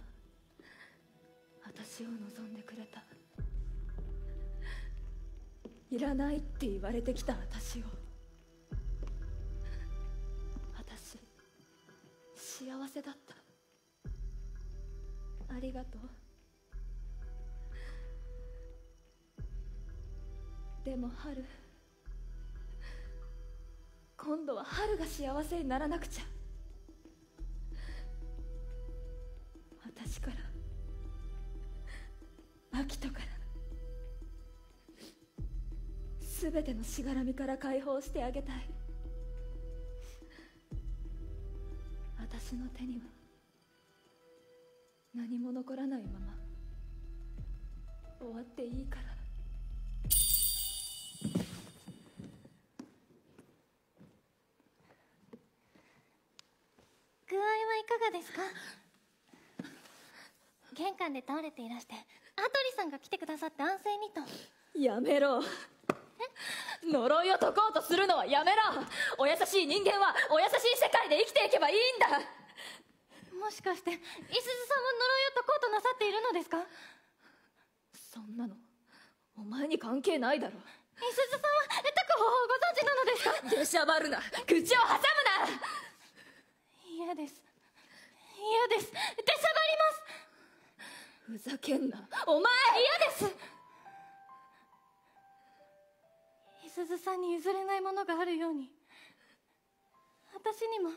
私を望んでくれた。いらないって言われてきた私を。私幸せだった。ありがとう。でも春今度は春が幸せにならなくちゃ。私から秋人から全てのしがらみから解放してあげたい。私の手には何も残らないまま終わっていいから。具合はいかがですか？玄関で倒れていらしてアトリさんが来てくださって安静にと。やめろ呪いを解こうとするのはやめろ。お優しい人間はお優しい世界で生きていけばいいんだ。もしかしていすずさんは呪いを解こうとなさっているのですか？そんなのお前に関係ないだろ。いすずさんは解く方法をご存知なのですか？出しゃばるな。口を挟むな。嫌です。嫌です。出しゃばります。ふざけんな。お前嫌ですいすずさんに譲れないものがあるように。私にも私に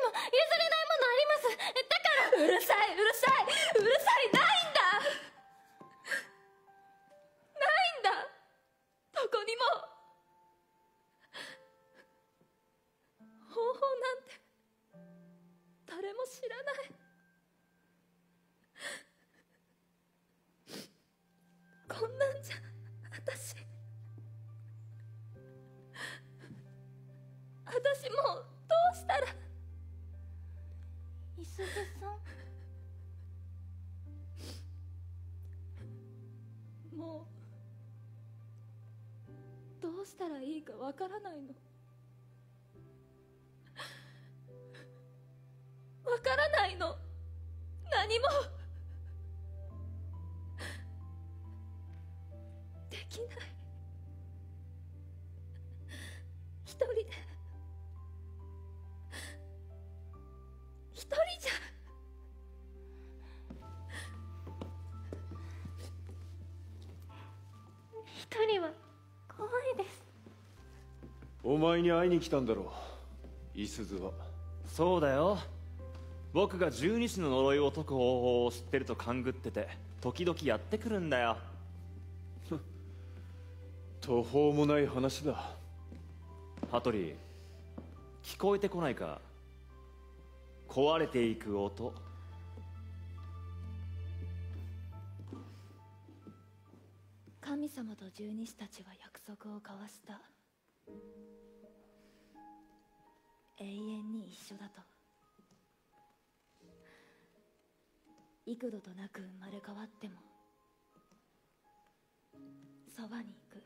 も譲れないものあります。だから。うるさいうるさいうるさいないんだ。ないんだ。どこにも。方法なんて誰も知らない。こんなんじゃ私。私もうどうしたら。いすずさん。もうどうしたらいいかわからないの。わからないの。何も。できない前に会いに来たんだろう。いすずは。そうだよ。僕が十二支の呪いを解く方法を知ってると勘ぐってて時々やってくるんだよ。途方もない話だ。羽鳥聞こえてこないか。壊れていく音。神様と十二使たちは約束を交わした永遠に一緒だと。幾度となく生まれ変わってもそばに行く。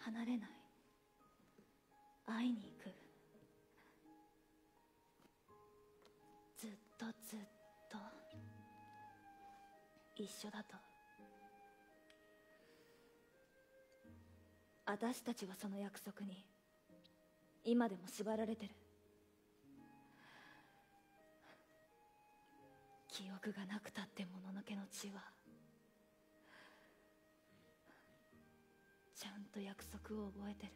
離れない。会いに行く。ずっとずっと一緒だと。私たちはその約束に今でも縛られてる。記憶がなくたってもののけの血はちゃんと約束を覚えてる。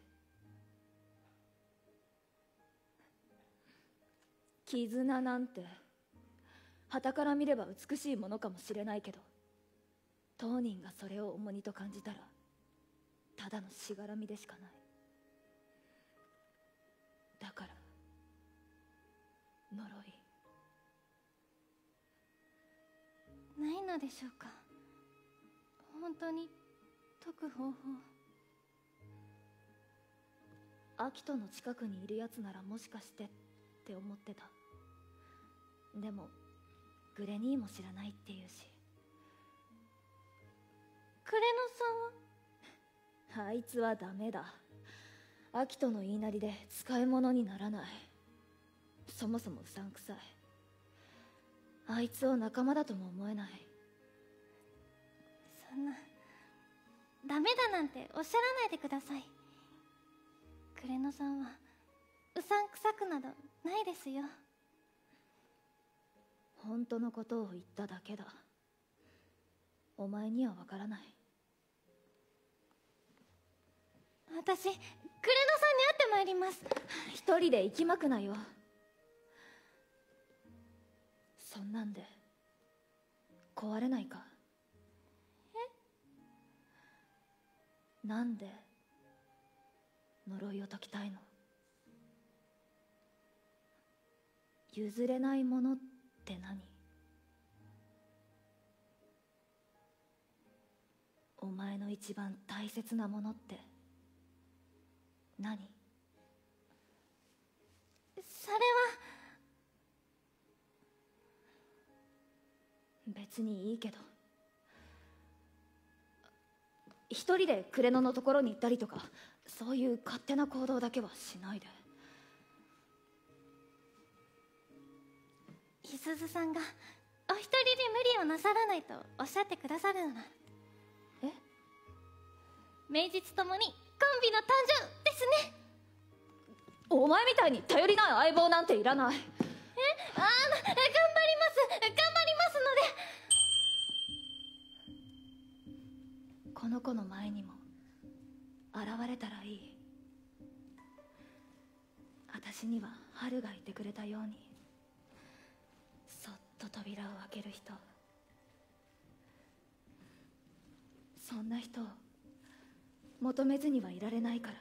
絆なんて傍から見れば美しいものかもしれないけど当人がそれを重荷と感じたらただのしがらみでしかない。だから呪い。ないのでしょうか？本当に解く方法。アキトの近くにいるやつならもしかしてって思ってた。でもグレニーも知らないっていうし。クレノさんは？あいつはダメだアキトの言いなりで使い物にならない。そもそもうさんくさい。あいつを仲間だとも思えない。そんなダメだなんておっしゃらないでください。クレノさんはうさんくさくなどないですよ。本当のことを言っただけだ。お前にはわからない。私ってまいります。一人で行きまくなよ。そんなんで壊れないか？え？なんで呪いを解きたいの？譲れないものって何？お前の一番大切なものって？何？それは別にいいけど。一人でクレノのところに行ったりとかそういう勝手な行動だけはしないで。いすずさんがお一人で無理をなさらないとおっしゃってくださるならえ？名実ともにコンビの誕生ですね。お前みたいに頼りない相棒なんていらない。え？あの頑張ります。頑張りますこの子の前にも現れたらいい。私には春がいてくれたようにそっと扉を開ける人。そんな人を求めずにはいられないから。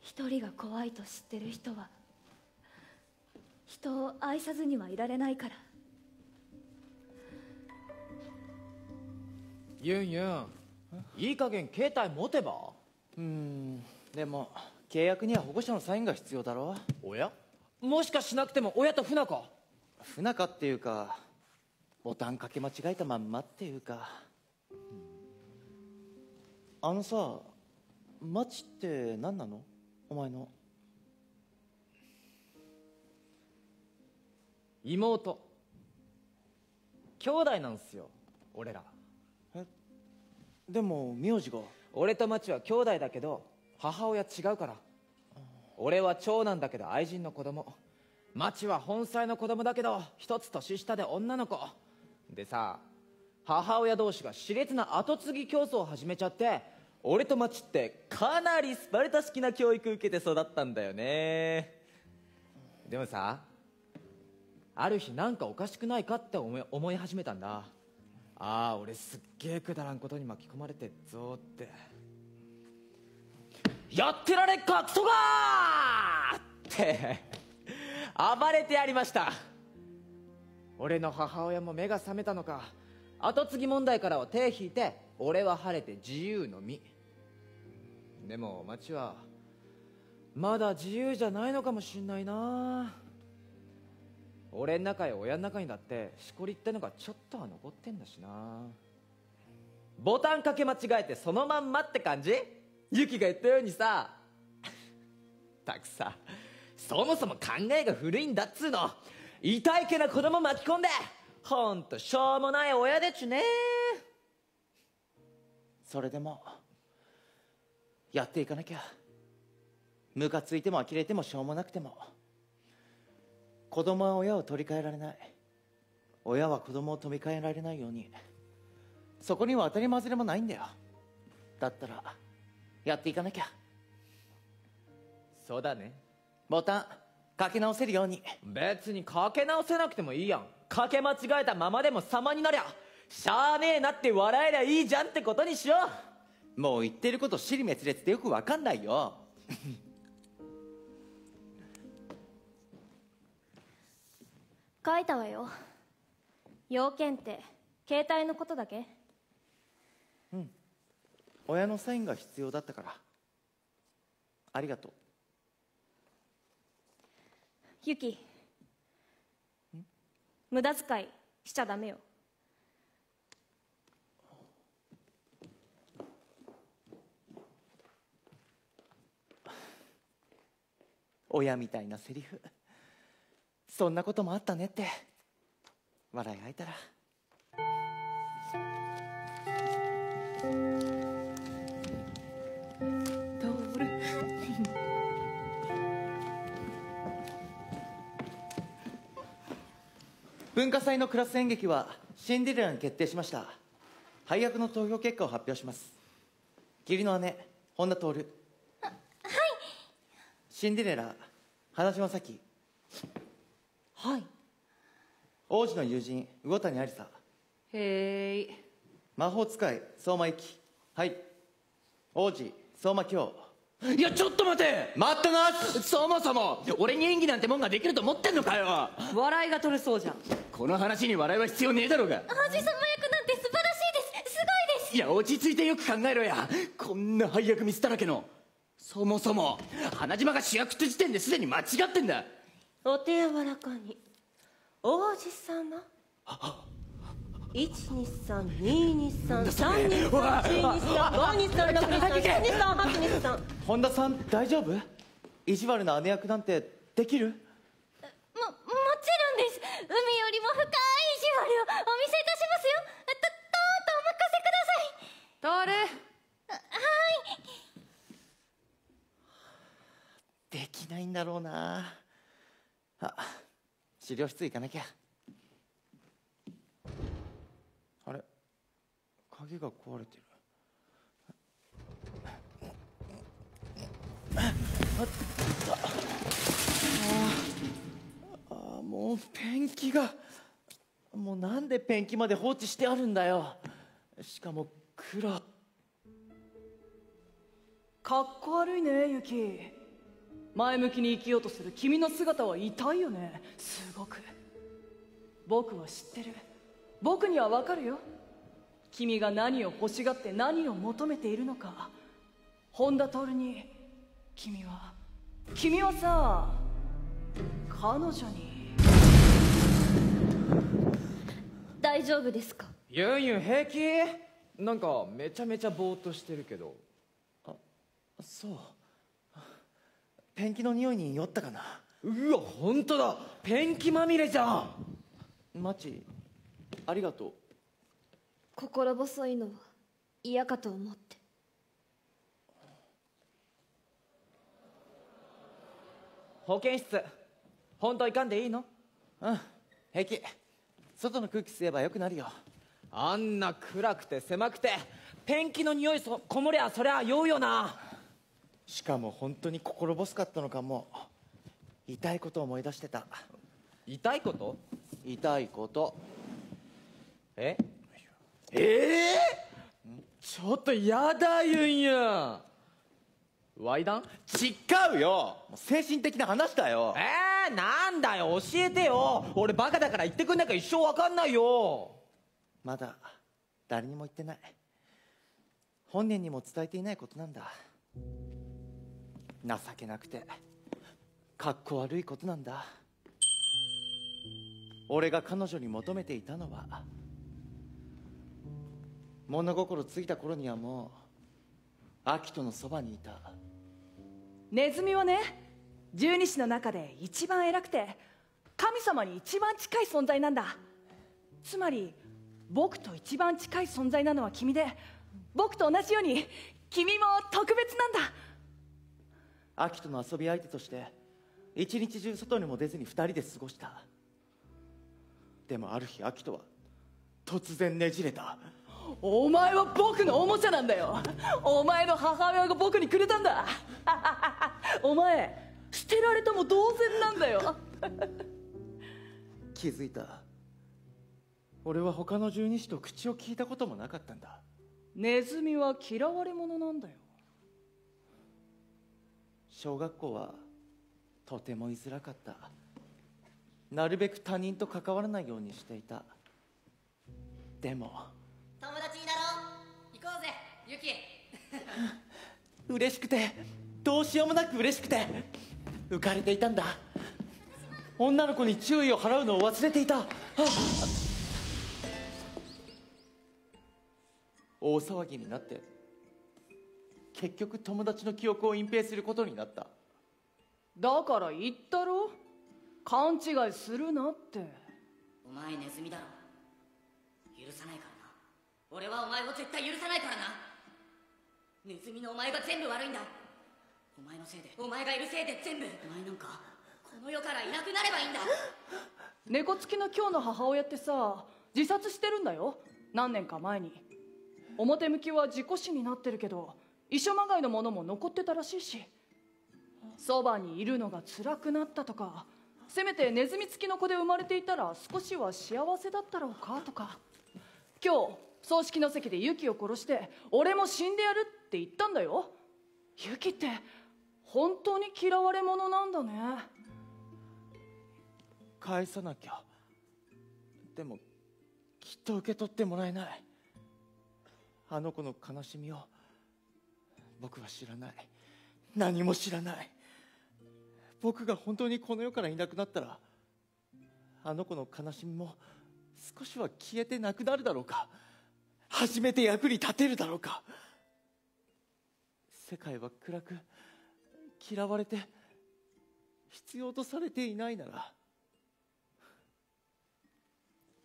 一人が怖いと知ってる人は人を愛さずにはいられないから。ユンユンいい加減携帯持てば？うんでも契約には保護者のサインが必要だろ。親もしかしなくても親と不仲？不仲っていうかボタンかけ間違えたまんまっていうかあのさマチって何なの？お前の。妹。兄弟なんすよ俺ら。でも名字が？俺とマチは兄弟だけど母親違うから。俺は長男だけど愛人の子供。マチは本妻の子供だけど一つ年下で女の子。でさ母親同士が熾烈な後継ぎ競争を始めちゃって俺とマチってかなりスパルタ式な教育受けて育ったんだよね。でもさある日なんかおかしくないかって思い思い始めたんだ。ああ俺すっげえくだらんことに巻き込まれてっぞって。やってられっかクソがーって。暴れてやりました。俺の母親も目が覚めたのか。後継ぎ問題からは手引いて俺は晴れて自由の身。でも町はまだ自由じゃないのかもしんないな。俺ん中や親ん中にだってしこりってのがちょっとは残ってんだしな。ボタンかけ間違えてそのまんまって感じ？ユキが言ったようにさ。たくさそもそも考えが古いんだっつうの。痛いけな子供巻き込んで。ほんとしょうもない親でちゅね。それでもやっていかなきゃ。ムカついても呆れてもしょうもなくても。子供は親を取り替えられない。親は子供を取り替えられないように。そこには当たり外れもないんだよ。だったらやっていかなきゃ。そうだね。ボタンかけ直せるように。別にかけ直せなくてもいいやんかけ間違えたままでも様になりゃしゃあねえなって笑えりゃいいじゃんってことにしよう。もう言ってること尻滅裂でよくわかんないよ。書いたわよ。要件って携帯のことだけ。うん。親のサインが必要だったから。ありがとう。ユキ無駄遣いしちゃダメよ。親みたいなセリフ。そんなこともあったねって。笑い合えたら。文化祭のクラス演劇はシンデレラに決定しました。配役の投票結果を発表します。義理の姉本田徹。はい。シンデレラ花島咲。はい。王子の友人魚谷有沙へい。魔法使い相馬由紀はい。王子相馬京。いやちょっと待て。待ってなそもそも俺に演技なんてもんができると思ってんのかよ。笑いが取れそうじゃんこの話に笑いは必要ねえだろうが。王子様役なんて素晴らしいです。すごいです。いや落ち着いてよく考えろや。こんな配役ミスだらけの。そもそも花島が主役って時点ですでに間違ってんだ。お手柔らかに。王子様123223332234523672823本田さん大丈夫？意地悪な姉役なんてできるももちろんです海よりも深い意地悪をお見せいたしますよどどーんとお任せくださいトールはいできないんだろうな。あ資料室行かなきゃ。あれ？鍵が壊れてる。あった。ああもうペンキが。もうなんでペンキまで放置してあるんだよ。しかも黒。かっこ悪いねユキ。前向きに生きようとする。君の姿は痛いよね。すごく。僕は知ってる。僕にはわかるよ。君が何を欲しがって何を求めているのか。本田徹に君は君はさ彼女に。大丈夫ですか？ユンユン平気なんかめちゃめちゃぼーっとしてるけど。そう。ペンキの匂いに酔ったかな？うわ本当だ。ペンキまみれじゃん。マチありがとう。心細いのは嫌かと思って。保健室本当行かんでいいの？うん平気。外の空気吸えばよくなるよあんな暗くて狭くてペンキの匂いそこもりゃそりゃ酔うよな。しかも本当に心細かったのかも。痛いことを思い出してた。痛いこと？痛いこと。え？ええちょっとやだユンユン。ワイダン？違うよ。精神的な話だよ。えー、なんだよ。教えてよ。俺バカだから言ってくんなきゃ一生わかんないよまだ誰にも言ってない。本人にも伝えていないことなんだ。情けなくてかっこ悪いことなんだ。俺が彼女に求めていたのは物心ついた頃にはもうアキトのそばにいた。ネズミはね十二支の中で一番偉くて神様に一番近い存在なんだ。つまり僕と一番近い存在なのは君で僕と同じように君も特別なんだ。アキトの遊び相手として一日中外にも出ずに二人で過ごした。でもある日アキトは突然ねじれた。お前は僕のおもちゃなんだよ。お前の母親が僕にくれたんだ。お前捨てられたも同然なんだよ。気づいた俺は他の十二支と口を聞いたこともなかったんだ。ネズミは嫌われ者なんだよ。小学校はとても居づらかった。なるべく他人と関わらないようにしていた。でも友達になろう。行こうぜユキ。嬉しくてどうしようもなく嬉しくて浮かれていたんだ。女の子に注意を払うのを忘れていた。あ大騒ぎになって結局友達の記憶を隠蔽することになった。だから言ったろ？勘違いするなって。お前ネズミだろ。許さないからな。俺はお前を絶対許さないからな。ネズミのお前が全部悪いんだ。お前のせいで。お前がいるせいで全部。お前なんかこの世からいなくなればいいんだ。猫付きの今日の母親ってさ自殺してるんだよ。何年か前に表向きは事故死になってるけど遺書まがいのものも残ってたらしいしそばにいるのが辛くなったとかせめてネズミ付きの子で生まれていたら少しは幸せだったろうかとか。今日葬式の席でユキを殺して俺も死んでやるって言ったんだよ。ユキって本当に嫌われ者なんだね。返さなきゃ。でもきっと受け取ってもらえない。あの子の悲しみを僕は知らない。何も知らない。僕が本当にこの世からいなくなったらあの子の悲しみも少しは消えてなくなるだろうか。初めて役に立てるだろうか。世界は暗く嫌われて必要とされていないなら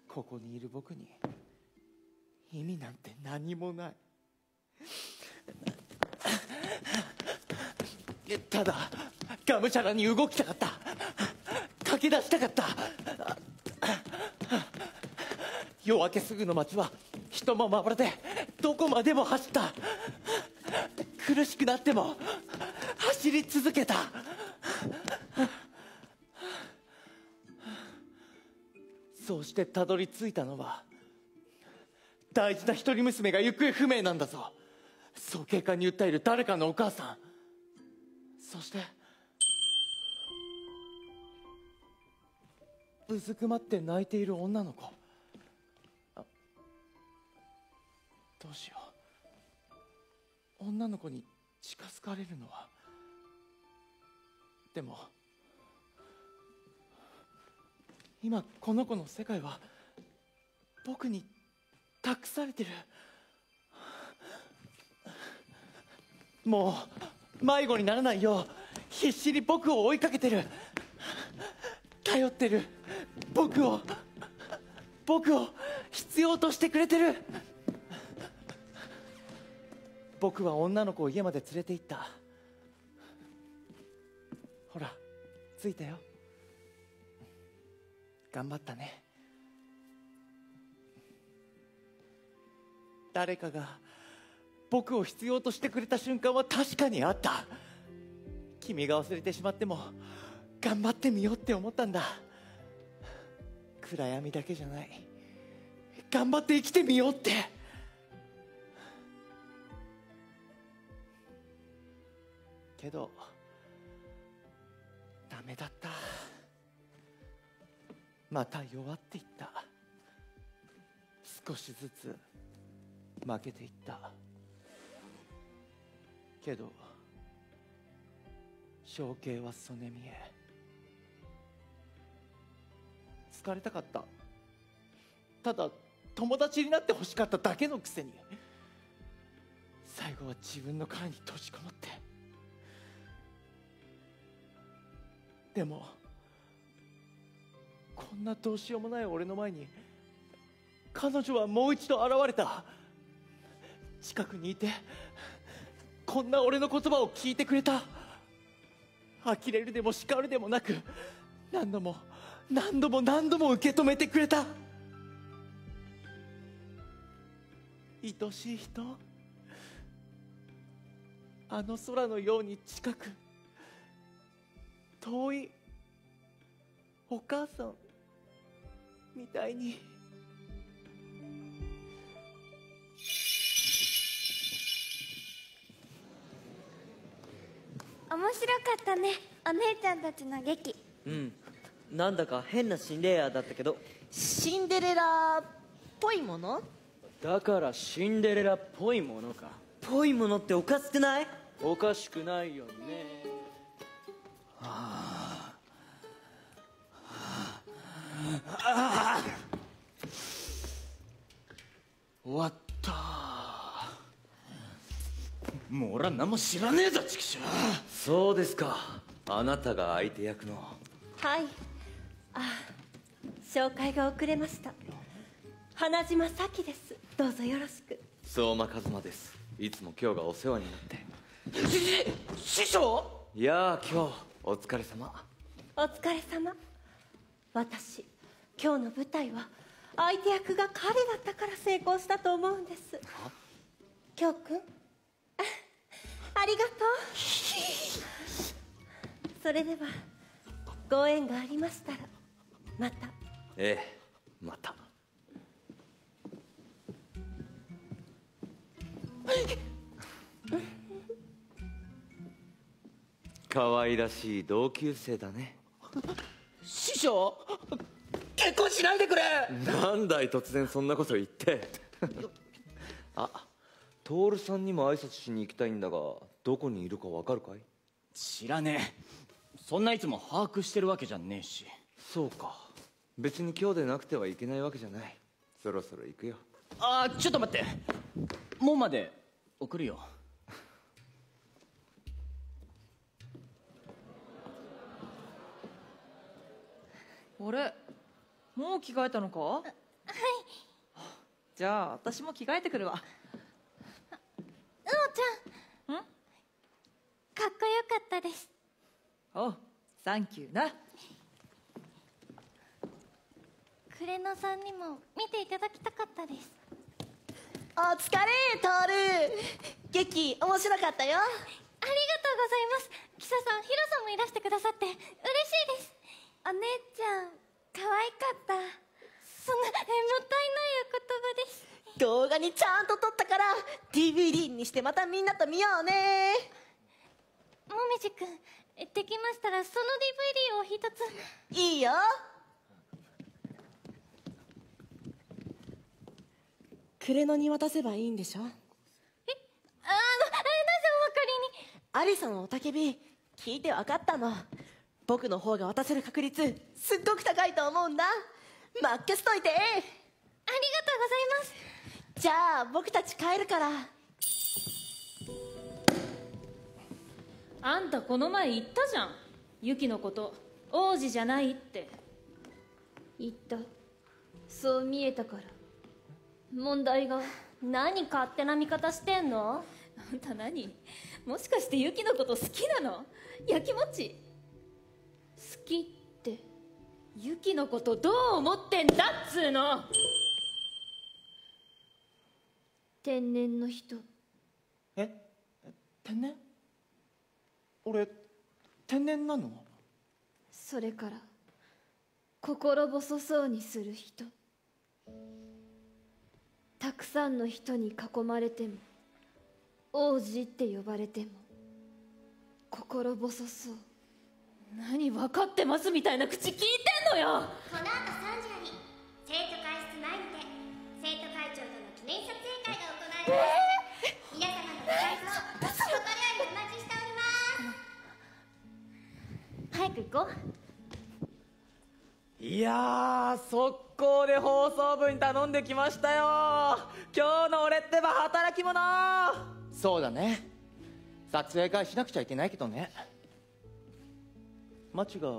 ここにいる僕に意味なんて何もない。ただがむしゃらに動きたかった。駆け出したかった。夜明けすぐの街は人もまばらでどこまでも走った。苦しくなっても走り続けた。そうしてたどり着いたのは大事な一人娘が行方不明なんだぞ。早慶官に訴える誰かのお母さん。そしてうずくまって泣いている女の子。どうしよう。女の子に近づかれるのは。でも今この子の世界は僕に託されてる。もう迷子にならないよう必死に僕を追いかけてる。頼ってる。僕を僕を必要としてくれてる。僕は女の子を家まで連れて行った。ほら着いたよ。頑張ったね。誰かが僕を必要としてくれた瞬間は確かにあった。君が忘れてしまっても頑張ってみようって思ったんだ。暗闇だけじゃない。頑張って生きてみようって。けどダメだった。また弱っていった。少しずつ。負けていった。けど象形は曽根見え。疲れたかった。ただ友達になってほしかっただけのくせに。最後は自分の殻に閉じこもって。でもこんなどうしようもない俺の前に彼女はもう一度現れた。近くにいてこんな俺の言葉を聞いてくれた。呆れるでも叱るでもなく何度も何度も何度も受け止めてくれた。愛しい人あの空のように近く遠いお母さんみたいに。面白かったね。お姉ちゃんたちの劇。うん。なんだか変なシンデレラだったけど。シンデレラっぽいもの？だからシンデレラっぽいものか。ぽいものっておかしくない？おかしくないよね。ああ終わったもう俺は何も知らねえぞチキショそうですか。あなたが相手役の。はい。あ紹介が遅れました。花島咲です。どうぞよろしく。相馬一馬です。いつも今日がお世話になって。師匠？いやあ今日お疲れ様。お疲れ様。私今日の舞台は相手役が彼だったから成功したと思うんです。京くんあ ありがとう。それではご縁がありましたらまた。ええまた。可愛らしい同級生だね。師匠結婚しないでくれ。なんだい突然そんなこと言って。あ徹さんにも挨拶しに行きたいんだがどこにいるかわかるかい？知らねえ。そんないつも把握してるわけじゃねえし。そうか。別に今日でなくてはいけないわけじゃない。そろそろ行くよ。あーちょっと待って。門まで送るよ。あれ？もう着替えたのか？はい。じゃあ私も着替えてくるわちゃん。ん？かっこよかったです。おうサンキューな。クレノさんにも見ていただきたかったです。お疲れトール劇面白かったよ。ありがとうございます。キサさんヒロさんもいらしてくださって嬉しいです。お姉ちゃん可愛かった。そんなえもったいないお言葉です動画にちゃんと撮ったから DVD にしてまたみんなと見ようね。もみじくんできましたらその DVD を一つ。いいよ。クレノに渡せばいいんでしょ？えあのなぜお分かりに？アリサの雄たけび聞いて分かったの。僕の方が渡せる確率すっごく高いと思うんだ。任せといて。ありがとうございます。じゃあ僕たち帰るから。あんたこの前言ったじゃん。ユキのこと。王子じゃないって。言った。そう見えたから。問題が。何勝手な見方してんの？あんた何？もしかしてユキのこと好きなの？やきもち。好きって。ユキのことどう思ってんだっつうの天然の人。え？天然？俺天然なの？それから心細そうにする人。たくさんの人に囲まれても王子って呼ばれても心細そう。何分かってますみたいな口聞いてんのよ！この後3時より生徒会皆様のご来場心よりお待ちしております早く行こういや速攻で放送部に頼んできましたよ今日の俺ってば働き者そうだね撮影会しなくちゃいけないけどねマチが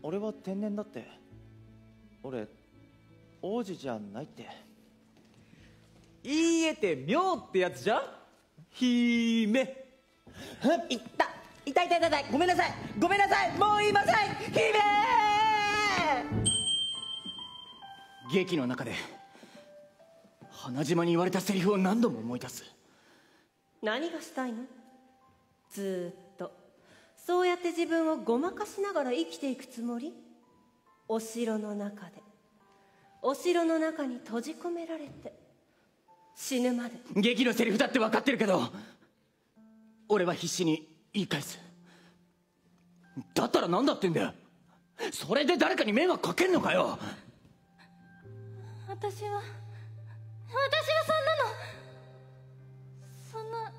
俺は天然だって俺王子じゃないっていいえて妙ってやつじゃん？姫いった。痛い痛い痛い痛い。ごめんなさい。ごめんなさい。もう言いません。姫劇の中で花島に言われたセリフを何度も思い出す。何がしたいの？ずーっと。そうやって自分をごまかしながら生きていくつもり？お城の中で。お城の中に閉じ込められて死ぬまで。劇のセリフだって分かってるけど俺は必死に言い返す。だったら何だってんだよ。それで誰かに迷惑かけんのかよ。私は私はそんなの。そんな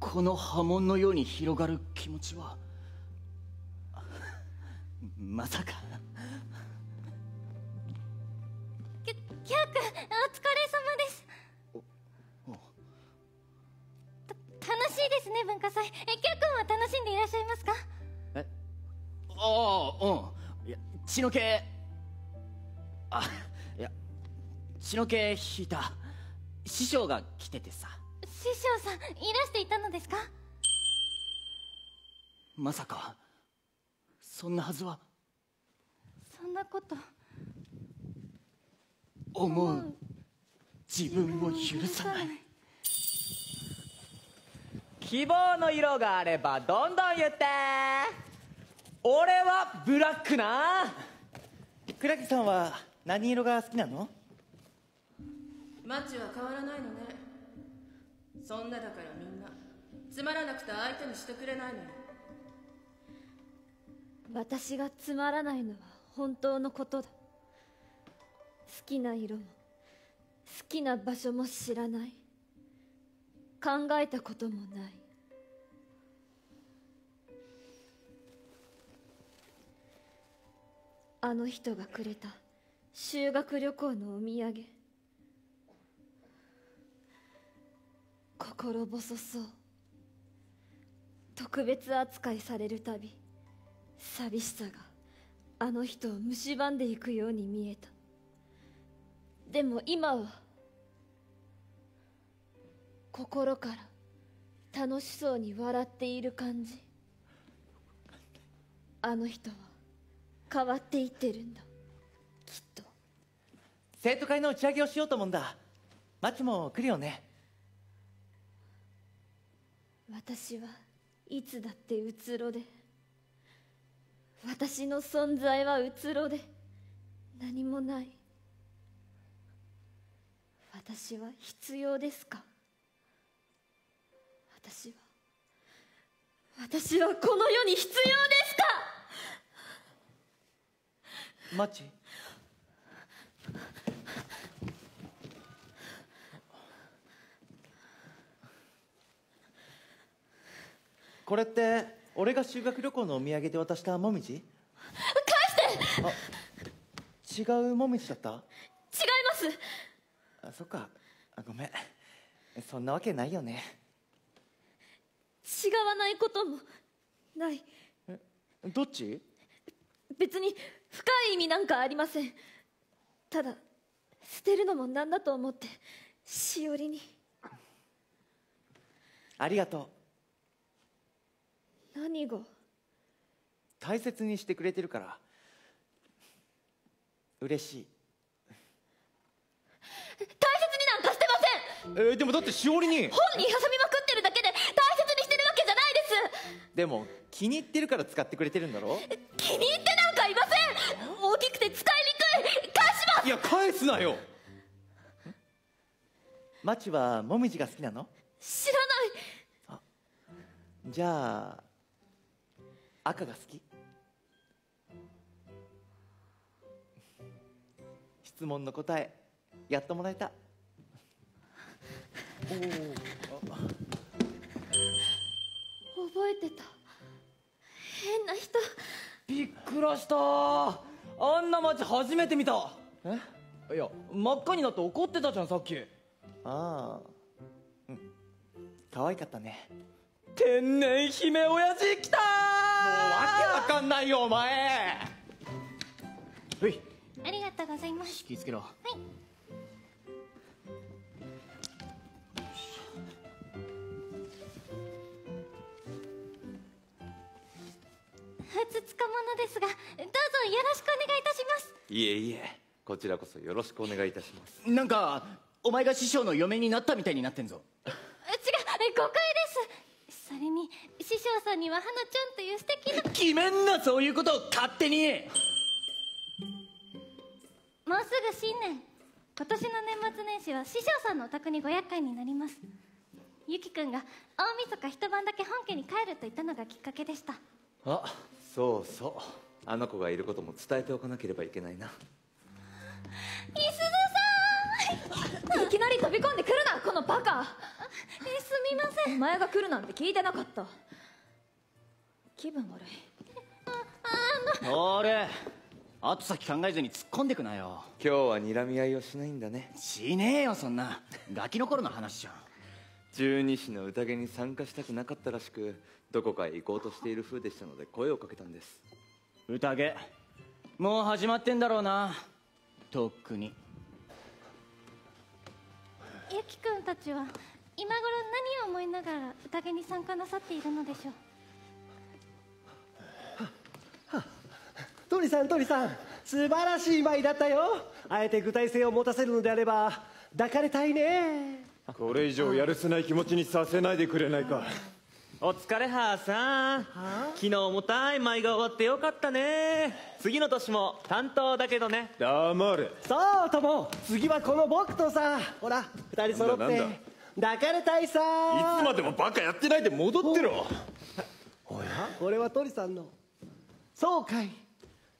この波紋のように広がる気持ちはまさかキャー君お疲れ様です。た楽しいですね文化祭。えキャー君は楽しんでいらっしゃいますか？ああうん。いや血の気。あいや血の気引いた。師匠が来ててさ。師匠さんいらしていたのですか？まさか。そんなはずは。そんなこと思う。自分を許さない。希望の色があればどんどん言って。俺はブラックな。倉木さんは何色が好きなの？マッチは変わらないのね。そんなだからみんな。つまらなくて相手にしてくれないのよ私がつまらないのは本当のことだ。好きな色も好きな場所も知らない。考えたこともない。あの人がくれた修学旅行のお土産。心細そう。特別扱いされるたび寂しさがあの人を蝕んでいくように見えた。でも今は心から楽しそうに笑っている感じ。あの人は変わっていってるんだ。生徒会の打ち上げをしようと思うんだ。マチも来るよね。私はいつだってうつろで。私の存在はうつろで。何もない私は必要ですか？私は私はこの世に必要ですか？マッチこれって俺が修学旅行のお土産で渡したもみじ？返して！違うもみじだった？違います。あそっか。あごめん。そんなわけないよね。違わないこともない。どっち？別に深い意味なんかありません。ただ捨てるのもなんだと思ってしおりに。ありがとう。何が？大切にしてくれてるから。嬉しい大切になんかしてませんえーでもだってしおりに。本に挟みまくってるだけで大切にしてるわけじゃないです。でも気に入ってるから使ってくれてるんだろ？気に入ってなんかいません。大きくて使いにくい。返します。いや返すなよ。マチはもみじが好きなの？知らない。じゃあ赤が好き？質問の答えやっともらえた覚えてた。変な人。びっくらした。あんな街初めて見た。え？いや真っ赤になって怒ってたじゃんさっき。ああ。うん。可愛かったね。天然姫親父来たもうわけわかんないよお前。ほい。ありがとうございます。気ぃつけろ。はいつつかものですがどうぞよろしくお願いいたします。いえいえこちらこそよろしくお願いいたします。なんかお前が師匠の嫁になったみたいになってんぞ。違う。誤解です。それに師匠さんには花ちゃんという素敵な 決めんなそういうことを勝手に。もうすぐ新年。今年の年末年始は師匠さんのお宅にご厄介になります。ゆきくんが大晦日一晩だけ本家に帰ると言ったのがきっかけでした。あそうそう。あの子がいることも伝えておかなければいけないな。美鈴さん！いきなり飛び込んでくるなこのバカ！えすみません。お前が来るなんて聞いてなかった。気分悪い。俺後先考えずに突っ込んでくなよ。今日は睨み合いをしないんだね。しねえよそんな。ガキの頃の話じゃん。十二支の宴に参加したくなかったらしくどこかへ行こうとしている風でしたので声をかけたんです。宴もう始まってんだろうな。とっくに。ゆきくんたちは今頃何を思いながら宴に参加なさっているのでしょう？鳥さん鳥さん。素晴らしい舞だったよ。あえて具体性を持たせるのであれば抱かれたいね。これ以上やるせない気持ちにさせないでくれないかお疲れはーさん。昨日重たい舞が終わってよかったね。次の年も担当だけどね。黙れ。そう友。次はこの僕とさ。ほら二人揃って。抱かれたいさ。いつまでもバカやってないで戻ってろ。おやこれは鳥さんの。そうかい。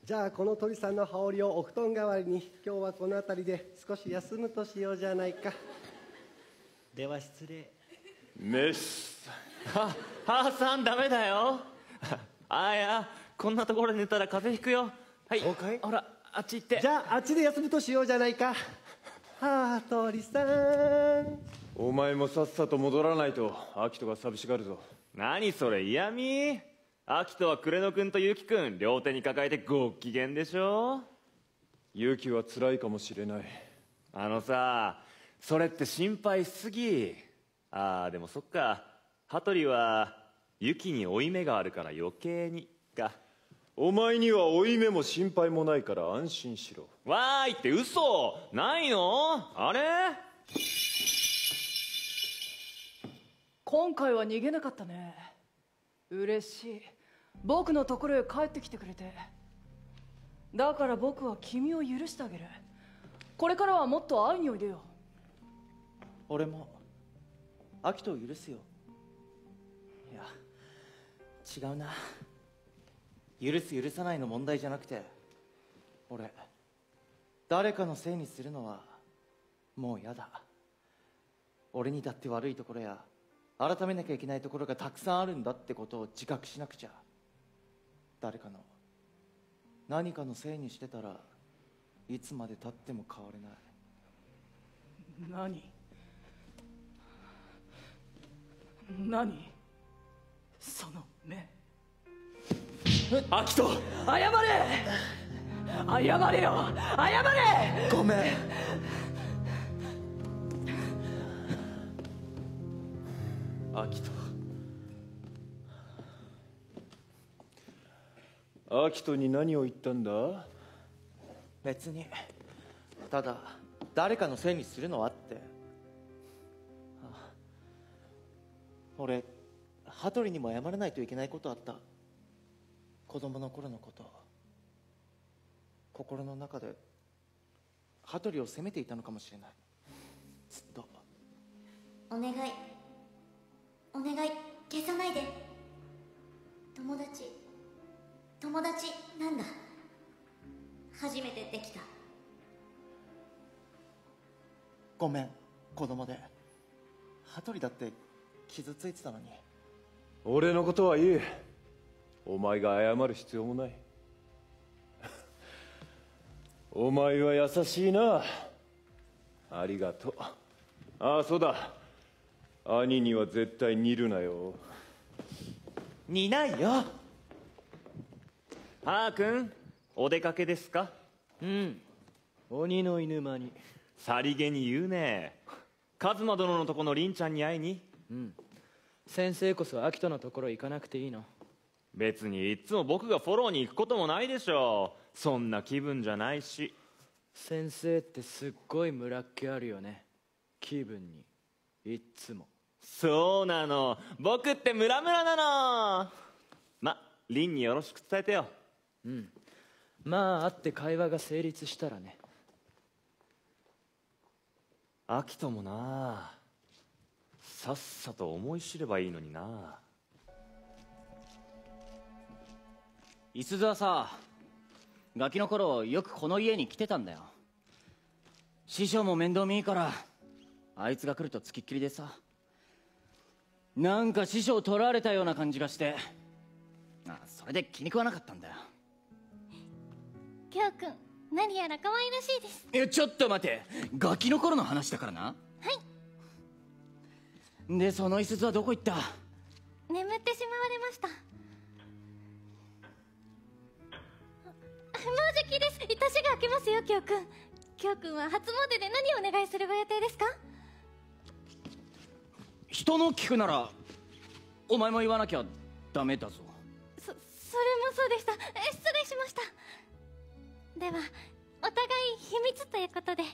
じゃあこの鳥さんの羽織をお布団代わりに今日はこの辺りで少し休むとしようじゃないか。では失礼。メスは はーさんダメだよ。あいやこんなところで寝たら風邪ひくよ。はい。ほらあっち行って。じゃああっちで休むとしようじゃないか。はあ鳥さん。お前もさっさと戻らないとアキトが寂しがるぞ。何それ嫌味？アキトは暮野くんとユキくん両手に抱えてご機嫌でしょ？ユキは辛いかもしれない。あのさそれって心配しすぎ。あーでもそっか羽鳥はユキに負い目があるから余計にかお前には負い目も心配もないから安心しろ。わーいって嘘。ないの？あれ？今回は逃げなかったね。嬉しい。僕のところへ帰ってきてくれて。だから僕は君を許してあげる。これからはもっと会いにおいでよ。俺もアキトを許すよ違うな。許す許さないの問題じゃなくて俺誰かのせいにするのはもう嫌だ。俺にだって悪いところや改めなきゃいけないところがたくさんあるんだってことを自覚しなくちゃ。誰かの何かのせいにしてたらいつまでたっても変われない。何？何？その目アキト。謝れ。謝れよ。謝れ。ごめん。アキト。アキトに何を言ったんだ？別に。ただ誰かのせいにするのはって。あ俺羽鳥にも謝らないといけないことあった。子供の頃のこと。心の中で。羽鳥を責めていたのかもしれない。ずっと。お願い。お願い。消さないで。友達。友達なんだ。初めてできた。ごめん。子供で。羽鳥だって傷ついてたのに俺のことはいいお前が謝る必要もない。お前は優しいな。ありがとう。ああそうだ。兄には絶対似るなよ。似ないよ。ハー君お出かけですか？うん。鬼の犬間に。さりげに言うね。カズマ殿のとこの凛ちゃんに会いに。うん先生こそ秋人のところ行かなくていいの？別にいっつも僕がフォローに行くこともないでしょう。そんな気分じゃないし。先生ってすっごいムラっ気あるよね。気分に。いっつも。そうなの。僕ってムラムラなの。ま凛によろしく伝えてよ。うん。まあ会って会話が成立したらね。秋ともなさっさと思い知ればいいのにな。いすずはさガキの頃よくこの家に来てたんだよ。師匠も面倒見いいからあいつが来るとつきっきりでさ。なんか師匠取られたような感じがして。あそれで気に食わなかったんだよ。きょうくん何やら可愛らしいです。えちょっと待て。ガキの頃の話だからな。はいでそのいすずはどこ行った？眠ってしまわれました。あもうじきです。いたしが明けますよきょうくんきょうくんは初詣で何をお願いするご予定ですか？人の聞くならお前も言わなきゃダメだぞ。そそれもそうでした。え失礼しました。ではお互い秘密ということで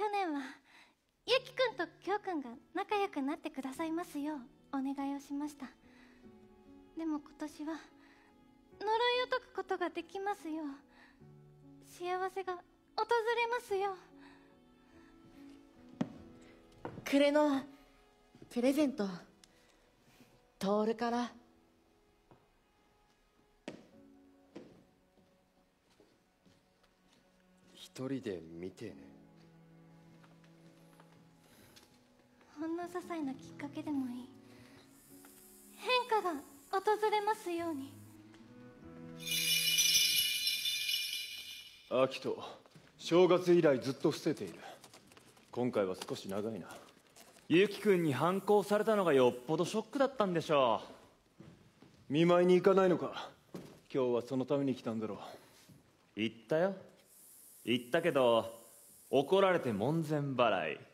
去年はゆきくんときょうくんが仲良くなってくださいますようお願いをしました。でも今年は呪いを解くことができますよう幸せが訪れますよくれのプレゼントトールから。一人で見てねほんの些細なきっかけでもいい。変化が訪れますように。アキト正月以来ずっと伏せている。今回は少し長いな。ユキ君に反抗されたのがよっぽどショックだったんでしょ見舞いに行かないのか。今日はそのために来たんだろう。言ったよ。言ったけど怒られて門前払い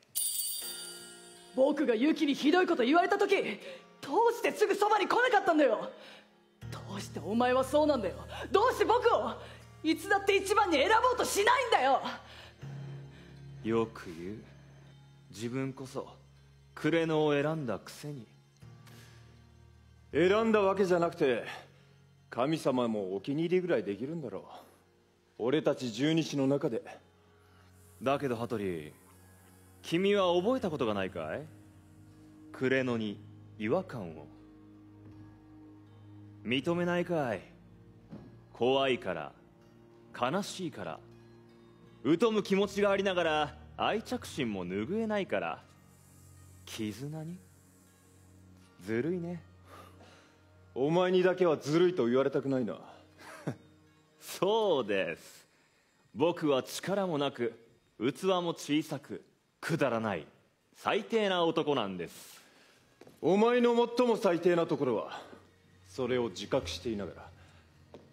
僕がユキにひどいこと言われた時どうしてすぐそばに来なかったんだよ。どうしてお前はそうなんだよ。どうして僕をいつだって一番に選ぼうとしないんだよ。よく言う。自分こそクレノを選んだくせに。選んだわけじゃなくて神様もお気に入りぐらいできるんだろう。俺たち十二支の中で。だけど羽鳥君は覚えたことがないかい？クレノに違和感を。認めないかい？怖いから。悲しいから。疎む気持ちがありながら愛着心も拭えないから。絆に？ずるいね。お前にだけはずるいと言われたくないな。そうです。僕は力もなく器も小さくくだらない最低な男なんです。お前の最も最低なところはそれを自覚していながら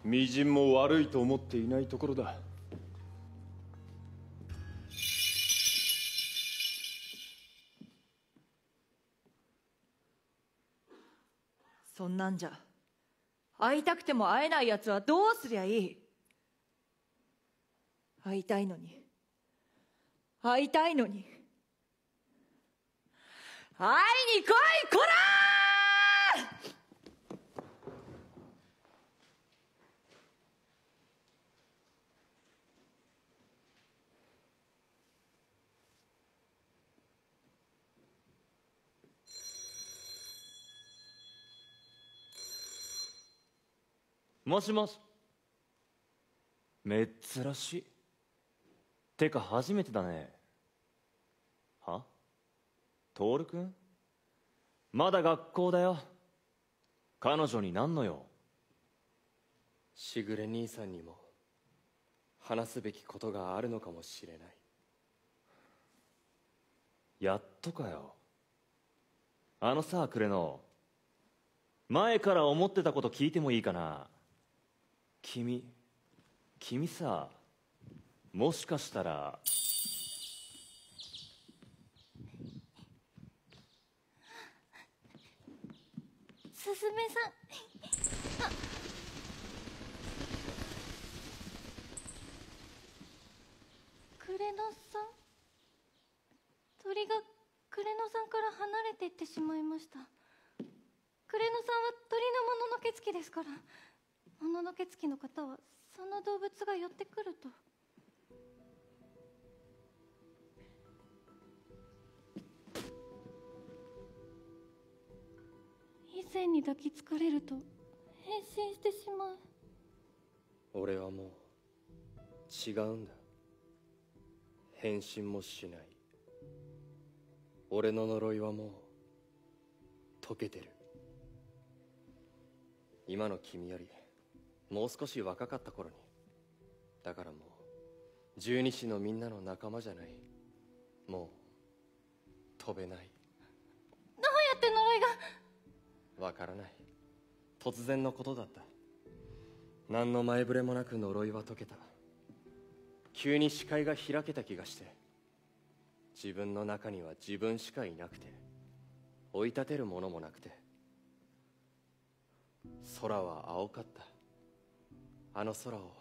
みじんも悪いと思っていないところだ。そんなんじゃ会いたくても会えない奴はどうすりゃいい？会いたいのに会いたいのに会いに来いこらもしもし。珍しい。てか初めてだね。徹くん？まだ学校だよ。彼女になんのよ？しぐれ兄さんにも話すべきことがあるのかもしれない。やっとかよ。あのさクレノ前から思ってたこと聞いてもいいかな？君君さもしかしたらすずめさん。クレノさん。鳥がクレノさんから離れていってしまいました。クレノさんは鳥のもののけつきですからもののけつきの方はその動物が寄ってくると以前に抱きつかれると。変身してしまう。俺はもう違うんだ。変身もしない。俺の呪いはもう解けてる。今の君よりもう少し若かった頃に。だからもう十二支のみんなの仲間じゃない。もう飛べないどうやって呪いがわからない。突然のことだった。何の前触れもなく呪いは解けた。急に視界が開けた気がして。自分の中には自分しかいなくて。追い立てるものもなくて。空は青かった。あの空を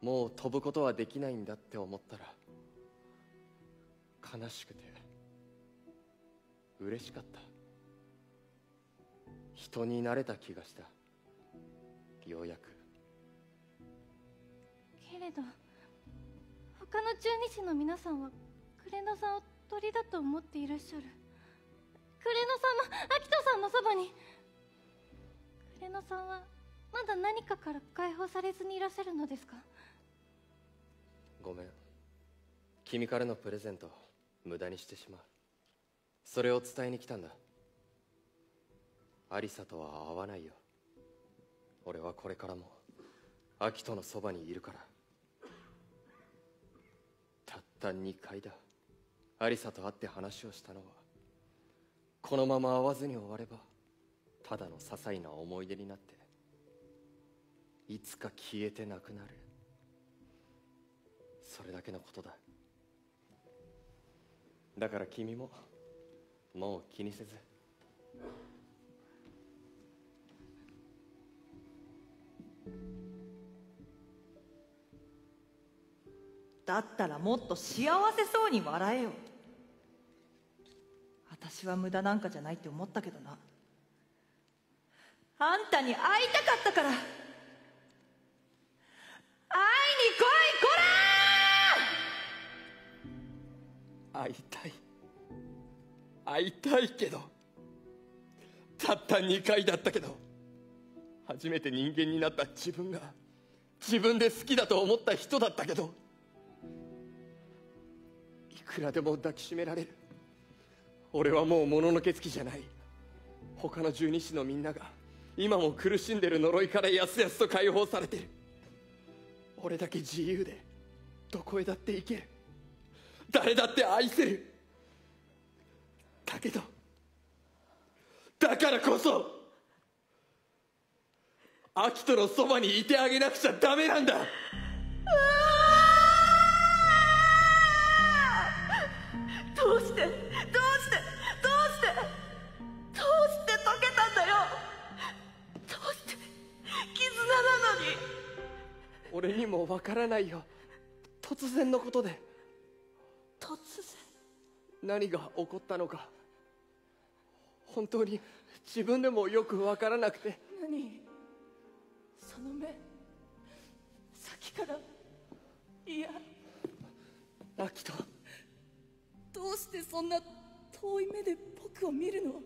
もう飛ぶことはできないんだって思ったら。悲しくて。嬉しかった。人になれた気がした。ようやく。けれど他の十二支の皆さんはクレノさんを鳥だと思っていらっしゃる。クレノさんもアキトさんのそばに。クレノさんはまだ何かから解放されずにいらっしゃるのですか？ごめん。君からのプレゼント無駄にしてしまう。それを伝えに来たんだアリサとは会わないよ。俺はこれからもアキトのそばにいるから。たった2回だ。アリサと会って話をしたのはこのまま会わずに終わればただの些細な思い出になっていつか消えてなくなる。それだけのことだ。だから君ももう気にせずだったらもっと幸せそうに笑えよ。私は無駄なんかじゃないって思ったけどな。あんたに会いたかったから。会いに来いこら会いたい。会いたいけど。たった2回だったけど。初めて人間になった自分が自分で好きだと思った人だったけどいくらでも抱きしめられる。俺はもうもののけつきじゃない。他の十二支のみんなが今も苦しんでる呪いからやすやすと解放されてる。俺だけ自由でどこへだって行ける。誰だって愛せる。だけどだからこそアキトのそばにいてあげなくちゃダメなんだ。どうして？どうして？どうして？どうして溶けたんだよ？どうして？絆なのに。俺にもわからないよ。突然のことで。突然？何が起こったのか。本当に自分でもよくわからなくて。何？その目さっきから。いや。アキト。どうしてそんな遠い目で僕を見るの？いや。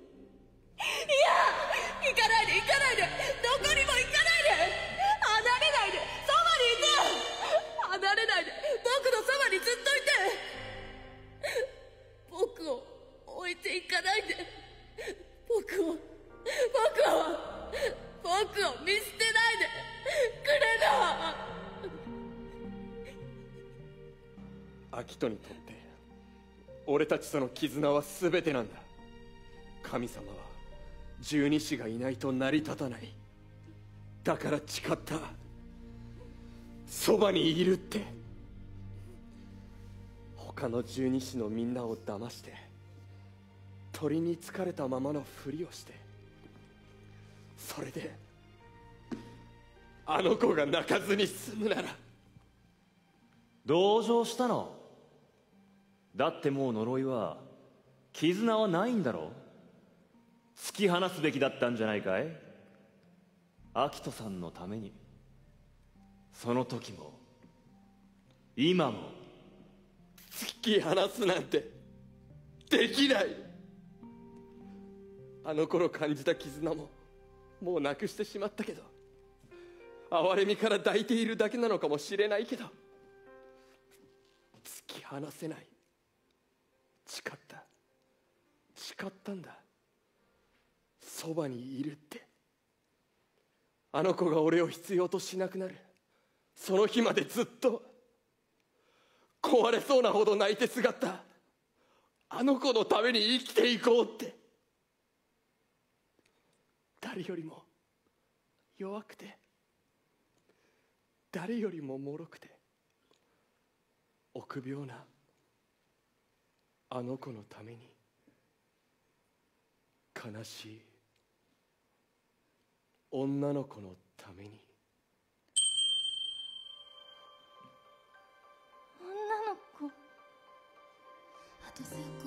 行かないで行かないで。どこにも行かないで。離れないで。そばにいて。離れないで。僕のそばにずっといて。僕を置いていかないで。僕を僕を。僕を見捨てないで。くれなアキトにとって俺たちとの絆は全てなんだ。神様は十二支がいないと成り立たない。だから誓った。そばにいるって。他の十二支のみんなを騙して鳥に疲れたままのふりをしてそれであの子が泣かずに済むなら。同情したの？だってもう呪いは絆はないんだろ？突き放すべきだったんじゃないかい？アキトさんのために。その時も今も突き放すなんてできない。あの頃感じた絆ももうなくしてしまったけど哀れみから抱いているだけなのかもしれないけど突き放せない。誓った。誓ったんだ。そばにいるって。あの子が俺を必要としなくなる。その日までずっと。壊れそうなほど泣いてすがった。あの子のために生きていこうって。誰よりも弱くて誰よりも脆くて臆病なあの子のために悲しい女の子のために。女の子？あと少し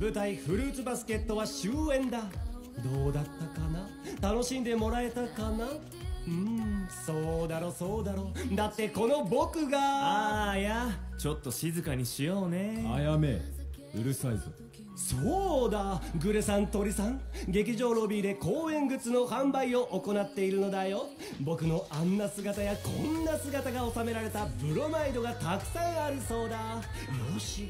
舞台フルーツバスケットは終演だ。どうだったかな？楽しんでもらえたかな？うんそうだろそうだろ。だってこの僕が。ああいやちょっと静かにしようね。あやめうるさいぞ。そうだ。グレさん鳥さん劇場ロビーで公演グッズの販売を行っているのだよ。僕のあんな姿やこんな姿が収められたブロマイドがたくさんあるそうだ。よし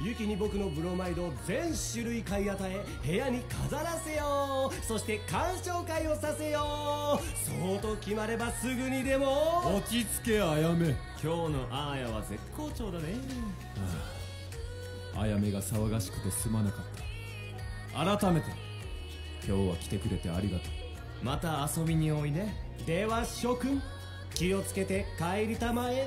ユキに僕のブロマイドを全種類買い与え部屋に飾らせよう。そして鑑賞会をさせよう。そうと決まればすぐにでも。落ち着けあやめ。今日のアーヤは絶好調だね。あやめが騒がしくてすまなかった。改めて今日は来てくれてありがとまた遊びにおいで。では諸君気をつけて帰りたまえ